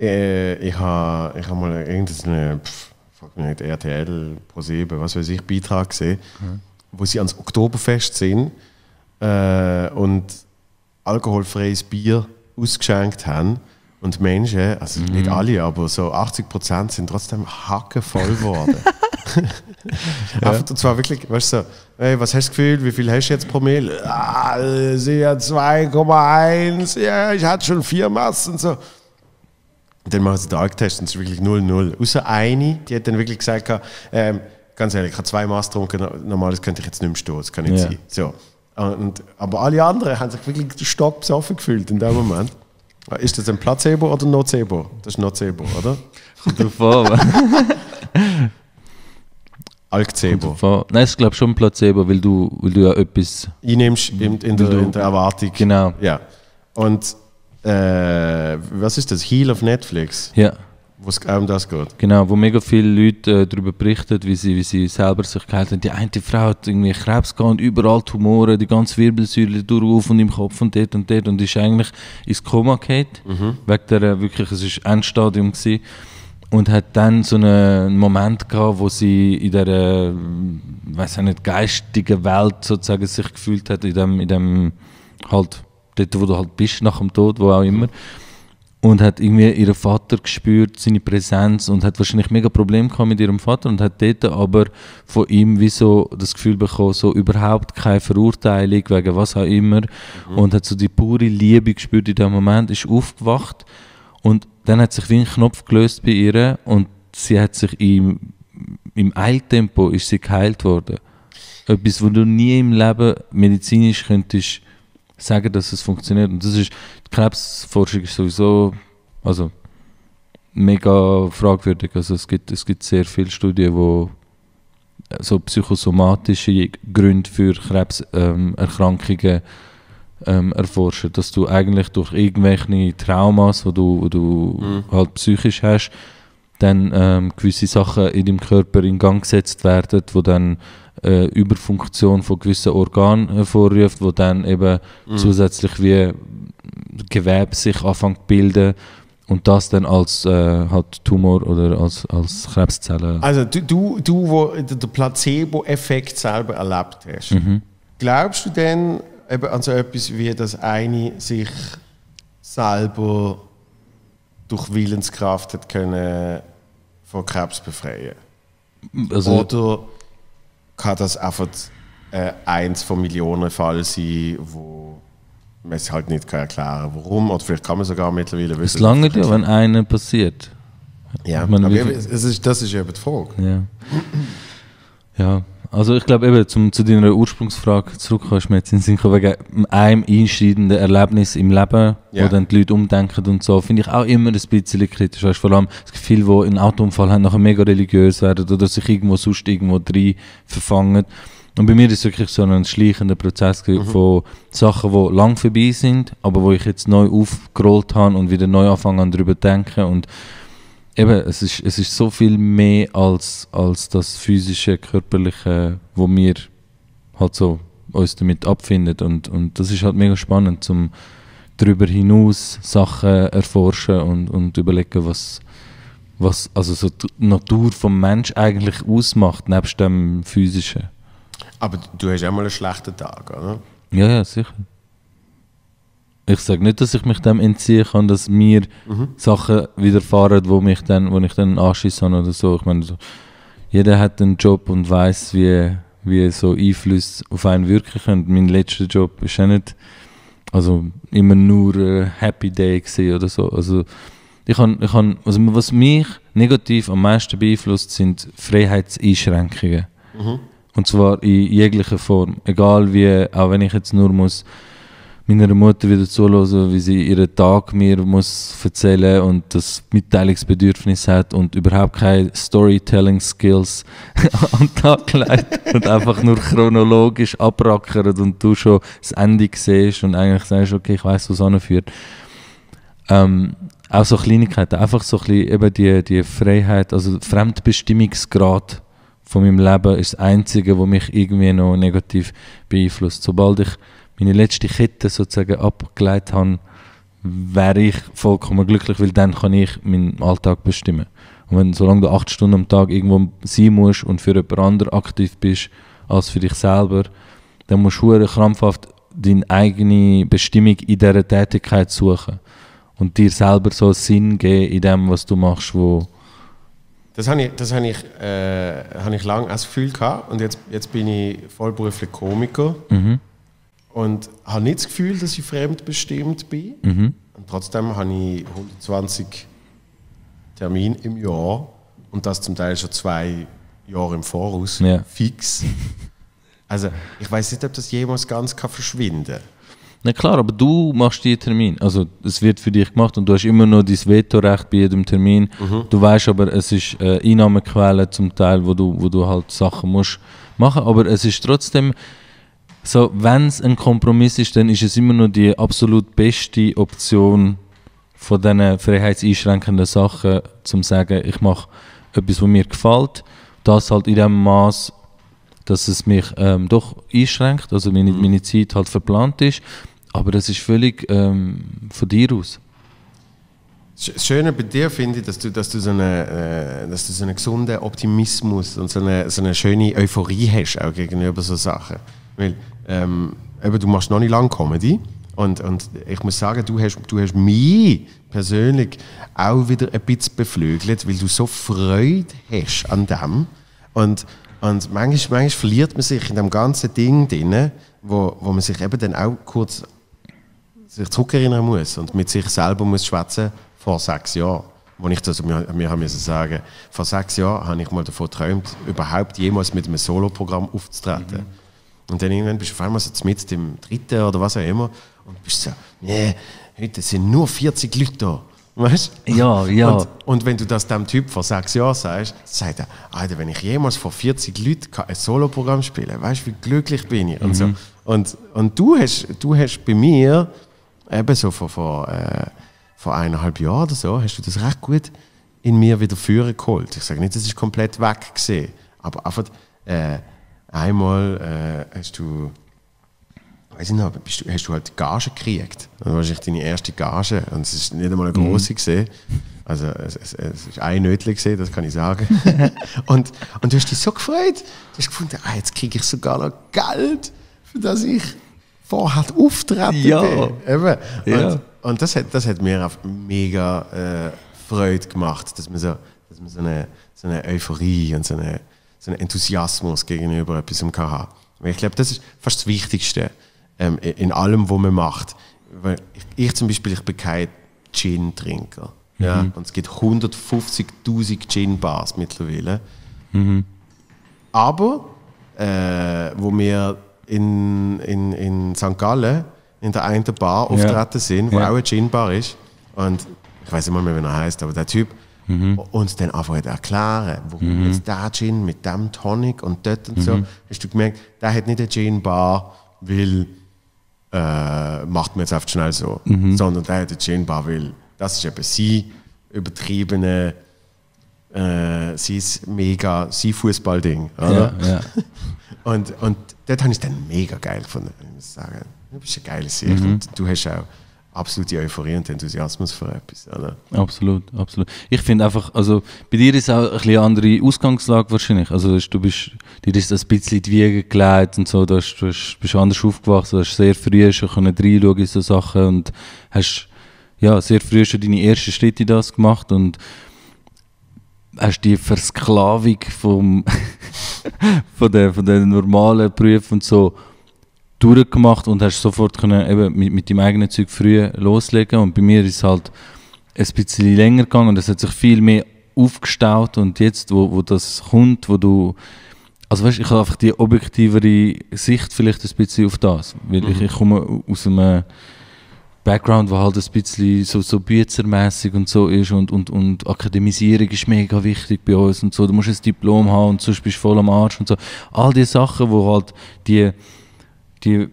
A: äh, ich habe ich hab mal irgendeine, pff, RTL, ProSieben, was weiß ich, Beitrag gesehen, wo sie ans Oktoberfest sind äh, und alkoholfreies Bier ausgeschenkt haben. Und Menschen, also nicht alle, aber so 80 Prozent sind trotzdem hackenvoll geworden. <laughs> Einfach, und zwar wirklich, weißt du, so, hey, was hast du gefühlt, wie viel hast du jetzt pro Mehl? Ah, sie hat 2,1, ja, ich hatte schon vier Massen und so. Und dann machen sie den Alktest und es ist wirklich 0-0. Außer eine, die hat dann wirklich gesagt, ähm, ganz ehrlich, ich habe zwei Maß getrunken, normales könnte ich jetzt nicht mehr stehen, das kann nicht
B: Ja.
A: sein. So. Und, aber alle anderen haben sich wirklich stockbesoffen gefühlt in dem Moment. Ist das ein Placebo oder Nocebo? Das ist Nocebo, oder?
B: Drauf an. <laughs>
A: Alkcebo.
B: Drauf an. Nein, ich glaube schon ein Placebo, weil du, weil du ja etwas.
A: Einnimmst in, in, der, in der Erwartung.
B: Genau.
A: Ja. Und äh, was ist das? Heal auf Netflix,
B: Ja.
A: wo es um das geht.
B: Genau, wo mega viele Leute äh, darüber berichten, wie sie, wie sie selber sich geheilt haben. Die eine Frau hat irgendwie Krebs gehabt und überall Tumore, die ganze Wirbelsäule durch und im Kopf und dort und dort und ist eigentlich ins Koma gefallen. Wegen der, äh, wirklich, es war Endstadium gewesen. Und hat dann so einen Moment gehabt, wo sie in der, weiß nicht, geistigen Welt sozusagen sich gefühlt hat, in dem, in dem halt, dort wo du halt bist nach dem Tod, wo auch immer. Und hat irgendwie ihren Vater gespürt, seine Präsenz und hat wahrscheinlich mega Probleme gehabt mit ihrem Vater und hat dort aber von ihm wie so das Gefühl bekommen, so überhaupt keine Verurteilung wegen was auch immer. Und hat so die pure Liebe gespürt in dem Moment, ist aufgewacht. Und dann hat sich wie ein Knopf gelöst bei ihr und sie hat sich im, im Eiltempo ist sie geheilt worden. Etwas, wo du nie im Leben medizinisch könntest sagen, dass es funktioniert. Und das ist, die Krebsforschung ist sowieso, also mega fragwürdig. Also es gibt, es gibt sehr viele Studien, wo so psychosomatische Gründe für Krebserkrankungen ähm, ähm, erforschen, dass du eigentlich durch irgendwelche Traumas, wo du, wo du halt psychisch hast, dann ähm, gewisse Sachen in deinem Körper in Gang gesetzt werden, wo dann äh, Überfunktion von gewissen Organen hervorruft, wo dann eben zusätzlich wie Gewebe sich anfängt zu bilden und das dann als äh, halt Tumor oder als, als Krebszelle.
A: Also du, du, du wo den Placebo-Effekt selber erlebt hast, glaubst du denn eben an so etwas wie, dass eine sich selber durch Willenskraft hat können von Krebs befreien?
B: Also,
A: Oder kann das einfach äh, eins von Millionen Fällen sein, wo man es halt nicht kann erklären kann, warum? Oder vielleicht kann man sogar mittlerweile
B: es lange ja, wenn einer passiert.
A: Ja,
B: meine,
A: aber es ist, das ist eben die Frage.
B: Ja. Ja, also ich glaube eben, zum, zu deiner Ursprungsfrage zurückkommst, mir jetzt in den Sinn gekommen, wegen einem einschneidenden Erlebnis im Leben,
A: Ja.
B: wo dann die Leute umdenken und so, finde ich auch immer ein bisschen kritisch. Weißt, vor allem, gibt viele, die einen Autounfall haben, nachher mega religiös werden oder sich irgendwo sonst irgendwo drin verfangen. Und bei mir ist es wirklich so ein schleichender Prozess mhm. von Sachen, die lang vorbei sind, aber wo ich jetzt neu aufgerollt habe und wieder neu anfange an darüber zu denken. Und eben, es ist, es ist so viel mehr als, als das physische, körperliche, wo wir halt so uns damit abfinden. Und, und das ist halt mega spannend, zum darüber hinaus Sachen erforschen und, und überlegen, was, was also so die Natur vom Mensch eigentlich ausmacht, nebst dem physischen.
A: Aber du hast auch mal einen schlechten Tag, oder?
B: Ja, ja, sicher. Ich sage nicht, dass ich mich dem entziehen kann, dass mir mhm. Sachen widerfahren, wo, mich dann, wo ich dann einen Anschiss habe oder so. Ich meine, so, jeder hat einen Job und weiß, wie, wie so Einflüsse auf einen wirken können. Mein letzter Job ist ja nicht also immer nur ein Happy Day oder so. Also ich kann, ich kann, also was mich negativ am meisten beeinflusst, sind Freiheitseinschränkungen. Mhm. Und zwar in jeglicher Form. Egal wie, auch wenn ich jetzt nur muss meiner Mutter wieder zuhören, wie sie ihren Tag mir muss erzählen und das Mitteilungsbedürfnis hat und überhaupt keine Storytelling-Skills den <laughs> Tag legt und einfach nur chronologisch abrackert und du schon das Ende siehst und eigentlich sagst, okay, ich weiß, was anführt. Ähm, auch so Kleinigkeiten, einfach so ein bisschen eben die, die Freiheit, also Fremdbestimmungsgrad von meinem Leben ist das Einzige, was mich irgendwie noch negativ beeinflusst. Sobald ich meine letzte Kette sozusagen abgelegt habe, wäre ich vollkommen glücklich, weil dann kann ich meinen Alltag bestimmen. Und wenn, solange du acht Stunden am Tag irgendwo sein musst und für jemand anderen aktiv bist als für dich selber, dann musst du krampfhaft deine eigene Bestimmung in dieser Tätigkeit suchen und dir selber so Sinn geben in dem, was du machst, wo
A: das habe ich, das habe ich, äh, habe ich lange als Gefühl gehabt und jetzt, jetzt bin ich vollberuflich Komiker mhm. Und habe nicht das Gefühl, dass ich fremdbestimmt bin. Mhm. Und trotzdem habe ich 120 Termine im Jahr und das zum Teil schon zwei Jahre im Voraus, ja. fix. <laughs> Also ich weiß nicht, ob das jemals ganz kann verschwinden kann.
B: Na klar, aber du machst die Termin. Also es wird für dich gemacht und du hast immer noch dein Vetorecht bei jedem Termin. Mhm. Du weißt aber, es ist äh, Einnahmequelle zum Teil, wo du, wo du halt Sachen musst machen. Aber es ist trotzdem so, wenn es ein Kompromiss ist, dann ist es immer noch die absolut beste Option von diesen freiheitseinschränkenden Sachen, zum sagen, ich mache etwas, was mir gefällt. Das halt in dem Maß, dass es mich ähm, doch einschränkt, also meine, mhm. meine Zeit halt verplant ist aber das ist völlig ähm, von dir aus.
A: Das Schöne bei dir finde ich, dass du, dass du, so, eine, äh, dass du so einen gesunden Optimismus und so eine, so eine schöne Euphorie hast auch gegenüber so Sachen. Weil ähm, eben, du machst noch nicht lange Comedy und, und ich muss sagen, du hast, du hast mich persönlich auch wieder ein bisschen beflügelt, weil du so Freude hast an dem. Und, und manchmal, manchmal verliert man sich in dem ganzen Ding drin, wo, wo man sich eben dann auch kurz sich zurückerinnern muss und mit sich selber muss schwätzen vor sechs Jahren. Wo ich das, wir, haben müssen sagen, vor sechs Jahren habe ich mal davon geträumt, überhaupt jemals mit einem Soloprogramm aufzutreten. Mhm. Und dann irgendwann bist du auf einmal so mit dem dritten oder was auch immer und bist so, nee, heute sind nur 40 Leute da. Weißt
B: Ja, ja.
A: Und, und, wenn du das dem Typ vor sechs Jahren sagst, sagt er, Alter, wenn ich jemals vor 40 Leuten ein Soloprogramm spiele, weißt du, wie glücklich bin ich? Und, mhm. so. und, und du, hast, du hast bei mir eben so vor, vor, äh, vor eineinhalb Jahren oder so, hast du das recht gut in mir wieder führen geholt. Ich sage nicht, das ist komplett weg gesehen, aber einfach äh, einmal äh, hast du weiß ich noch, bist du, hast du halt Gage gekriegt. Das war wahrscheinlich deine erste Gage und es ist nicht einmal eine große mhm. gesehen. Also es, es, es ist ein Nötli gesehen, das kann ich sagen. <laughs> und, und du hast dich so gefreut. Du hast gefunden, ah, jetzt kriege ich sogar noch Geld, für das ich vorher auftreten
B: ja. Eben.
A: Ja. Und, und, das, hat, das hat mir auch mega äh, Freude gemacht, dass man so, dass man so, eine, so eine Euphorie und so, eine, so einen Enthusiasmus gegenüber etwas haben Ich glaube, das ist fast das Wichtigste ähm, in allem, was man macht. Weil ich, ich zum Beispiel, ich bin kein Gin-Trinker. Ja? Mhm. Und es gibt 150.000 Gin-Bars mittlerweile. Mhm. Aber, äh, wo wir in, in, in St. Gallen in der einen Bar auftreten ja. sind, wo ja. auch eine Gin-Bar ist. Und ich weiß nicht mehr, wie er heißt, aber der Typ uns dann einfach erklären, warum jetzt der Gin mit dem Tonic und dort und so, hast du gemerkt, der hat nicht eine Gin Bar, weil äh, macht man jetzt einfach schnell so, sondern der hat eine Gin Bar, weil das ist eben sie übertriebene äh, sie ist mega, sie Fußballding, oder?
B: Ja, ja. <laughs>
A: Und, und dort habe ich es dann mega geil gefunden. Ich muss sagen, du bist eine geile Sicht und du hast auch absolute Euphorie und Enthusiasmus für etwas, oder?
B: Absolut, absolut. Ich finde einfach, also bei dir ist auch ein bisschen eine andere Ausgangslage wahrscheinlich. Also du bist, dir ist ein bisschen in die Wiege gelegt und so, du, hast, du bist anders aufgewachsen, du hast sehr früh schon können reinschauen in so Sachen und hast ja, sehr früh schon deine ersten Schritte in das gemacht und hast die Versklavung vom, <laughs> von, den, von den normalen Berufen und so durchgemacht und hast sofort können eben mit, mit deinem eigenen Zeug früh loslegen und bei mir ist es halt ein bisschen länger gegangen und es hat sich viel mehr aufgestaut und jetzt, wo, wo das kommt, wo du also weißt, ich habe einfach die objektivere Sicht vielleicht ein bisschen auf das, weil ich, ich komme aus einem Background, wo halt ein bisschen so, so büzermässig und so ist und, und, und Akademisierung ist mega wichtig bei uns und so. Du musst ein Diplom haben und sonst bist du voll am Arsch und so. All die Sachen, wo halt die, die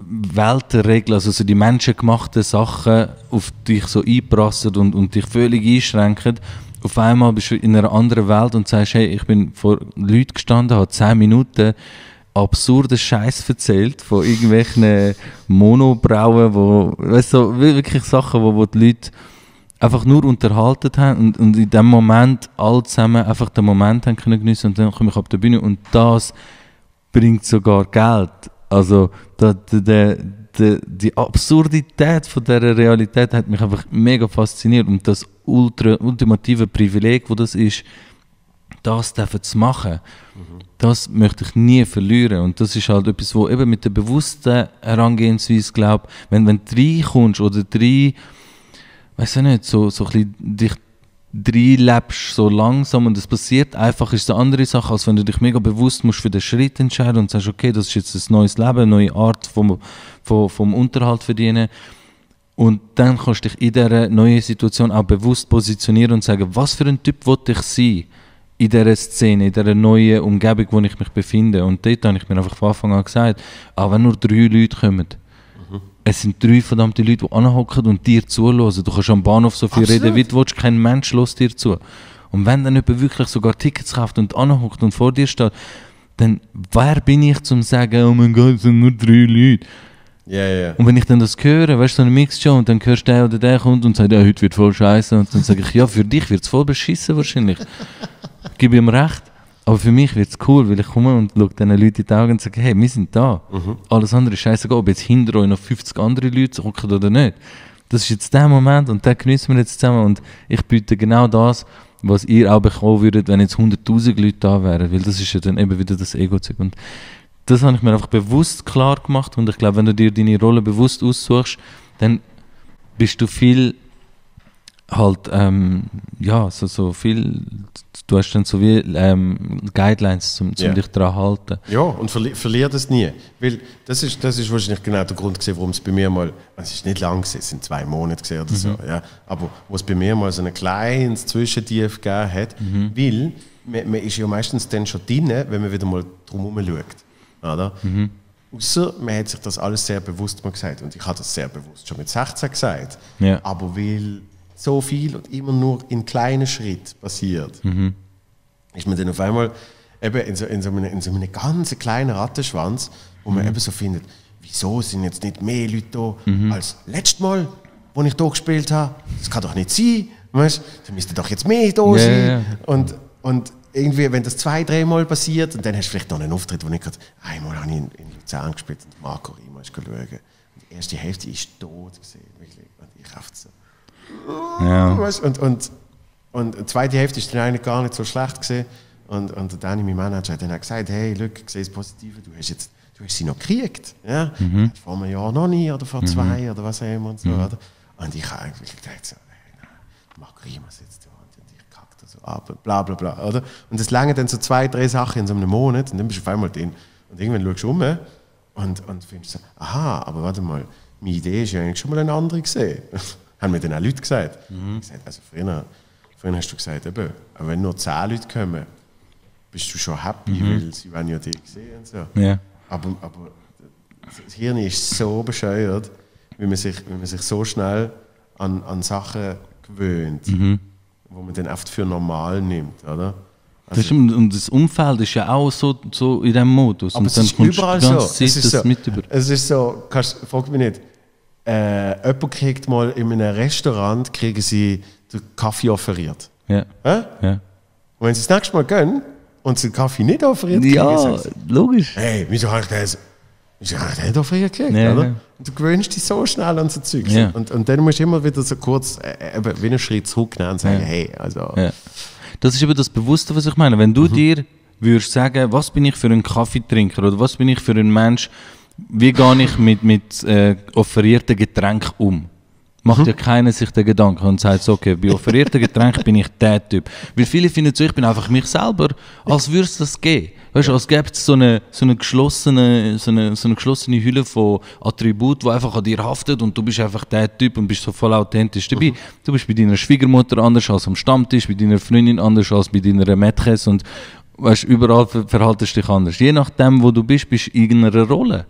B: Weltenregeln, also so die menschengemachten Sachen auf dich so einprassen und, und dich völlig einschränken. Auf einmal bist du in einer anderen Welt und sagst, hey, ich bin vor Leuten gestanden, habe 10 Minuten absurden Scheiß erzählt von irgendwelchen Monobrauen, wo, weißt du, wirklich Sachen, wo, wo die Leute einfach nur unterhalten haben und, und in dem Moment alle zusammen einfach den Moment haben können geniessen und dann komme ich auf die Bühne und das bringt sogar Geld. Also da, da, da, die, Absurdität von dieser Realität hat mich einfach mega fasziniert und das ultra, ultimative Privileg, wo das ist, das dürfen zu machen, das möchte ich nie verlieren. Und das ist halt etwas, wo eben mit der bewussten Herangehensweise, glaube wenn, wenn du reinkommst oder drei, weiß ich nicht, so, so ein bisschen dich reinlebst, so langsam und es passiert einfach, ist eine andere Sache, als wenn du dich mega bewusst musst für den Schritt entscheiden und sagst, okay, das ist jetzt ein neues Leben, eine neue Art vom, vom, vom Unterhalt verdienen. Und dann kannst du dich in dieser neuen Situation auch bewusst positionieren und sagen, was für ein Typ will ich sein? in dieser Szene, in dieser neuen Umgebung, wo ich mich befinde. Und dort habe ich mir einfach von Anfang an gesagt, auch wenn nur drei Leute kommen. Es sind drei verdammte Leute, die anhocken und dir zuhören. Du kannst am Bahnhof so viel Absolut. reden, wie du willst, kein Mensch lässt dir zu. Und wenn dann jemand wirklich sogar Tickets kauft und anhockt und vor dir steht, dann wer bin ich zum sagen, oh mein Gott, es sind nur drei Leute.
A: Ja, yeah, ja. Yeah.
B: Und wenn ich dann das höre, weißt du, so eine Mixshow und dann hörst du der oder der kommt und sagt, ja, heute wird voll scheiße. Und dann sage ich, ja, für dich wird es voll beschissen wahrscheinlich gebe ihm recht. Aber für mich wird es cool, weil ich komme und schaue diesen Leuten in die Augen und sage, hey, wir sind da. Mhm. Alles andere ist scheißegal, ob jetzt hinter euch noch 50 andere Leute hocken oder nicht. Das ist jetzt der Moment und den genießen wir jetzt zusammen. Und ich biete genau das, was ihr auch bekommen würdet, wenn jetzt 100'000 Leute da wären. Weil das ist ja dann eben wieder das Ego-Zeug. Und das habe ich mir einfach bewusst klar gemacht. Und ich glaube, wenn du dir deine Rolle bewusst aussuchst, dann bist du viel halt, ähm, ja, so, so viel du hast dann so wie ähm, Guidelines, um, yeah. dich daran zu halten.
A: Ja, und verli verlier das nie. Weil das ist, das ist wahrscheinlich genau der Grund, gewesen, warum es bei mir mal, es ist nicht lang, gewesen, es sind zwei Monate gewesen oder mhm. so, ja, aber wo es bei mir mal so ein kleines Zwischentief gegeben hat, mhm. weil man, man, ist ja meistens dann schon drin, wenn man wieder mal drumherum schaut. Oder? Mhm. Außer man hat sich das alles sehr bewusst mal gesagt. Und ich habe das sehr bewusst schon mit 16 gesagt.
B: Ja.
A: Aber weil so viel und immer nur in kleinen Schritten passiert, mhm. ist man dann auf einmal eben in so, in so, einem, in so einem ganz kleinen Rattenschwanz, wo man mhm. eben so findet, wieso sind jetzt nicht mehr Leute da mhm. als letztes Mal, wo ich hier gespielt habe? Das kann doch nicht sein, weißt? Da müsste doch jetzt mehr da sein.
B: Ja.
A: Und, und irgendwie, wenn das zwei, dreimal passiert, und dann hast du vielleicht noch einen Auftritt, wo ich gerade, einmal habe ich in, in Luzern gespielt und Marco Rima ist schauen. Die erste Hälfte ist tot gesehen, wirklich. Und ich habe so,
B: ja.
A: Und, und, und die zweite Hälfte ist dann eigentlich gar nicht so schlecht gesehen. Und, und Danny, mein Manager, hat dann gesagt, hey, look, ich sehe das Positive, du hast, jetzt, du hast sie noch gekriegt. Ja?
B: Mhm.
A: Vor einem Jahr noch nie oder vor
B: Mhm.
A: zwei oder was auch immer und so.
B: Mhm.
A: Oder? Und ich habe eigentlich gedacht, so, hey, nein, Marco Riemer sitzt da und ich kacke da so ab und bla bla bla. Oder? Und das lange dann so zwei, drei Sachen in so einem Monat und dann bist du auf einmal drin. Und irgendwann schaust du um und, und findest so, aha, aber warte mal, meine Idee ist ja eigentlich schon mal eine andere gesehen. Haben mir dann auch Leute gesagt.
B: Mhm.
A: gesagt also früher, vorhin hast du gesagt, eben, wenn nur 10 Leute kommen, bist du schon happy, weil sie wollen ja dich sehen und so.
B: Ja.
A: Aber, aber das Hirn ist so bescheuert, wie man sich, wie man sich so schnell an, an Sachen gewöhnt, wo man dann oft für normal nimmt, oder?
B: Das stimmt, und das Umfeld ist ja auch so, so in diesem Modus.
A: Aber
B: und
A: es
B: dann
A: ist überall so. Es ist so.
B: mit über.
A: Es ist so, kannst, frag mich nicht. Äh, jemand kriegt mal in einem Restaurant kriegen sie den Kaffee offeriert.
B: Ja.
A: Hä?
B: Ja,
A: Und wenn sie das nächste Mal gehen und sie den Kaffee nicht offeriert kriegen, sagen sie,
B: logisch.
A: hey, wieso habe ich das, wieso habe ich den nicht offeriert gekriegt,
B: Ja,
A: oder?
B: ja.
A: Und du gewöhnst dich so schnell an so Zeugs.
B: Ja.
A: Und, und dann musst du immer wieder so kurz, äh, eben, wie einen Schritt zurücknehmen und sagen,
B: Ja.
A: hey, also,
B: Ja. Das ist eben das Bewusste, was ich meine. Wenn
A: Mhm.
B: du dir würdest sagen, was bin ich für ein Kaffeetrinker oder was bin ich für ein Mensch, wie gehe ich mit, mit äh, offerierten Getränken um? Macht
A: Mhm.
B: ja keiner sich den Gedanken und sagt so, okay, bei offerierten Getränken bin ich der Typ. Weil viele finden so, ich bin einfach mich selber, als würde es das geben. Weißt du, als gäbe es so eine, so, eine geschlossene, so, eine, so eine geschlossene Hülle von Attributen, die einfach an dir haftet und du bist einfach der Typ und bist so voll authentisch dabei. Du bist bei deiner Schwiegermutter anders als am Stammtisch, bei deiner Freundin anders als bei deiner Mädchen und weißt, überall ver verhaltest du dich anders. Je nachdem, wo du bist, bist du in irgendeiner Rolle.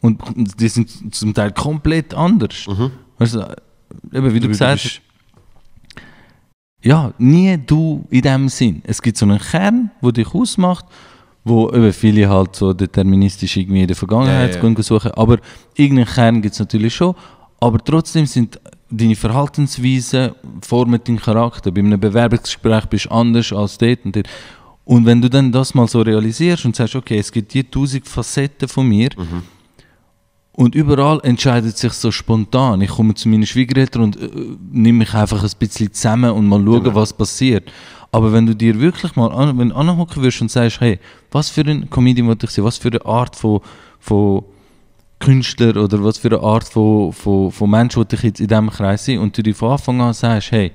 B: Und die sind zum Teil komplett anders. Weißt du, eben wie du gesagt hast, ja, nie du in dem Sinn. Es gibt so einen Kern, der dich ausmacht, wo eben viele halt so deterministisch irgendwie in der Vergangenheit
A: Ja, ja.
B: suchen. Aber irgendeinen Kern gibt es natürlich schon. Aber trotzdem sind deine Verhaltensweisen formen deinen Charakter. Bei einem Bewerbungsgespräch bist du anders als dort und dort. Und wenn du dann das mal so realisierst und sagst, okay, es gibt die tausend Facetten von mir, und überall entscheidet sich so spontan. Ich komme zu meinen Schwiegereltern und äh, nehme mich einfach ein bisschen zusammen und mal schauen, was passiert. Aber wenn du dir wirklich mal an, wenn anhocken wirst und sagst, hey, was für ein Comedian wollte ich sein, was für eine Art von, von Künstler oder was für eine Art von, von, von Mensch wollte ich jetzt in diesem Kreis sein und du dir von Anfang an sagst, hey,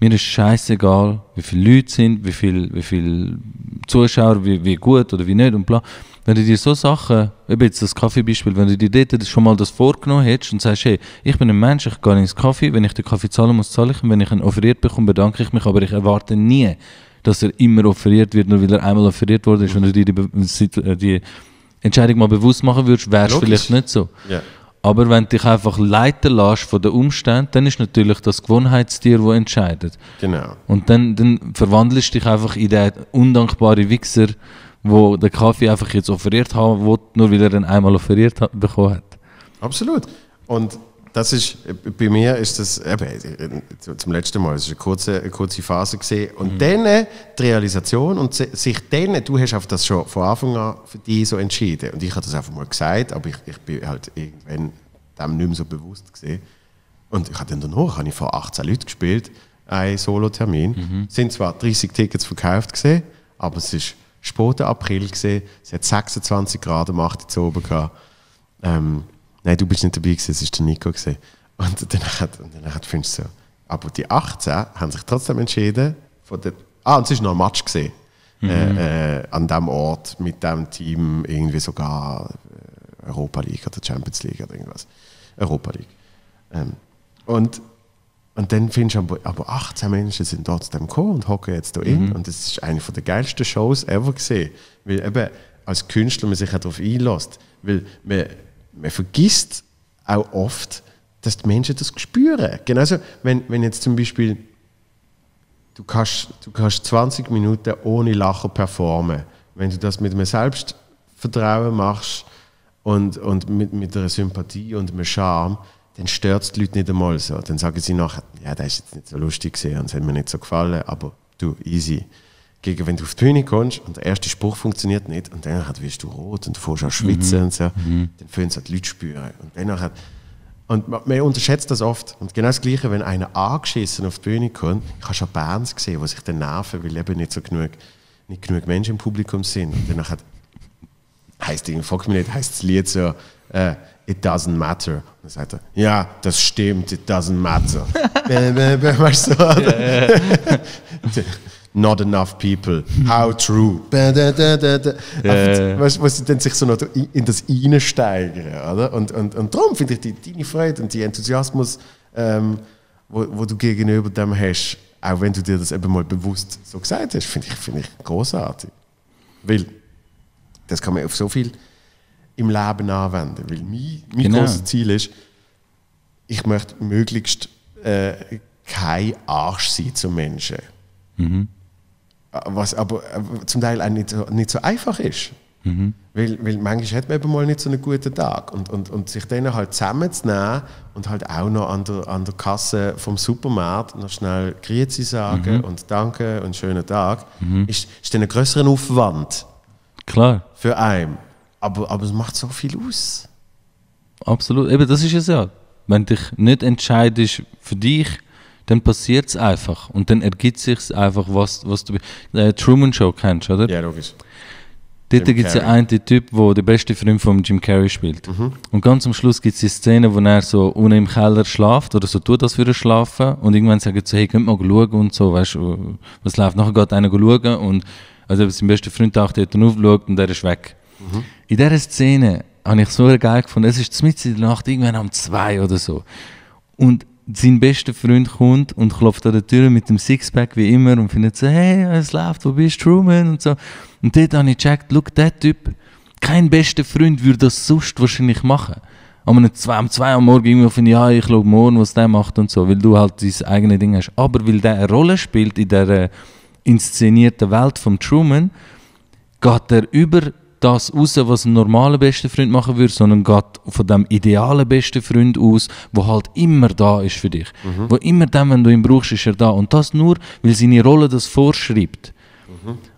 B: mir ist scheißegal, wie viele Leute sind, wie viele wie viel Zuschauer, wie, wie gut oder wie nicht und bla. Wenn du dir so Sachen, eben jetzt das Kaffeebeispiel, wenn du dir dort schon mal das vorgenommen hättest und sagst, hey, ich bin ein Mensch, ich gehe ins Kaffee, wenn ich den Kaffee zahlen muss, zahle ich ihn, wenn ich ihn offeriert bekomme, bedanke ich mich, aber ich erwarte nie, dass er immer offeriert wird, nur weil er einmal offeriert wurde. Wenn du dir die, äh, die Entscheidung mal bewusst machen würdest, wäre es vielleicht nicht so.
A: ja.
B: Aber wenn du dich einfach leiten lässt von den Umständen, dann ist natürlich das Gewohnheitstier, das entscheidet.
A: genau.
B: Und dann, dann verwandelst du dich einfach in den undankbaren Wichser, wo der Kaffee einfach jetzt offeriert haben will, nur weil er ihn einmal offeriert hat, bekommen hat.
A: Absolut. Und das ist, bei mir ist das, eben, zu- zum letzten Mal, es ist eine kurze, eine kurze Phase gesehen. Und dann äh, die Realisation und si- sich dann, du hast auf das schon von Anfang an für dich so entschieden. Und ich habe das einfach mal gesagt, aber ich, ich bin halt irgendwann dem nicht mehr so bewusst gesehen. Und ich habe dann danach, habe ich vor 18 Leuten gespielt, einen Solo-Termin. Es sind zwar 30 Tickets verkauft gesehen, aber es ist später April gesehen. Es hat 26 Grad am 8. Uhr oben gehabt. Ähm, nein, du bist nicht dabei gewesen, es war der Nico gewesen. Und dann hat, und hat findest du so. Aber die 18 haben sich trotzdem entschieden, von der, ah, und es war noch ein Match gesehen. Äh, äh, an dem Ort mit dem Team irgendwie sogar äh, Europa League oder Champions League oder irgendwas. Europa League. Ähm, und, und dann findest du, aber, aber 18 Menschen sind trotzdem gekommen und hocken jetzt da in. Und das ist eine der geilsten Shows ever gesehen. Weil eben als Künstler man sich auch darauf einlässt. Weil man, man vergisst auch oft, dass die Menschen das spüren. Genauso, wenn, wenn jetzt zum Beispiel du kannst, du kannst 20 Minuten ohne Lachen performen. Wenn du das mit einem Selbstvertrauen machst und, und mit, mit einer Sympathie und einem Charme, dann stört es die Leute nicht einmal so. Dann sagen sie nachher, ja, das ist jetzt nicht so lustig gewesen und es hat mir nicht so gefallen, aber du, easy. Gegen wenn du auf die Bühne kommst und der erste Spruch funktioniert nicht und dann wirst du rot und du fährst an schwitzen und so, dann fühlen es die Leute spüren. Und hat und man, unterschätzt das oft. Und genau das Gleiche, wenn einer angeschissen auf die Bühne kommt, ich habe schon Bands gesehen, die sich dann nerven, weil eben nicht so genug, nicht genug Menschen im Publikum sind. Und dann heißt irgendwie, frag mich nicht, heißt das Lied so, äh, It doesn't matter. Und dann sagt er, ja, das stimmt, it doesn't matter. <laughs> Weißt du? <laughs> Not enough people. How true. Da, da, da, da. Weißt du, wo sie dann sich so noch in das reinsteigern, oder? Und, und, und darum finde ich die, deine Freude und die Enthusiasmus, ähm, wo, wo du gegenüber dem hast, auch wenn du dir das eben mal bewusst so gesagt hast, finde ich, find ich großartig. Weil das kann man auf so viel im Leben anwenden. Weil mein, mein
B: Genau.
A: großes Ziel ist, ich möchte möglichst äh, kein Arsch sein zum Menschen. Was aber äh, zum Teil auch nicht so, nicht so einfach ist. Weil, weil manchmal hat man eben mal nicht so einen guten Tag. Und, und, und sich dann halt zusammenzunehmen und halt auch noch an der, an der Kasse vom Supermarkt noch schnell Grüezi sagen und Danke und schönen Tag, ist, ist dann ein größeren Aufwand
B: Klar,
A: für einen. Aber, aber es macht so viel aus.
B: absolut. Eben, das ist es ja. Wenn dich nicht entscheidest für dich, dann passiert es einfach. Und dann ergibt sich einfach, was, was du. Äh, Truman Show kennst oder?
A: Ja, logisch.
B: Dort gibt es ja einen Typ, der der beste Freund von Jim Carrey spielt. Und ganz am Schluss gibt es die Szene, wo er so unten im Keller schlaft oder so tut das für ihn schlafen und irgendwann sagt er so, hey, könnt mal schauen und so, weißt du, was läuft. Nachher geht einer schauen und also sein bester Freund dachte, er hat dann aufgeschaut und er ist weg. In dieser Szene habe ich so geil gefunden, es ist mitten in der Nacht, irgendwann um zwei oder so. Und sein bester Freund kommt und klopft an der Tür mit dem Sixpack wie immer und findet so, hey, es läuft, wo bist du, Truman? Und so. Und dort habe ich gecheckt, look, der Typ, kein bester Freund würde das sonst wahrscheinlich machen. Am einem zwei, um zwei am Morgen irgendwie finde ich, ja, ich schaue morgen, was der macht und so, weil du halt dein eigenes Ding hast. Aber weil der eine Rolle spielt in der inszenierten Welt von Truman, geht er über das raus, was ein normaler bester Freund machen würde, sondern geht von dem idealen besten Freund aus, wo halt immer da ist für dich. Wo immer dann, wenn du ihn brauchst, ist er da. Und das nur, weil seine Rolle das vorschreibt.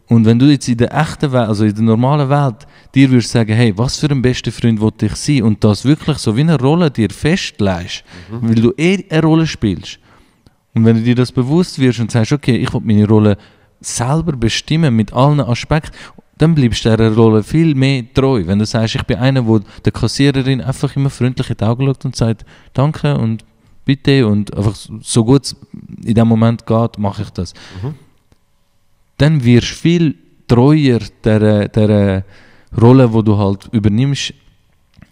B: Und wenn du jetzt in der echten Welt, also in der normalen Welt, dir würdest sagen, hey, was für ein bester Freund wollte ich sein und das wirklich so wie eine Rolle dir festlegst, weil du eh eine Rolle spielst. Und wenn du dir das bewusst wirst und sagst, okay, ich will meine Rolle selber bestimmen mit allen Aspekten, dann bleibst du dieser Rolle viel mehr treu. Wenn du sagst, ich bin einer, der der Kassiererin einfach immer freundlich in die Augen schaut und sagt, danke und bitte und einfach so- gut es in dem Moment geht, mache ich das. Dann wirst du viel treuer der, der Rolle, die du halt übernimmst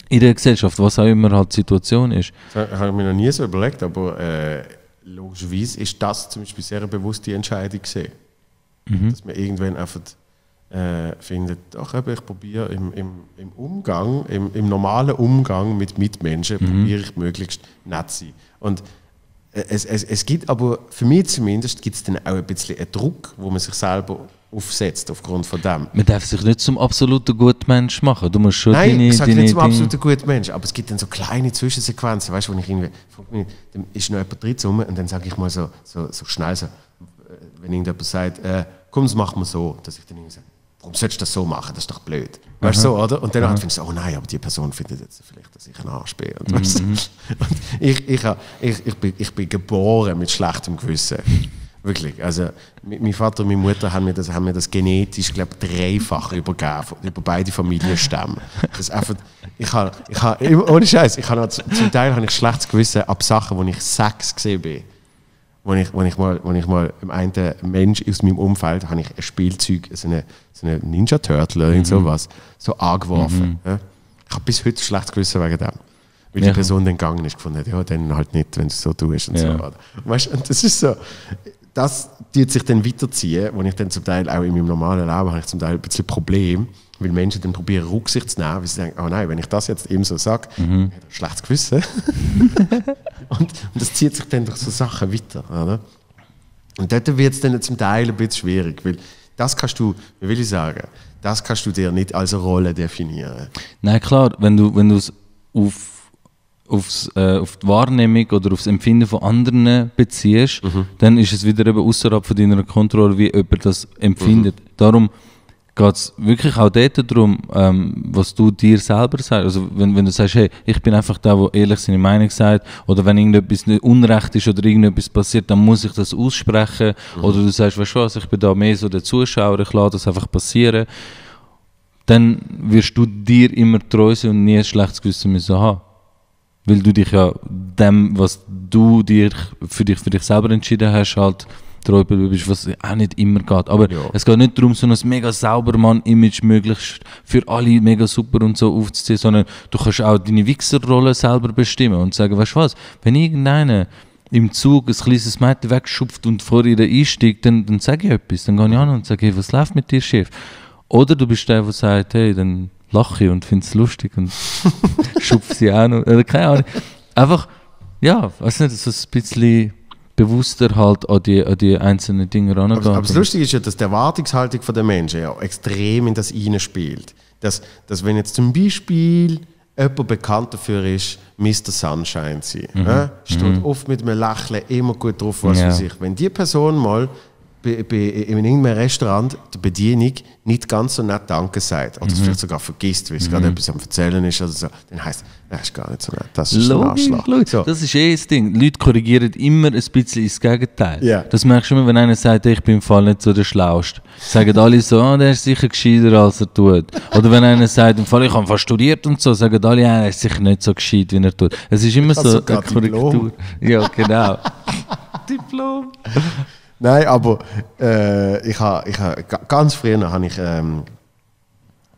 B: in der Gesellschaft, was auch immer halt die Situation ist.
A: Das habe ich mir noch nie so überlegt, aber äh, logischerweise ist das zum Beispiel sehr eine bewusste Entscheidung gesehen. Dass man irgendwann einfach äh, findet, ach, eben, ich probiere im, im, im Umgang, im, im normalen Umgang mit Mitmenschen, probiere ich möglichst nett zu sein. Und äh, es, es, es gibt aber, für mich zumindest, gibt es dann auch ein bisschen einen Druck, wo man sich selber aufsetzt aufgrund von dem.
B: Man darf sich nicht zum absoluten Gutmensch machen. Du musst schon
A: Nein,
B: deine,
A: ich sage nicht zum absoluten guten Mensch, aber es gibt dann so kleine Zwischensequenzen, weißt du, wo ich irgendwie, dann ist noch jemand drin und dann sage ich mal so, so, so schnell so, äh, wenn irgendjemand sagt, äh, komm, das machen wir so, dass ich dann irgendwie sage, warum sollst du das so machen, das ist doch blöd. Weißt du so, oder? Und dann halt findest du, oh nein, aber die Person findet jetzt vielleicht, dass ich ein Arsch bin. Und, weißt du, und ich, ich, ich, ich, bin, ich bin geboren mit schlechtem Gewissen. Wirklich. Also, mein Vater und meine Mutter haben mir das, haben mir das genetisch, glaube dreifach übergeben, über beide Familienstämme. Das einfach, ich habe, ich habe, ohne Scheiß, ich habe zum Teil habe ich schlechtes Gewissen ab Sachen, wo ich sechs gesehen bin. Wo ich, wo ich mal, wo ich mal im einen Mensch aus meinem Umfeld habe ich ein Spielzeug, so eine, so eine Ninja Turtle oder irgend sowas, so angeworfen. Ja. Ich habe bis heute ein schlechtes Gewissen wegen dem. Weil
B: Ja.
A: die Person dann gegangen ist, gefunden hat, ja, dann halt nicht, wenn du es so tust und
B: Ja.
A: so. Weißt, du, und das ist so, das tut sich dann weiterziehen, wo ich dann zum Teil auch in meinem normalen Leben habe ich zum Teil ein bisschen Problem, weil Menschen dann probieren Rücksicht zu nehmen, weil sie denken, oh nein, wenn ich das jetzt eben so sage,
B: Mhm.
A: er ein schlechtes Gewissen. <laughs> und, und das zieht sich dann durch so Sachen weiter. Oder? Und dort wird es dann zum Teil ein bisschen schwierig, weil das kannst du, wie will ich sagen, das kannst du dir nicht als Rolle definieren.
B: Nein, klar, wenn du wenn du es auf, aufs, äh, auf die Wahrnehmung oder aufs Empfinden von anderen beziehst, dann ist es wieder eben außerhalb von deiner Kontrolle, wie jemand das empfindet. Darum geht es wirklich auch dort darum, ähm, was du dir selber sagst. Also wenn, wenn du sagst, hey, ich bin einfach der, der ehrlich seine Meinung sagt, oder wenn irgendetwas nicht unrecht ist oder irgendetwas passiert, dann muss ich das aussprechen. Oder du sagst, weißt du was, ich bin da mehr so der Zuschauer, ich lasse das einfach passieren dann wirst du dir immer treu sein und nie ein schlechtes Gewissen müssen haben. Weil du dich ja dem, was du dir für dich, für dich selber entschieden hast, halt treu bist, was auch nicht immer geht. Aber
A: Ja.
B: es geht nicht darum, so ein mega sauber Mann-Image möglichst für alle mega super und so aufzuziehen, sondern du kannst auch deine Wichserrolle selber bestimmen und sagen, weißt du was, wenn irgendeiner im Zug ein kleines Mädchen wegschupft und vor ihr einsteigt, dann, dann sage ich etwas. Dann gehe ich an und sage, hey, was läuft mit dir, Chef? Oder du bist der, der sagt, hey, dann lache ich und finde es lustig und <laughs> schupfe sie auch noch. Oder keine Ahnung. Einfach, ja, weiß nicht, so ein bisschen bewusster halt an die, an die einzelnen Dinge rangeht.
A: Aber, aber das Lustige ist ja, dass die Erwartungshaltung der Menschen ja extrem in das spielt. Dass, dass wenn jetzt zum Beispiel jemand bekannt dafür ist, Mr. Sunshine zu sein, mhm. äh, steht mhm. oft mit einem Lächeln immer gut drauf, was ja. für sich. Wenn die Person mal bei, bei, in irgendeinem Restaurant die Bedienung nicht ganz so nett Danke sagt oder mhm. vielleicht sogar vergisst, weil es mhm. gerade etwas am Erzählen ist oder so, dann heisst das ist gar nicht so nett, das ist
B: logisch, ein Arschloch. So. Das ist eh das Ding. Leute korrigieren immer ein bisschen ins Gegenteil. Yeah. Das merkst du immer, wenn einer sagt, ich bin im Fall nicht so der Schlauste. Sagen alle so, oh, der ist sicher gescheiter, als er tut. Oder wenn einer sagt, im Fall, ich habe fast studiert und so, sagen alle, ja, er ist sicher nicht so gescheit, wie er tut. Es ist immer so eine Korrektur. Ja, genau. <laughs> Diplom.
A: Nein, aber äh, ich habe ich ha, ganz früher habe ich ähm,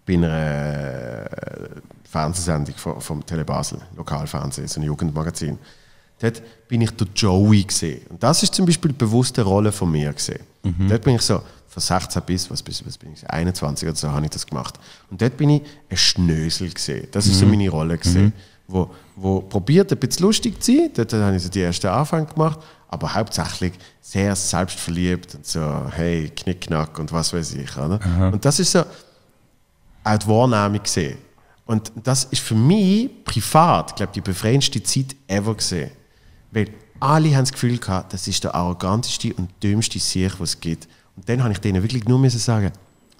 A: bei einer äh, Fernsehsendung vom, vom Telebasel, Lokalfernsehen, so ein Jugendmagazin, dort bin ich der Joey gesehen. Und das ist zum Beispiel eine bewusste Rolle von mir gesehen. Mhm. Dort bin ich so von 16 bis, was, bis was bin ich, 21 oder so habe ich das gemacht. Und dort bin ich ein Schnösel gesehen. Das ist mhm. so meine Rolle gesehen. Mhm. Wo, wo probiert ein bisschen lustig zu sein. Dort habe ich so die ersten Anfänge gemacht aber hauptsächlich sehr selbstverliebt und so, hey, Knickknack und was weiß ich. Oder? Und das ist so auch die Wahrnehmung gesehen. Und das ist für mich privat, glaube die befreiendste Zeit ever gesehen. Weil alle haben das Gefühl gehabt, das ist der arroganteste und dümmste Sieg, was es gibt. Und dann habe ich denen wirklich nur müssen sagen,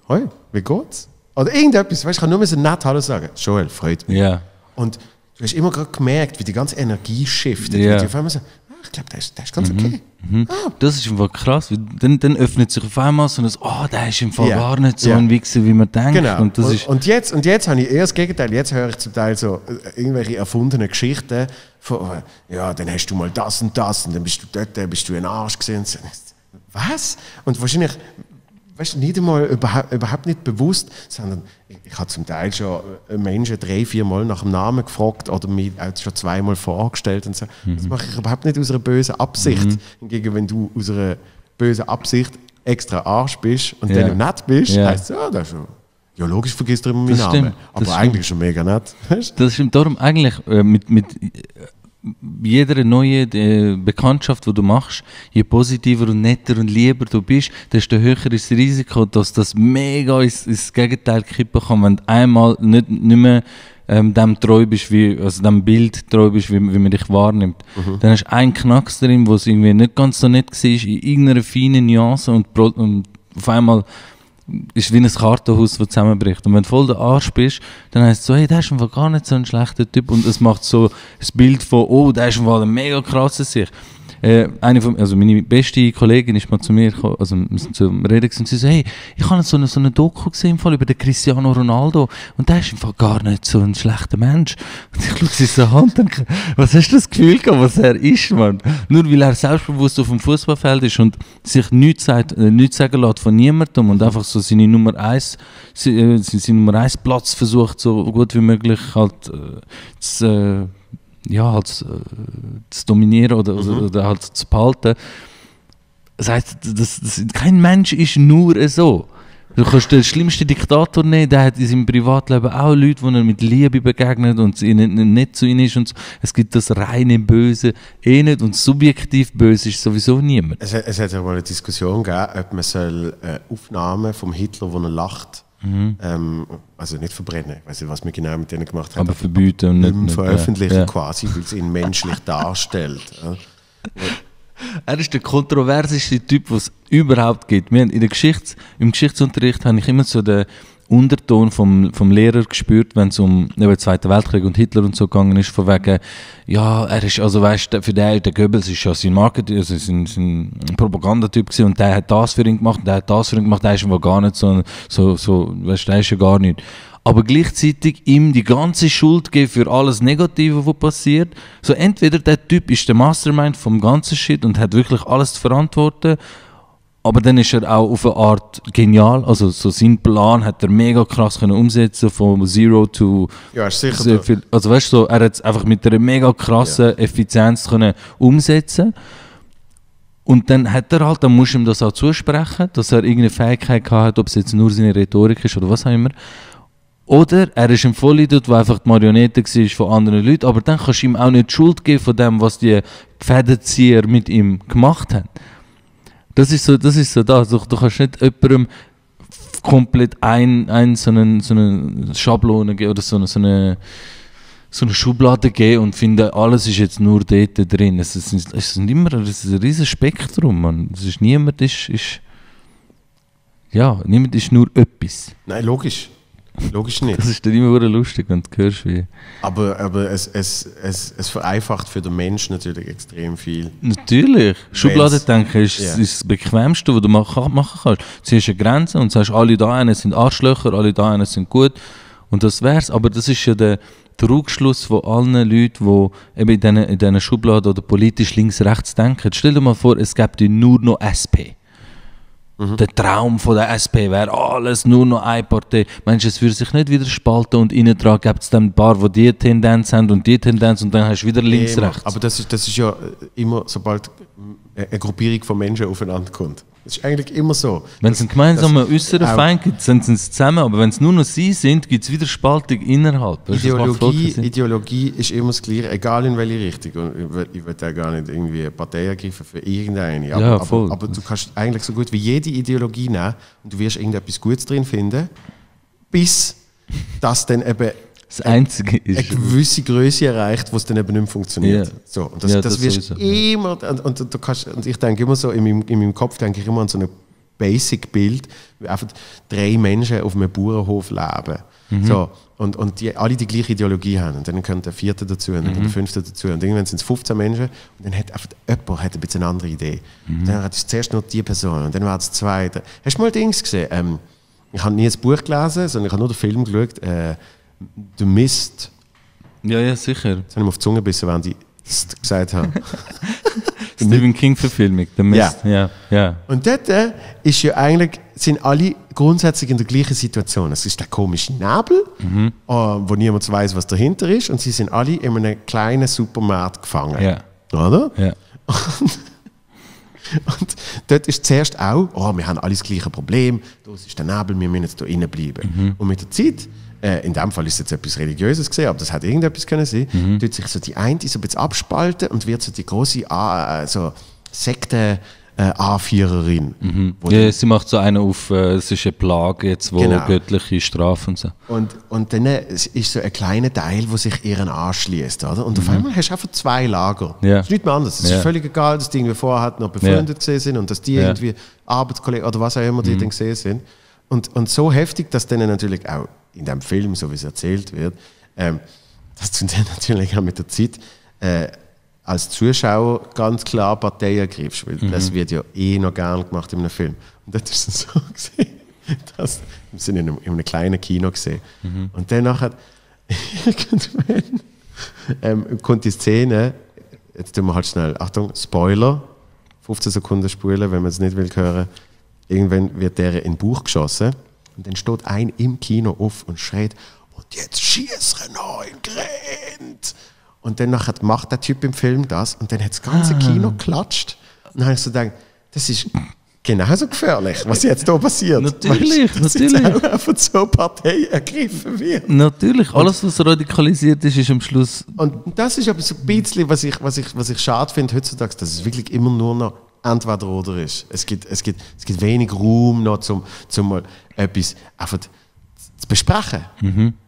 A: hoi, wie geht's? Oder irgendetwas, weißt, ich kann nur müssen nett Hallo sagen. Joel, freut mich.
B: Yeah.
A: Und du hast immer gerade gemerkt, wie die ganze Energie shiftet.
B: Yeah.
A: Und die auf einmal so, ich glaube, der ist, der ist ganz mhm. okay.
B: Mhm. Ah. Das ist einfach krass. Dann, dann öffnet sich auf einmal so ein, oh, der ist im Fall yeah. gar nicht so yeah. ein Wichser, wie man denkt.
A: Genau.
B: Und, das
A: und,
B: ist
A: und, jetzt, und jetzt habe ich eher das Gegenteil. Jetzt höre ich zum Teil so äh, irgendwelche erfundenen Geschichten von, ja, dann hast du mal das und das und dann bist du dort, dann bist du ein Arsch gesehen. Was? Und wahrscheinlich weißt, nicht einmal überhaupt, überhaupt nicht bewusst, sondern ich, ich habe zum Teil schon äh, Menschen drei, vier Mal nach dem Namen gefragt oder mich auch schon zweimal vorgestellt und so. Mhm. Das mache ich überhaupt nicht aus einer bösen Absicht. Mhm. Hingegen, wenn du aus einer bösen Absicht extra Arsch bist und ja. dann nett bist, ja. heißt es, ja, das ist schon. Ja, logisch vergisst du immer meinen Namen. Aber eigentlich ist schon mega nett. <laughs>
B: Das stimmt. Darum eigentlich äh, mit, mit jeder neue äh, Bekanntschaft, die du machst, je positiver und netter und lieber du bist, desto höher ist das Risiko, dass das mega ins, ins Gegenteil kippen kann, wenn du einmal nicht, nicht mehr ähm, dem treu bist, wie, also dem Bild treu bist, wie, wie man dich wahrnimmt. Mhm. Dann hast du einen Knacks drin, wo es irgendwie nicht ganz so nett war, in irgendeiner feinen Nuance und, und auf einmal ist wie ein Kartenhaus, das zusammenbricht. Und wenn du voll der Arsch bist, dann heißt es so, hey, der ist einfach gar nicht so ein schlechter Typ. Und es macht so das Bild von, oh, der ist einfach ein mega krasser Sich. Äh, eine von, also meine beste Kollegin ist mal zu mir gekommen, also wir sind zum Reden und sie so, hey, ich habe so eine, so eine Doku gesehen Fall über den Cristiano Ronaldo und der ist einfach gar nicht so ein schlechter Mensch. Und ich schaue sie so an und denke, was hast du das Gefühl gehabt, was er ist, Mann? Nur weil er selbstbewusst auf dem Fußballfeld ist und sich nichts, sagt, äh, nichts sagen lässt von niemandem und einfach so seine Nummer 1, äh, seinen Nummer 1 Platz versucht, so gut wie möglich halt äh, zu, äh, ja, halt zu, zu dominieren oder, mhm. oder, halt zu behalten. Das heißt, das, das, kein Mensch ist nur so. Du kannst den schlimmsten Diktator nehmen, der hat in seinem Privatleben auch Leute, die er mit Liebe begegnet und ihnen nicht zu ihnen ist. Und so. Es gibt das reine Böse eh nicht und subjektiv Böse ist sowieso niemand.
A: Es, es hat ja mal eine Diskussion gegeben, ob man soll, äh, Aufnahmen vom Hitler, wo er lacht, Mhm. Ähm, also nicht verbrennen, ich weiß nicht, was wir genau mit denen gemacht haben.
B: Aber verbieten und
A: nicht, nicht veröffentlichen ja. quasi, weil es ihn menschlich <laughs> darstellt. Ja.
B: Er ist der kontroverseste Typ, was es überhaupt gibt. Wir in der Geschichts-, Im Geschichtsunterricht habe ich immer so den Unterton vom, vom Lehrer gespürt, wenn es um den Zweiten Weltkrieg und Hitler und so gegangen ist, von wegen, ja, er ist, also weißt du, für den, der Goebbels ist ja sein Marketing, also sein, sein Propagandatyp gewesen und der hat das für ihn gemacht der hat das für ihn gemacht, der ist aber gar nicht so, so, so weißt der ist ja gar nicht. Aber gleichzeitig ihm die ganze Schuld geben für alles Negative, was passiert. So entweder der Typ ist der Mastermind vom ganzen Shit und hat wirklich alles zu verantworten Aber dann ist er auch auf eine Art genial. Also so seinen Plan hat er mega krass können umsetzen von Zero to
A: Ja, ist sicher
B: sehr viel. Also weißt du, so, er hat es einfach mit einer mega krassen Effizienz können umsetzen. Und dann hat er halt, dann musst du ihm das auch zusprechen, dass er irgendeine Fähigkeit hat, ob es jetzt nur seine Rhetorik ist oder was auch immer. Oder er ist ein Vollidiot, der einfach die Marionette war von anderen Leuten, aber dann kannst du ihm auch nicht die Schuld geben von dem, was die Fädenzieher mit ihm gemacht haben. Das ist so, das ist so das. Du, du kannst nicht jemandem komplett ein, ein so, einen, so eine Schablone geben oder so eine, so eine, so eine Schublade geben und finden, alles ist jetzt nur dort drin. Es ist, es sind immer es ist ein riesiges Spektrum. Man. Es ist niemand ist, ist ja, niemand ist nur etwas.
A: Nein, logisch. Logisch nicht.
B: Das ist dann immer wieder lustig, wenn du hörst, wie...
A: Aber, aber es, es, es, es vereinfacht für den Mensch natürlich extrem viel.
B: Natürlich. Schubladendenken ist,
A: Ja.
B: ist das Bequemste, was du mach- machen kannst. Du ziehst eine Grenze und sagst, alle da einen sind Arschlöcher, alle da einen sind gut. Und das wär's. Aber das ist ja der Trugschluss von allen Leuten, die eben in diesen, in diesen Schubladen oder politisch links-rechts denken. Stell dir mal vor, es gäbe nur noch SP. Der Traum von der SP wäre alles nur noch eine Partei. Meinst du, es würde sich nicht wieder spalten und innen dran gibt es dann ein paar, die diese Tendenz haben und die Tendenz und dann hast du wieder links,
A: Immer.
B: rechts.
A: Aber das ist, das ist ja immer, sobald eine Gruppierung von Menschen aufeinander kommt. Das ist eigentlich immer so.
B: Wenn es einen gemeinsamen äußeren Feind gibt, sind sie zusammen, aber wenn es nur noch sie sind, gibt es wieder Spaltung innerhalb. Weißt
A: Ideologie. Ideologie ist immer das Gleiche, egal in welche Richtung. Und ich will, ich will da gar nicht irgendwie Partei ergreifen für irgendeine. Aber,
B: Ja,
A: aber, aber du kannst eigentlich so gut wie jede Ideologie nehmen und du wirst irgendetwas Gutes drin finden, bis das dann eben
B: Das Einzige
A: eine
B: ist.
A: gewisse Größe erreicht, wo es dann eben nicht mehr funktioniert.
B: Ja.
A: So, und das,
B: Ja,
A: das,
B: das
A: wirst
B: sowieso,
A: immer, und, und, du kannst, und ich denke immer so, in meinem, in meinem Kopf denke ich immer an so ein Basic-Bild, wie einfach drei Menschen auf einem Bauernhof leben.
B: Mhm.
A: So, und, und die alle die gleiche Ideologie haben. Und dann kommt der vierte dazu und dann
B: Mhm.
A: der fünfte dazu. Und irgendwann sind es 15 Menschen und dann hat einfach jemand hat ein bisschen eine andere Idee.
B: Mhm.
A: Und dann hat es zuerst nur die Person und dann war es zwei. drei. Hast du mal Dings gesehen? Ähm, ich habe nie ein Buch gelesen, sondern ich habe nur den Film geschaut. Äh, The Mist.
B: Ja, ja, sicher.
A: Jetzt habe ich mir auf die Zunge gebissen, ich es gesagt habe. <laughs>
B: Stephen King-Verfilmung, der Mist. Ja, ja.
A: Und dort äh, ist ja eigentlich, sind alle grundsätzlich in der gleichen Situation. Es ist der komische Nebel,
B: Mhm.
A: äh, wo niemand weiß, was dahinter ist, und sie sind alle in einem kleinen Supermarkt gefangen.
B: Ja.
A: Oder?
B: ja. <laughs>
A: Und dort ist zuerst auch, oh, wir haben alles das gleiche Problem, das ist der Nebel, wir müssen jetzt hier bleiben.
B: Mhm.
A: Und mit der Zeit, äh, in dem Fall ist es jetzt etwas Religiöses gesehen, aber das hätte irgendetwas können sein,
B: Mhm.
A: tut sich so die eine so ein bisschen abspalten und wird so die große äh, so Sekte äh, Anführerin. Wo
B: ja. Sie macht so einen auf, äh, es ist eine Plage jetzt, wo
A: Genau.
B: göttliche Strafe und so.
A: Und, und dann äh, es ist so ein kleiner Teil, der sich ihren anschließt. Oder? Und auf einmal hast du einfach zwei Lager.
B: Mhm. Ja.
A: Das ist nicht mehr anders. Es
B: Ja.
A: ist völlig egal, dass die irgendwie vorher noch befreundet gesehen sind und dass die
B: Ja. Mhm.
A: irgendwie Arbeitskollegen oder was auch immer die dann gesehen sind. Und, und so heftig, dass denen natürlich auch in dem Film, so wie es erzählt wird, ähm, dass du dann natürlich auch mit der Zeit äh, als Zuschauer ganz klar Partei ergreifst, weil
B: Mhm.
A: das wird ja eh noch gern gemacht in einem Film. Und das ist dann <laughs> so gesehen, dass wir sind in einem, in einem kleinen Kino gesehen.
B: Mhm.
A: Und dann nachher <laughs> irgendwann ähm, kommt die Szene, jetzt tun wir halt schnell, Achtung, Spoiler, 15 Sekunden spulen, wenn man es nicht will hören. Irgendwann wird der in den Bauch geschossen und dann steht ein im Kino auf und schreit, und jetzt schießt er noch in Grenz. Und dann nachher macht der Typ im Film das und dann hat das ganze Kino geklatscht. Und dann habe ich so gedacht, das ist genauso gefährlich, was jetzt hier passiert.
B: Natürlich,
A: Weißt
B: natürlich.
A: Jetzt auch einfach so Partei ergriffen wird.
B: Natürlich, alles, was radikalisiert ist, ist am Schluss.
A: Und das ist aber so ein bisschen, was ich, was ich, was ich schade finde heutzutage, dass es wirklich immer nur noch entweder oder ist. Es gibt, es gibt, es gibt wenig Raum noch, zum, zum mal etwas einfach zu besprechen.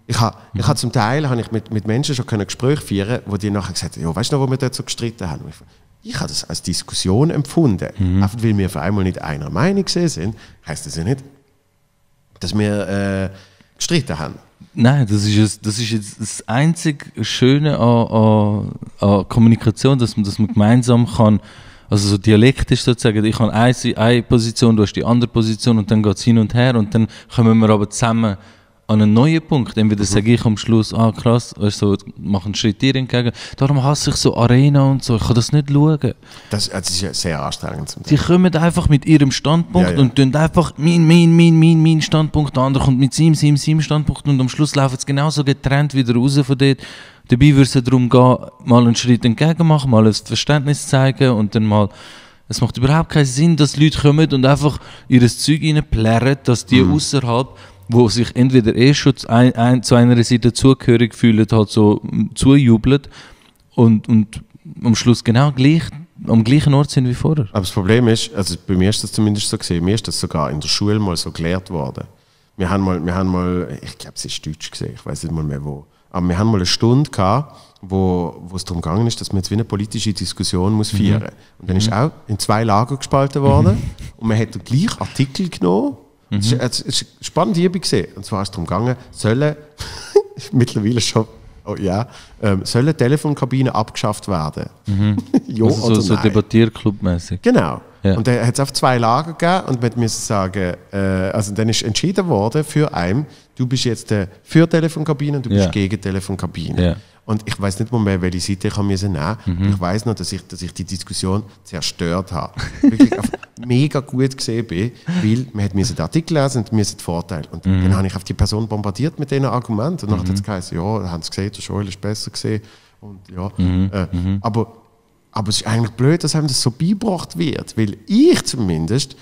A: Ich habe ich ha zum Teil ich mit, mit Menschen schon können Gespräche führen, wo die nachher gesagt haben, ja, weißt du noch, wo wir dort so gestritten haben? Ich, ich habe das als Diskussion empfunden. Einfach weil wir auf einmal nicht einer Meinung gesehen sind, heißt das ja nicht, dass wir äh, gestritten haben.
B: Nein, das ist, es- das ist jetzt das einzig Schöne an, an, an Kommunikation, dass man, dass man gemeinsam kann, also so dialektisch sozusagen, ich habe eine, eine Position, du hast die andere Position und dann geht es hin und her und dann kommen wir aber zusammen an einen neuen Punkt. Entweder sage ich am Schluss, ah krass, weißt, du, so, mach einen Schritt dir entgegen. Darum hasse ich so Arena und so, ich kann das nicht schauen.
A: Das, das ist ja sehr anstrengend zum
B: Die kommen einfach mit ihrem Standpunkt
A: Ja, ja.
B: und tun einfach mein, mein, mein, mein, mein Standpunkt, der andere kommt mit seinem, seinem, seinem Standpunkt und am Schluss laufen sie genauso getrennt wieder raus von dort. Dabei würde es ja darum gehen, mal einen Schritt entgegen machen, mal ein Verständnis zeigen und dann mal. Es macht überhaupt keinen Sinn, dass Leute kommen und einfach ihr Zeug reinplärren, dass die außerhalb, wo sich entweder eh schon zu, ein, ein, zu einer Seite zugehörig fühlen, halt so mm, zujubeln und, und am Schluss genau gleich, am gleichen Ort sind wie vorher.
A: Aber das Problem ist, also bei mir ist das zumindest so gesehen, mir ist das sogar in der Schule mal so gelehrt worden. Wir haben mal, wir haben mal ich glaube, es ist Deutsch gesehen, ich weiß nicht mal mehr wo. Aber wir haben mal eine Stunde gehabt, wo, wo es darum gegangen ist, dass man jetzt wie eine politische Diskussion muss führen Und dann ist auch in zwei Lager gespalten worden und man hat den gleichen Artikel genommen. Es ist, es ist eine spannende Übung gesehen. Und zwar ist es darum gegangen, sollen <laughs> mittlerweile schon Oh ja, ähm, sollen Telefonkabinen abgeschafft werden? <laughs> ja
B: Also so,
A: oder
B: so
A: nein?
B: Debattierclub-mäßig.
A: Genau.
B: Ja.
A: Und dann hat es auf zwei Lager gegeben und man musste sagen, äh, also dann ist entschieden worden für einen, du bist jetzt äh, für Telefonkabinen und du bist
B: Ja.
A: gegen Telefonkabinen.
B: Ja.
A: Und ich weiß nicht mal mehr, welche Seite ich nehmen nehmen
B: Mhm.
A: Ich weiß noch, dass ich, dass ich die Diskussion zerstört habe. <laughs> Wirklich auf mega gut gesehen bin, weil man hat den Artikel lesen und müssen die Vorteile. Und
B: Mhm.
A: dann habe ich auf die Person bombardiert mit diesen Argumenten. Und dann hat es geheißen, ja, haben sie gesehen, der Joel ist besser gesehen. Und ja,
B: Mhm.
A: äh, aber aber es ist eigentlich blöd, dass einem das so beigebracht wird. Weil ich zumindest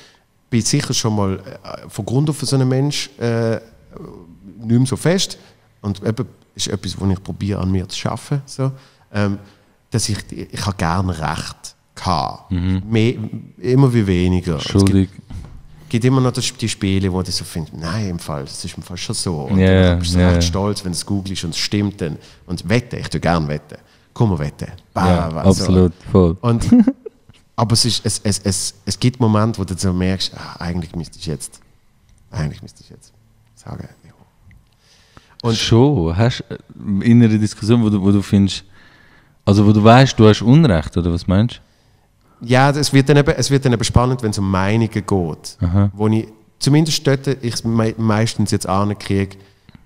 A: bin sicher schon mal äh, von Grund auf so ein Mensch äh, nicht mehr so fest. Und eben ist etwas, was ich probiere an mir zu schaffen. So. Ähm, dass ich, ich habe gerne Recht gehabt. Mehr, immer wie weniger. Es gibt,
B: Entschuldigung.
A: immer noch das, die Spiele, wo du so findest, nein, im Fall, das ist im Fall schon so. Und
B: Ja,
A: dann bist du
B: ja,
A: recht stolz, wenn es googelst und es stimmt dann. Und wette, ich tue gerne wetten. Komm. Bah,
B: Ja,
A: so.
B: absolut, voll.
A: Und, <laughs> aber es, ist, es, es, es, es gibt Momente, wo du so merkst, ah, eigentlich müsste ich jetzt, eigentlich müsste ich jetzt sagen, ja. Und-
B: Schon, hast du in einer Diskussion, wo du, wo du findest, also wo du weißt, du hast Unrecht, oder was meinst
A: Ja, es wird dann eben, es wird dann eben spannend, wenn es um Meinungen geht.
B: Aha.
A: Wo ich zumindest dort ich es mei- meistens jetzt ankriege,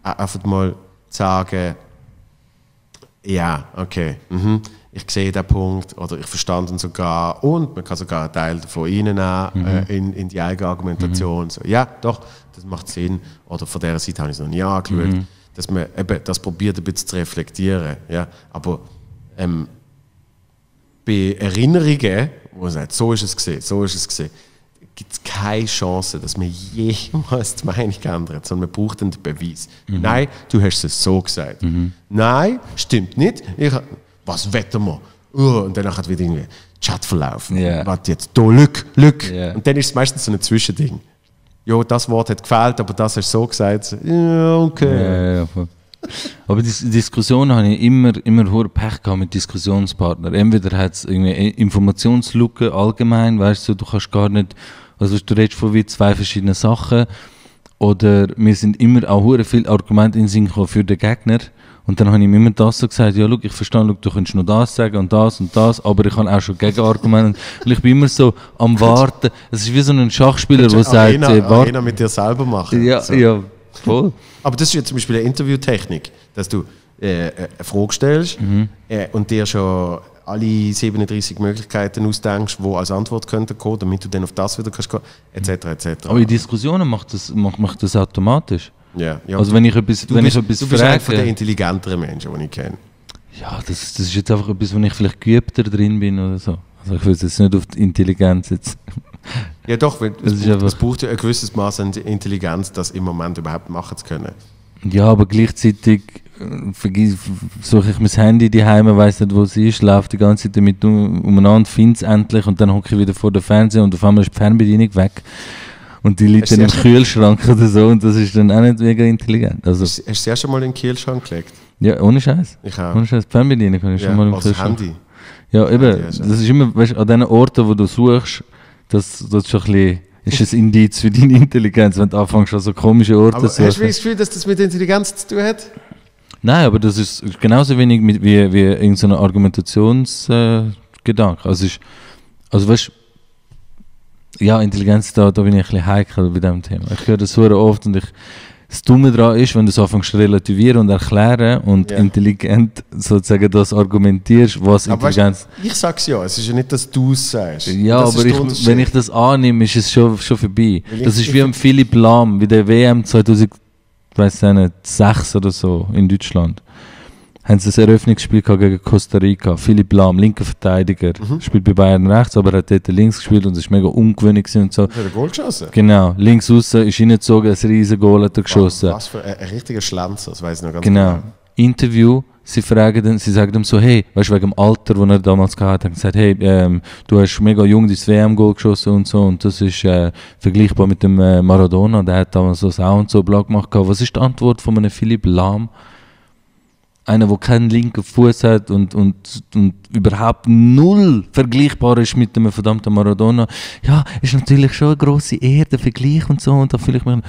A: einfach mal sagen, ja, okay, mhm, ich sehe den Punkt oder ich verstand ihn sogar und man kann sogar einen Teil davon reinnehmen äh, in, in die eigene Argumentation. So, ja, doch, das macht Sinn. Oder von dieser Seite habe ich es noch nie angeschaut. Dass man eben das probiert, ein bisschen zu reflektieren. Ja? Aber ähm, bei Erinnerungen, wo man sagt, so ist es gesehen, so ist es gesehen, gibt es keine Chance, dass man jemals die Meinung ändert, sondern man braucht einen Beweis. Nein, du hast es so gesagt. Nein, stimmt nicht. Ich, was wetten wir? Uh, und danach hat wieder irgendwie Chatverlauf.
B: Ja.
A: Warte jetzt, da, Lück, Lück.
B: Ja.
A: Und dann ist es meistens so ein Zwischending. Ja, das Wort hat gefehlt, aber das hast du so gesagt. Ja, okay.
B: Voll. Aber die Diskussion habe ich immer, immer hohe Pech gehabt mit Diskussionspartnern. Entweder hat es irgendwie Informationslücke allgemein, weißt du, du kannst gar nicht, also du redest von wie zwei verschiedenen Sachen. Oder mir sind immer auch hure viele Argumente in Sinn für den Gegner. Und dann habe ich ihm immer das so gesagt, ja, schau, ich verstehe, schau, du könntest noch das sagen und das und das, aber ich habe auch schon Gegenargumente. Und ich bin immer so am Warten. Es ist wie so ein Schachspieler, der sagt,
A: Arena,
B: äh, warte.
A: Arena mit dir selber machen.
B: Ja,
A: So.
B: ja, voll.
A: Aber das ist ja zum Beispiel eine Interviewtechnik, dass du äh, eine Frage stellst äh, und dir schon alle 37 Möglichkeiten ausdenkst, wo als Antwort könnten kommen, damit du dann auf das wieder kannst etc. etc.
B: Aber in Diskussionen macht das, macht, macht das automatisch.
A: ja, ja.
B: Also wenn ich etwas,
A: du
B: wenn
A: bist,
B: ich etwas
A: du bist einer von den
B: frage,
A: intelligenteren Menschen, die ich kenne.
B: ja, das, das ist jetzt einfach etwas, wo ich vielleicht geübter drin bin oder so. Also ich will jetzt nicht auf die Intelligenz jetzt.
A: Ja doch, weil
B: Das
A: es, braucht, es braucht ja ein gewisses Maß an Intelligenz, das im Moment überhaupt machen zu können.
B: Ja, aber gleichzeitig vergiss- suche ich mein Handy die Heime, weiß nicht, wo es ist, laufe die ganze Zeit damit um, umeinander, finde es endlich und dann hocke ich wieder vor dem Fernseher und auf einmal ist die Fernbedienung weg. Und die liegt
A: du
B: dann im Kühlschrank oder so und das ist dann auch nicht mega intelligent. Also,
A: Hast, du erst einmal in den Kühlschrank gelegt?
B: ja, ohne Scheiß.
A: Ich auch.
B: Ohne Scheiß, die Fernbedienung habe ich
A: Ja,
B: schon mal im Kühlschrank.
A: Handy.
B: Ja, eben,
A: hast du.
B: das ist immer, weißt, an den Orten, wo du suchst, das, das ist schon ein bisschen, ist ein Indiz für deine Intelligenz, wenn du anfängst, an so komische Orte zu
A: hast du
B: suchen.
A: das Gefühl, dass das mit Intelligenz zu tun hat?
B: Nein, aber das ist genauso wenig mit, wie, wie irgendein Argumentationsgedanke. Äh, also, ist, also weißt ja, Intelligenz, da, da bin ich ein bisschen heikel bei diesem Thema. Ich höre das so oft und ich, das Dumme daran ist, wenn du es anfängst zu relativieren und erklären und
A: Ja.
B: intelligent sozusagen das argumentierst, was
A: Aber
B: Intelligenz...
A: weißt, ich sag's ja, es ist ja nicht, dass du es sagst.
B: Ja,
A: Das
B: aber ich, wenn ich das annehme, ist es schon, schon vorbei.
A: Weil
B: Das ist wie am Philipp Lahm, wie der WM 2006 oder so in Deutschland. Haben sie ein Eröffnungsspiel gegen Costa Rica. Philipp Lahm, linker Verteidiger,
A: Mhm.
B: spielt bei Bayern rechts, aber er hat dort links gespielt und es war mega ungewöhnlich und so.
A: Hat er Goal geschossen?
B: Genau, links außen ist reingezogen, ein riesen Goal hat er geschossen.
A: Was für ein, ein richtiger Schlanzer, das weiß ich noch ganz
B: Genau. Interview, sie fragen dann, sie sagen ihm so, hey, weißt du, wegen dem Alter, das er damals gehabt hat, gesagt, hey, ähm, du hast mega jung das WM-Goal geschossen und so und das ist äh, vergleichbar mit dem äh, Maradona, der hat damals das auch und so bla gemacht. Was ist die Antwort von einem Philipp Lahm? Einer, der keinen linken Fuß hat und, und, und überhaupt null vergleichbar ist mit dem verdammten Maradona. Ja, ist natürlich schon eine grosse Ehre, der Vergleich und so. Und da fühle ich mich,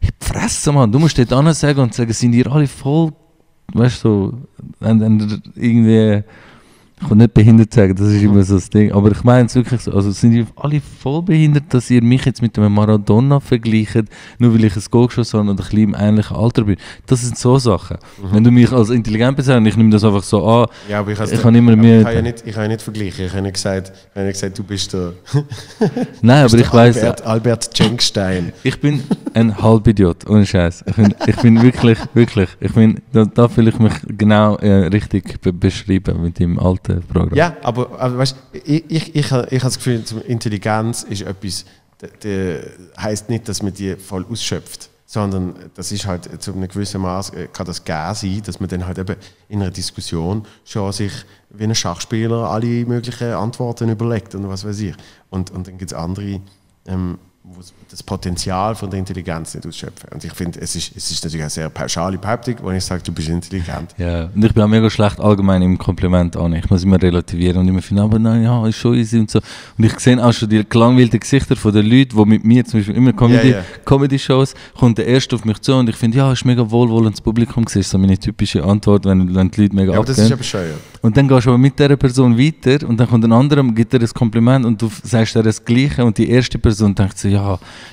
B: ich fresse, Mann. Du musst dort sagen und sagen, sind ihr alle voll, weißt du, so, irgendwie, ich kann nicht behindert sagen, das ist immer so das Ding. Aber ich meine es wirklich so, also sind ihr alle voll behindert, dass ihr mich jetzt mit einem Maradona vergleicht, nur weil ich ein Goal geschossen habe und ein bisschen im ähnlichen Alter bin. Das sind so Sachen. Wenn du mich als intelligent bezeichnest, ich nehme das einfach so an,
A: Ja, aber ich,
B: Ich kann immer
A: Ich kann ja nicht, ich kann ja nicht vergleichen. Ich habe nicht gesagt, ich habe nicht gesagt du bist der, <laughs>
B: nein, aber ich weiß,
A: Albert, Albert Cenkstein.
B: ich bin ein Halbidiot, ohne Scheiß. Ich bin, ich bin wirklich, wirklich, ich bin, da, da fühle ich mich genau äh, richtig be beschrieben mit dem alten Programm.
A: Ja, aber, aber weißt, ich, ich, ich, habe ich habe das Gefühl, Intelligenz ist etwas, das heißt nicht, dass man die voll ausschöpft, sondern das ist halt zu einem gewissen Maß äh, kann das gern sein, dass man dann halt eben in einer Diskussion schon sich wie ein Schachspieler alle möglichen Antworten überlegt und was weiß ich. Und, und dann gibt es andere, ähm, das Potenzial von der Intelligenz nicht ausschöpfen. Und ich finde, es ist, es ist natürlich eine sehr pauschale Behauptung, wenn ich sage, du bist intelligent.
B: Ja, und ich bin auch mega schlecht allgemein im Kompliment an. Ich muss immer relativieren und immer finden, aber nein, ja, ist schon easy und so. Und ich sehe auch schon die gelangweilten Gesichter von den Leuten, die mit mir zum Beispiel immer Comedy,
A: Ja, ja.
B: Comedy-Shows, kommt der erste auf mich zu und ich finde, ja, ist mega wohlwollendes Publikum gewesen. Das ist so meine typische Antwort, wenn, wenn die Leute mega
A: Ja, aber das
B: abgehen.
A: ist aber bescheuert.
B: Und dann gehst du aber mit dieser Person weiter und dann kommt ein anderer gibt dir ein Kompliment und du sagst dir das Gleiche und die erste Person denkt so, ja,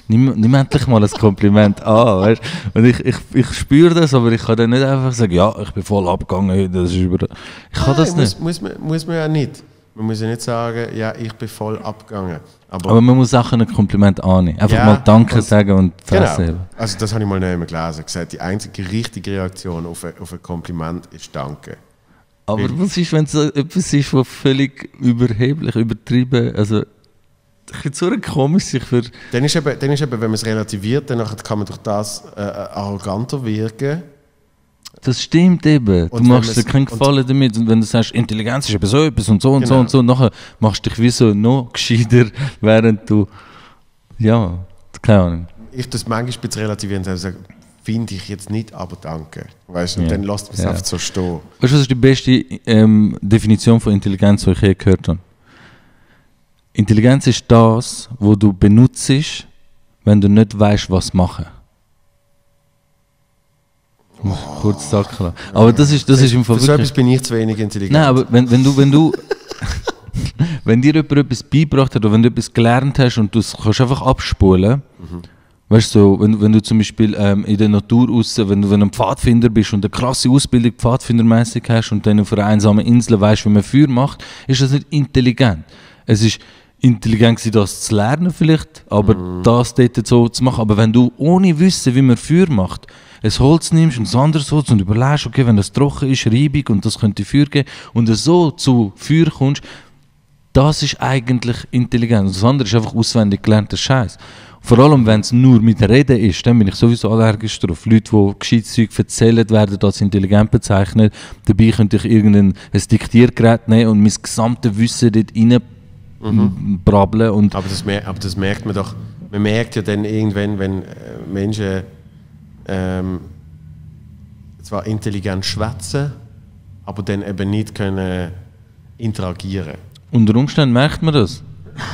B: nimm, nimm endlich mal ein Kompliment an, weißt? Und ich, ich, ich spüre das, aber ich kann dann nicht einfach sagen, ja, ich bin voll abgegangen, das ist über... Ich kann das
A: Nein,
B: nicht.
A: Muss, muss, man, muss man ja nicht. Man muss ja nicht sagen, ja, ich bin voll abgegangen. Aber,
B: Aber man muss auch ein Kompliment annehmen. Einfach
A: Ja,
B: mal Danke
A: und-
B: sagen und Fresse
A: genau. Also das habe ich mal nicht mehr gelesen. Gesagt, die einzige richtige Reaktion auf ein, auf ein Kompliment ist Danke.
B: Aber was ist, wenn es etwas ist, was völlig überheblich, übertrieben, also... Es so komisch, sich für...
A: Dann ist eben, dann ist eben wenn man es relativiert, dann kann man durch das äh, arroganter wirken.
B: Das stimmt eben. Du
A: Und wenn
B: machst dir keinen Gefallen damit. Und wenn du sagst, Intelligenz ist eben so etwas und so und so
A: Genau.
B: und so, und nachher machst du dich wie so noch gescheiter, <laughs> während du. Ja, keine Ahnung.
A: Ich das manchmal ein bisschen relativieren und sage, finde ich jetzt nicht, aber danke. Weißt du, und
B: Ja.
A: dann lässt man es
B: Ja.
A: einfach so stehen.
B: Weißt du, was ist die beste ähm, Definition von Intelligenz, die ich je gehört habe? Intelligenz ist das, wo du benutzt, wenn du nicht weißt, was machen. Muss ich Kurz sacken. Aber das ist, das ist im Fall
A: Für so etwas bin ich zu wenig intelligent.
B: Nein, aber wenn, wenn du, wenn du, <laughs> wenn dir jemand etwas beigebracht hat oder wenn du etwas gelernt hast und du es kannst einfach abspulen, weißt du, so, wenn, wenn du zum Beispiel ähm, in der Natur raus, wenn du wenn du ein Pfadfinder bist und eine krasse Ausbildung Pfadfindermäßig hast und dann auf einer einsamen Insel weißt, wie man Feuer macht, ist das nicht intelligent. Es ist intelligent gewesen, das zu lernen vielleicht, aber das dort so zu machen. Aber wenn du ohne Wissen, wie man Feuer macht, ein Holz nimmst und ein anderes Holz und überlegst, okay, wenn das trocken ist, reibig und das könnte Feuer geben und so zu Feuer kommst, das ist eigentlich intelligent. Und das andere ist einfach auswendig gelernter Scheiß. Vor allem, wenn es nur mit Reden ist, dann bin ich sowieso allergisch drauf. Leute, die gescheites Zeug erzählen, werden als intelligent bezeichnet. Dabei könnte ich irgendein ein Diktiergerät nehmen und mein gesamtes Wissen dort rein brabbeln und
A: Aber das, mer aber das merkt man doch. Man merkt ja dann irgendwann, wenn äh, Menschen ähm, zwar intelligent schwätzen, aber dann eben nicht können interagieren.
B: Unter Umständen merkt man das.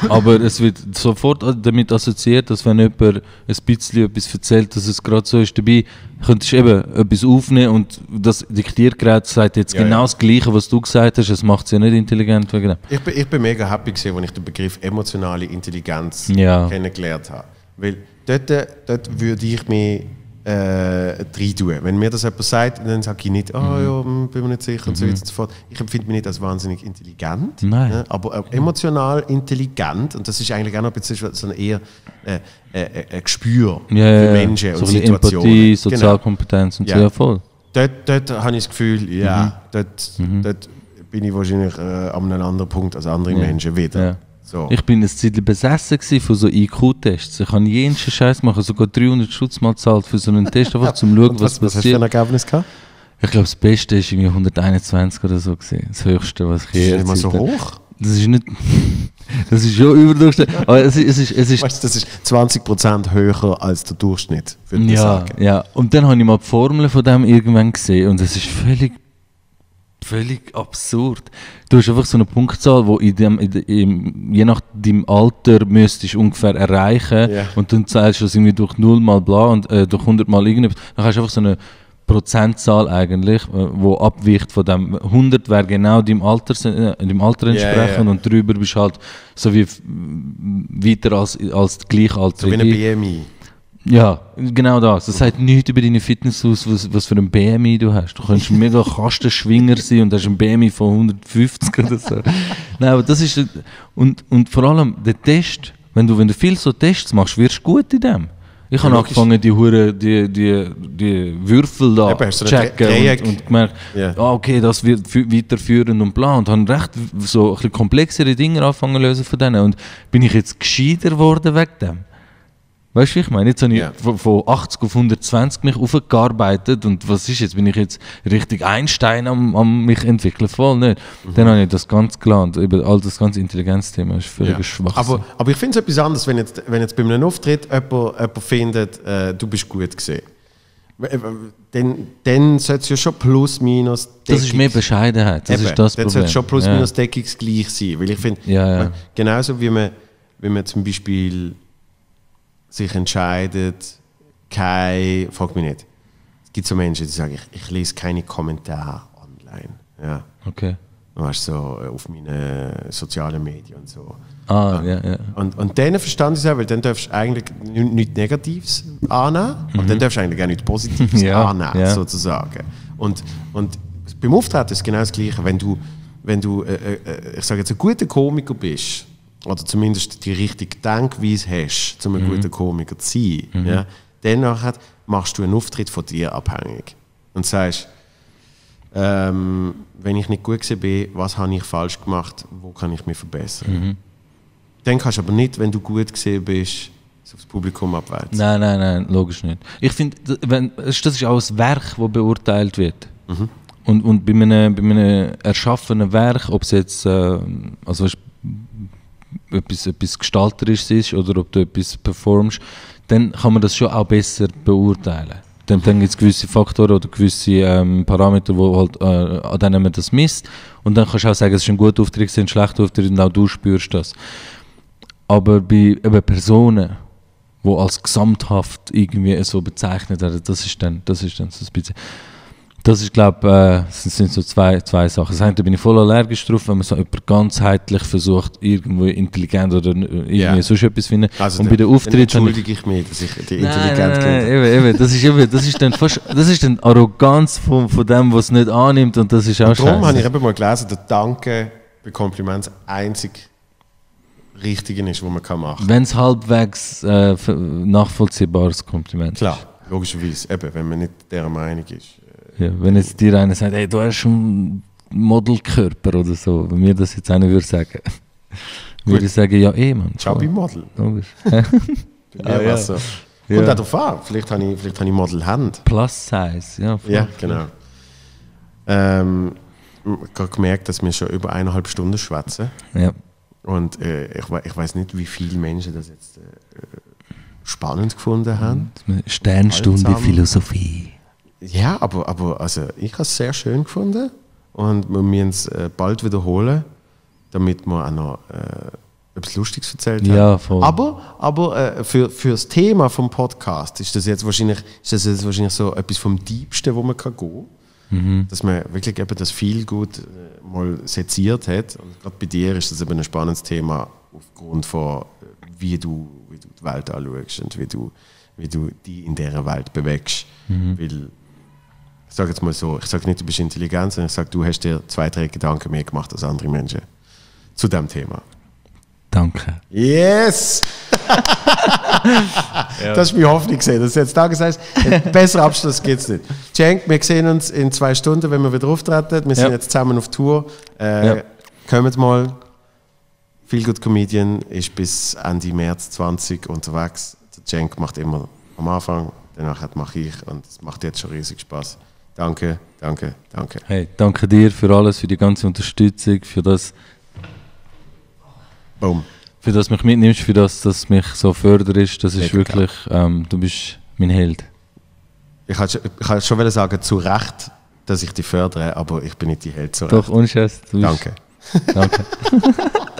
B: Aber es wird sofort damit assoziiert, dass wenn jemand ein bisschen etwas erzählt, dass es gerade so ist dabei, könntest du eben etwas aufnehmen und das Diktiergerät sagt jetzt
A: Ja,
B: genau
A: ja.
B: das Gleiche, was du gesagt hast. Es macht es ja nicht intelligent wegen dem.
A: Ich bin, ich bin mega happy gewesen, als ich den Begriff emotionale Intelligenz
B: Ja.
A: kennengelernt habe. Weil dort, dort würde ich mich äh, rein tun. Wenn mir das jemand sagt, dann sage ich nicht,
B: Mhm.
A: ja, hm, bin mir nicht sicher und so weiter und so fort. Ich empfinde mich nicht als wahnsinnig intelligent, ne, aber emotional intelligent und das ist eigentlich auch noch ein bisschen so ein eher äh, äh, äh, ein Gespür
B: Ja,
A: für
B: ja,
A: Menschen
B: so
A: und Situationen.
B: Empathie,
A: Genau.
B: Sozialkompetenz und so,
A: Ja.
B: ja voll.
A: Dort, dort habe ich das Gefühl, ja,
B: Mhm.
A: dort, dort bin ich wahrscheinlich äh, an einem anderen Punkt als andere Menschen wieder. So.
B: Ich bin ein Zeit besessen von so IQ-Tests. Ich habe jeden Scheiß machen, sogar 300 Schutz mal gezahlt für so einen Test, einfach zum <laughs> schauen, was,
A: was, was hast du für ein
B: passiert.
A: Ergebnis gehabt?
B: Ich glaube, das Beste ist irgendwie 121 oder so gewesen. Das Höchste, was ich
A: Das ist
B: je
A: mal so hoch.
B: Das ist nicht. <laughs> Das ist schon überdurchschnittlich. Aber es ist, es ist, es ist
A: Weißt das ist 20% höher als der Durchschnitt, würde ich
B: ja,
A: sagen.
B: ja. Und dann habe ich mal die Formel von dem irgendwann gesehen und es ist völlig, völlig absurd. Du hast einfach so eine Punktzahl, wo in dem, in, de- im, je nach deinem Alter müsstest ungefähr erreichen
A: Ja.
B: und dann zählst du das irgendwie durch 0 mal bla und äh, durch 100 mal irgendetwas. Dann hast du einfach so eine Prozentzahl eigentlich, äh, wo abweicht von dem 100 wäre genau deinem Alter, äh, Alter entsprechend
A: ja.
B: und drüber bist halt so wie weiter als, als
A: So wie
B: Gleichaltrige.
A: eine BMI.
B: Ja, genau das. Das sagt nichts über deine Fitness aus, was, was für ein BMI du hast. Du kannst ein mega <laughs> Kastenschwinger sein und hast ein BMI von 150 oder so. Nein, aber das ist. Und, und vor allem der Test, wenn du, wenn du viel so Tests machst, wirst du gut in dem. Ich habe
A: logisch.
B: angefangen, die, Hure, die, die, die Würfel da
A: Eben,
B: zu checken und, und gemerkt,
A: Ja.
B: ah, okay, das wird fü- weiterführend und bla. Und habe recht so ein komplexere Dinge angefangen zu lösen von denen. Und bin ich jetzt gescheiter geworden wegen dem? Weißt du, ich meine? Jetzt habe ich
A: Ja.
B: von, von 80 auf 120 mich aufgearbeitet und was ist jetzt? Bin ich jetzt richtig Einstein am, am mich entwickeln? Voll nicht.
A: Mhm.
B: Dann habe ich das ganz gelernt. Eben all das ganze Intelligenzthema ist völlig
A: Ja.
B: schwach.
A: Aber, aber ich finde es etwas anderes, wenn jetzt, wenn jetzt bei einem Auftritt jemand, jemand findet, äh, du bist gut gesehen. Dann, dann sollte es ja schon plus minus
B: das ist mehr
A: deckungs-
B: Bescheidenheit. Das
A: Eben,
B: ist das
A: Dann
B: Problem.
A: sollte es schon plus
B: ja.
A: minus deckungsgleich sein. Weil ich finde,
B: Ja, ja.
A: man- genauso wie man, wie man zum Beispiel sich entscheidet, kein, frag mich nicht, es gibt so Menschen, die sagen, ich, ich lese keine Kommentare online. Ja.
B: Okay.
A: Du hast so äh, auf meinen sozialen Medien und so.
B: Ah, ja, ja.
A: Und, und denen verstand ich es auch, weil dann darfst du eigentlich ni- nichts Negatives annehmen, aber dann darfst du eigentlich auch nichts Positives
B: Mhm. <laughs> Ja,
A: annehmen,
B: ja.
A: sozusagen. Und, und beim Auftreten ist es genau das Gleiche. Wenn du, wenn du äh, äh, ich sage jetzt, ein guter Komiker bist, oder zumindest die richtige Denkweise hast, um ein
B: Mhm.
A: guter Komiker zu sein, ja, dann machst du einen Auftritt von dir abhängig. Und sagst, ähm, wenn ich nicht gut bin, was habe ich falsch gemacht, wo kann ich mich verbessern.
B: Mhm.
A: Dann kannst du aber nicht, wenn du gut gesehen bist, aufs Publikum abwälzen.
B: Nein, nein, nein, logisch nicht. Ich finde, das ist auch ein Werk, das beurteilt wird.
A: Mhm.
B: Und, und bei, einem, bei einem erschaffenen Werk, ob es jetzt äh, also weißt, etwas, etwas Gestalterisches ist oder ob du etwas performst, dann kann man das schon auch besser beurteilen. Dann, dann gibt es gewisse Faktoren oder gewisse ähm, Parameter, wo halt, äh, an denen man das misst. Und dann kannst du auch sagen, es ist ein guter Auftritt, es ist ein schlechter Auftritt und auch du spürst das. Aber bei eben Personen, die als gesamthaft irgendwie so bezeichnet werden, das ist dann, das ist dann so ein bisschen. Das ist, glaube äh, das sind so zwei, zwei Sachen. Das eine, da bin ich voll allergisch drauf, wenn man so jemand ganzheitlich versucht, irgendwo intelligent oder irgendwie
A: Ja.
B: sonst etwas zu finden.
A: Also
B: und bei den Auftritten.
A: Entschuldige ich mich, dass ich die
B: Nein,
A: intelligent
B: nein, nein,
A: klinge.
B: eben, eben, das ist eben, das ist dann fast, das ist dann Arroganz von, von dem, was es nicht annimmt und das ist auch
A: Darum habe ich
B: scheiße.
A: eben mal gelesen, dass Danke bei Kompliment das einzig Richtige ist, was man kann machen kann.
B: Wenn es halbwegs äh, nachvollziehbares Kompliment ist.
A: Klar, logischerweise, eben, wenn man nicht der Meinung ist.
B: Ja, wenn jetzt dir einer sagt, hey, du hast schon Modelkörper oder so, wenn mir das jetzt einer würde sagen, <laughs> würde ich sagen, ja eh, Mann.
A: Schau bei Model.
B: Logisch.
A: Bei <laughs>
B: Ah, ja.
A: so.
B: Ja.
A: Kommt auch darauf an, vielleicht habe ich, vielleicht habe ich Model-Hand.
B: Plus Size, ja. voll.
A: Ja, genau. Ähm, ich habe gemerkt, dass wir schon über eineinhalb Stunden schwätzen.
B: ja.
A: Und äh, ich, ich weiß nicht, wie viele Menschen das jetzt äh, spannend gefunden haben.
B: Sternstunde. Philosophie.
A: Ja, aber, aber also, ich habe es sehr schön gefunden. Und wir müssen es äh, bald wiederholen, damit wir auch noch äh, etwas Lustiges erzählt haben.
B: Ja, voll.
A: Aber, aber äh, für, für das Thema vom Podcast ist das jetzt wahrscheinlich, ist das jetzt wahrscheinlich so etwas vom Diebsten, wo man kann gehen kann. Dass man wirklich eben das viel gut äh, mal seziert hat. Und gerade bei dir ist das eben ein spannendes Thema aufgrund von, äh, wie du, wie du die Welt anschaust und wie du, wie du die in dieser Welt bewegst.
B: Mhm.
A: Weil, ich sage jetzt mal so, ich sage nicht, du bist intelligent, sondern ich sage, du hast dir zwei, drei Gedanken mehr gemacht als andere Menschen zu dem Thema.
B: Danke.
A: Yes! <laughs> Das ist meine Hoffnung gesehen, dass du jetzt da gesagt einen besseren Abschluss gibt es nicht. Cenk, wir sehen uns in zwei Stunden, wenn wir wieder auftreten. Wir sind
B: Ja.
A: jetzt zusammen auf Tour. Äh,
B: Ja.
A: Kommt mal. Feel Good Comedian ist bis Ende März 20 unterwegs. Der Cenk macht immer am Anfang, danach mache ich und es macht jetzt schon riesig Spaß. Danke, danke, danke.
B: Hey, danke dir für alles, für die ganze Unterstützung, für das,
A: Boom.
B: für das mich mitnimmst, für das, dass mich so förderst. Das ist
A: Mega
B: wirklich, ähm, du bist mein Held.
A: Ich wollte schon, wollte schon wollen sagen, zu Recht, dass ich dich fördere, aber ich bin nicht die Held zu Recht.
B: Doch, unschätzt.
A: Danke.
B: Danke. <laughs>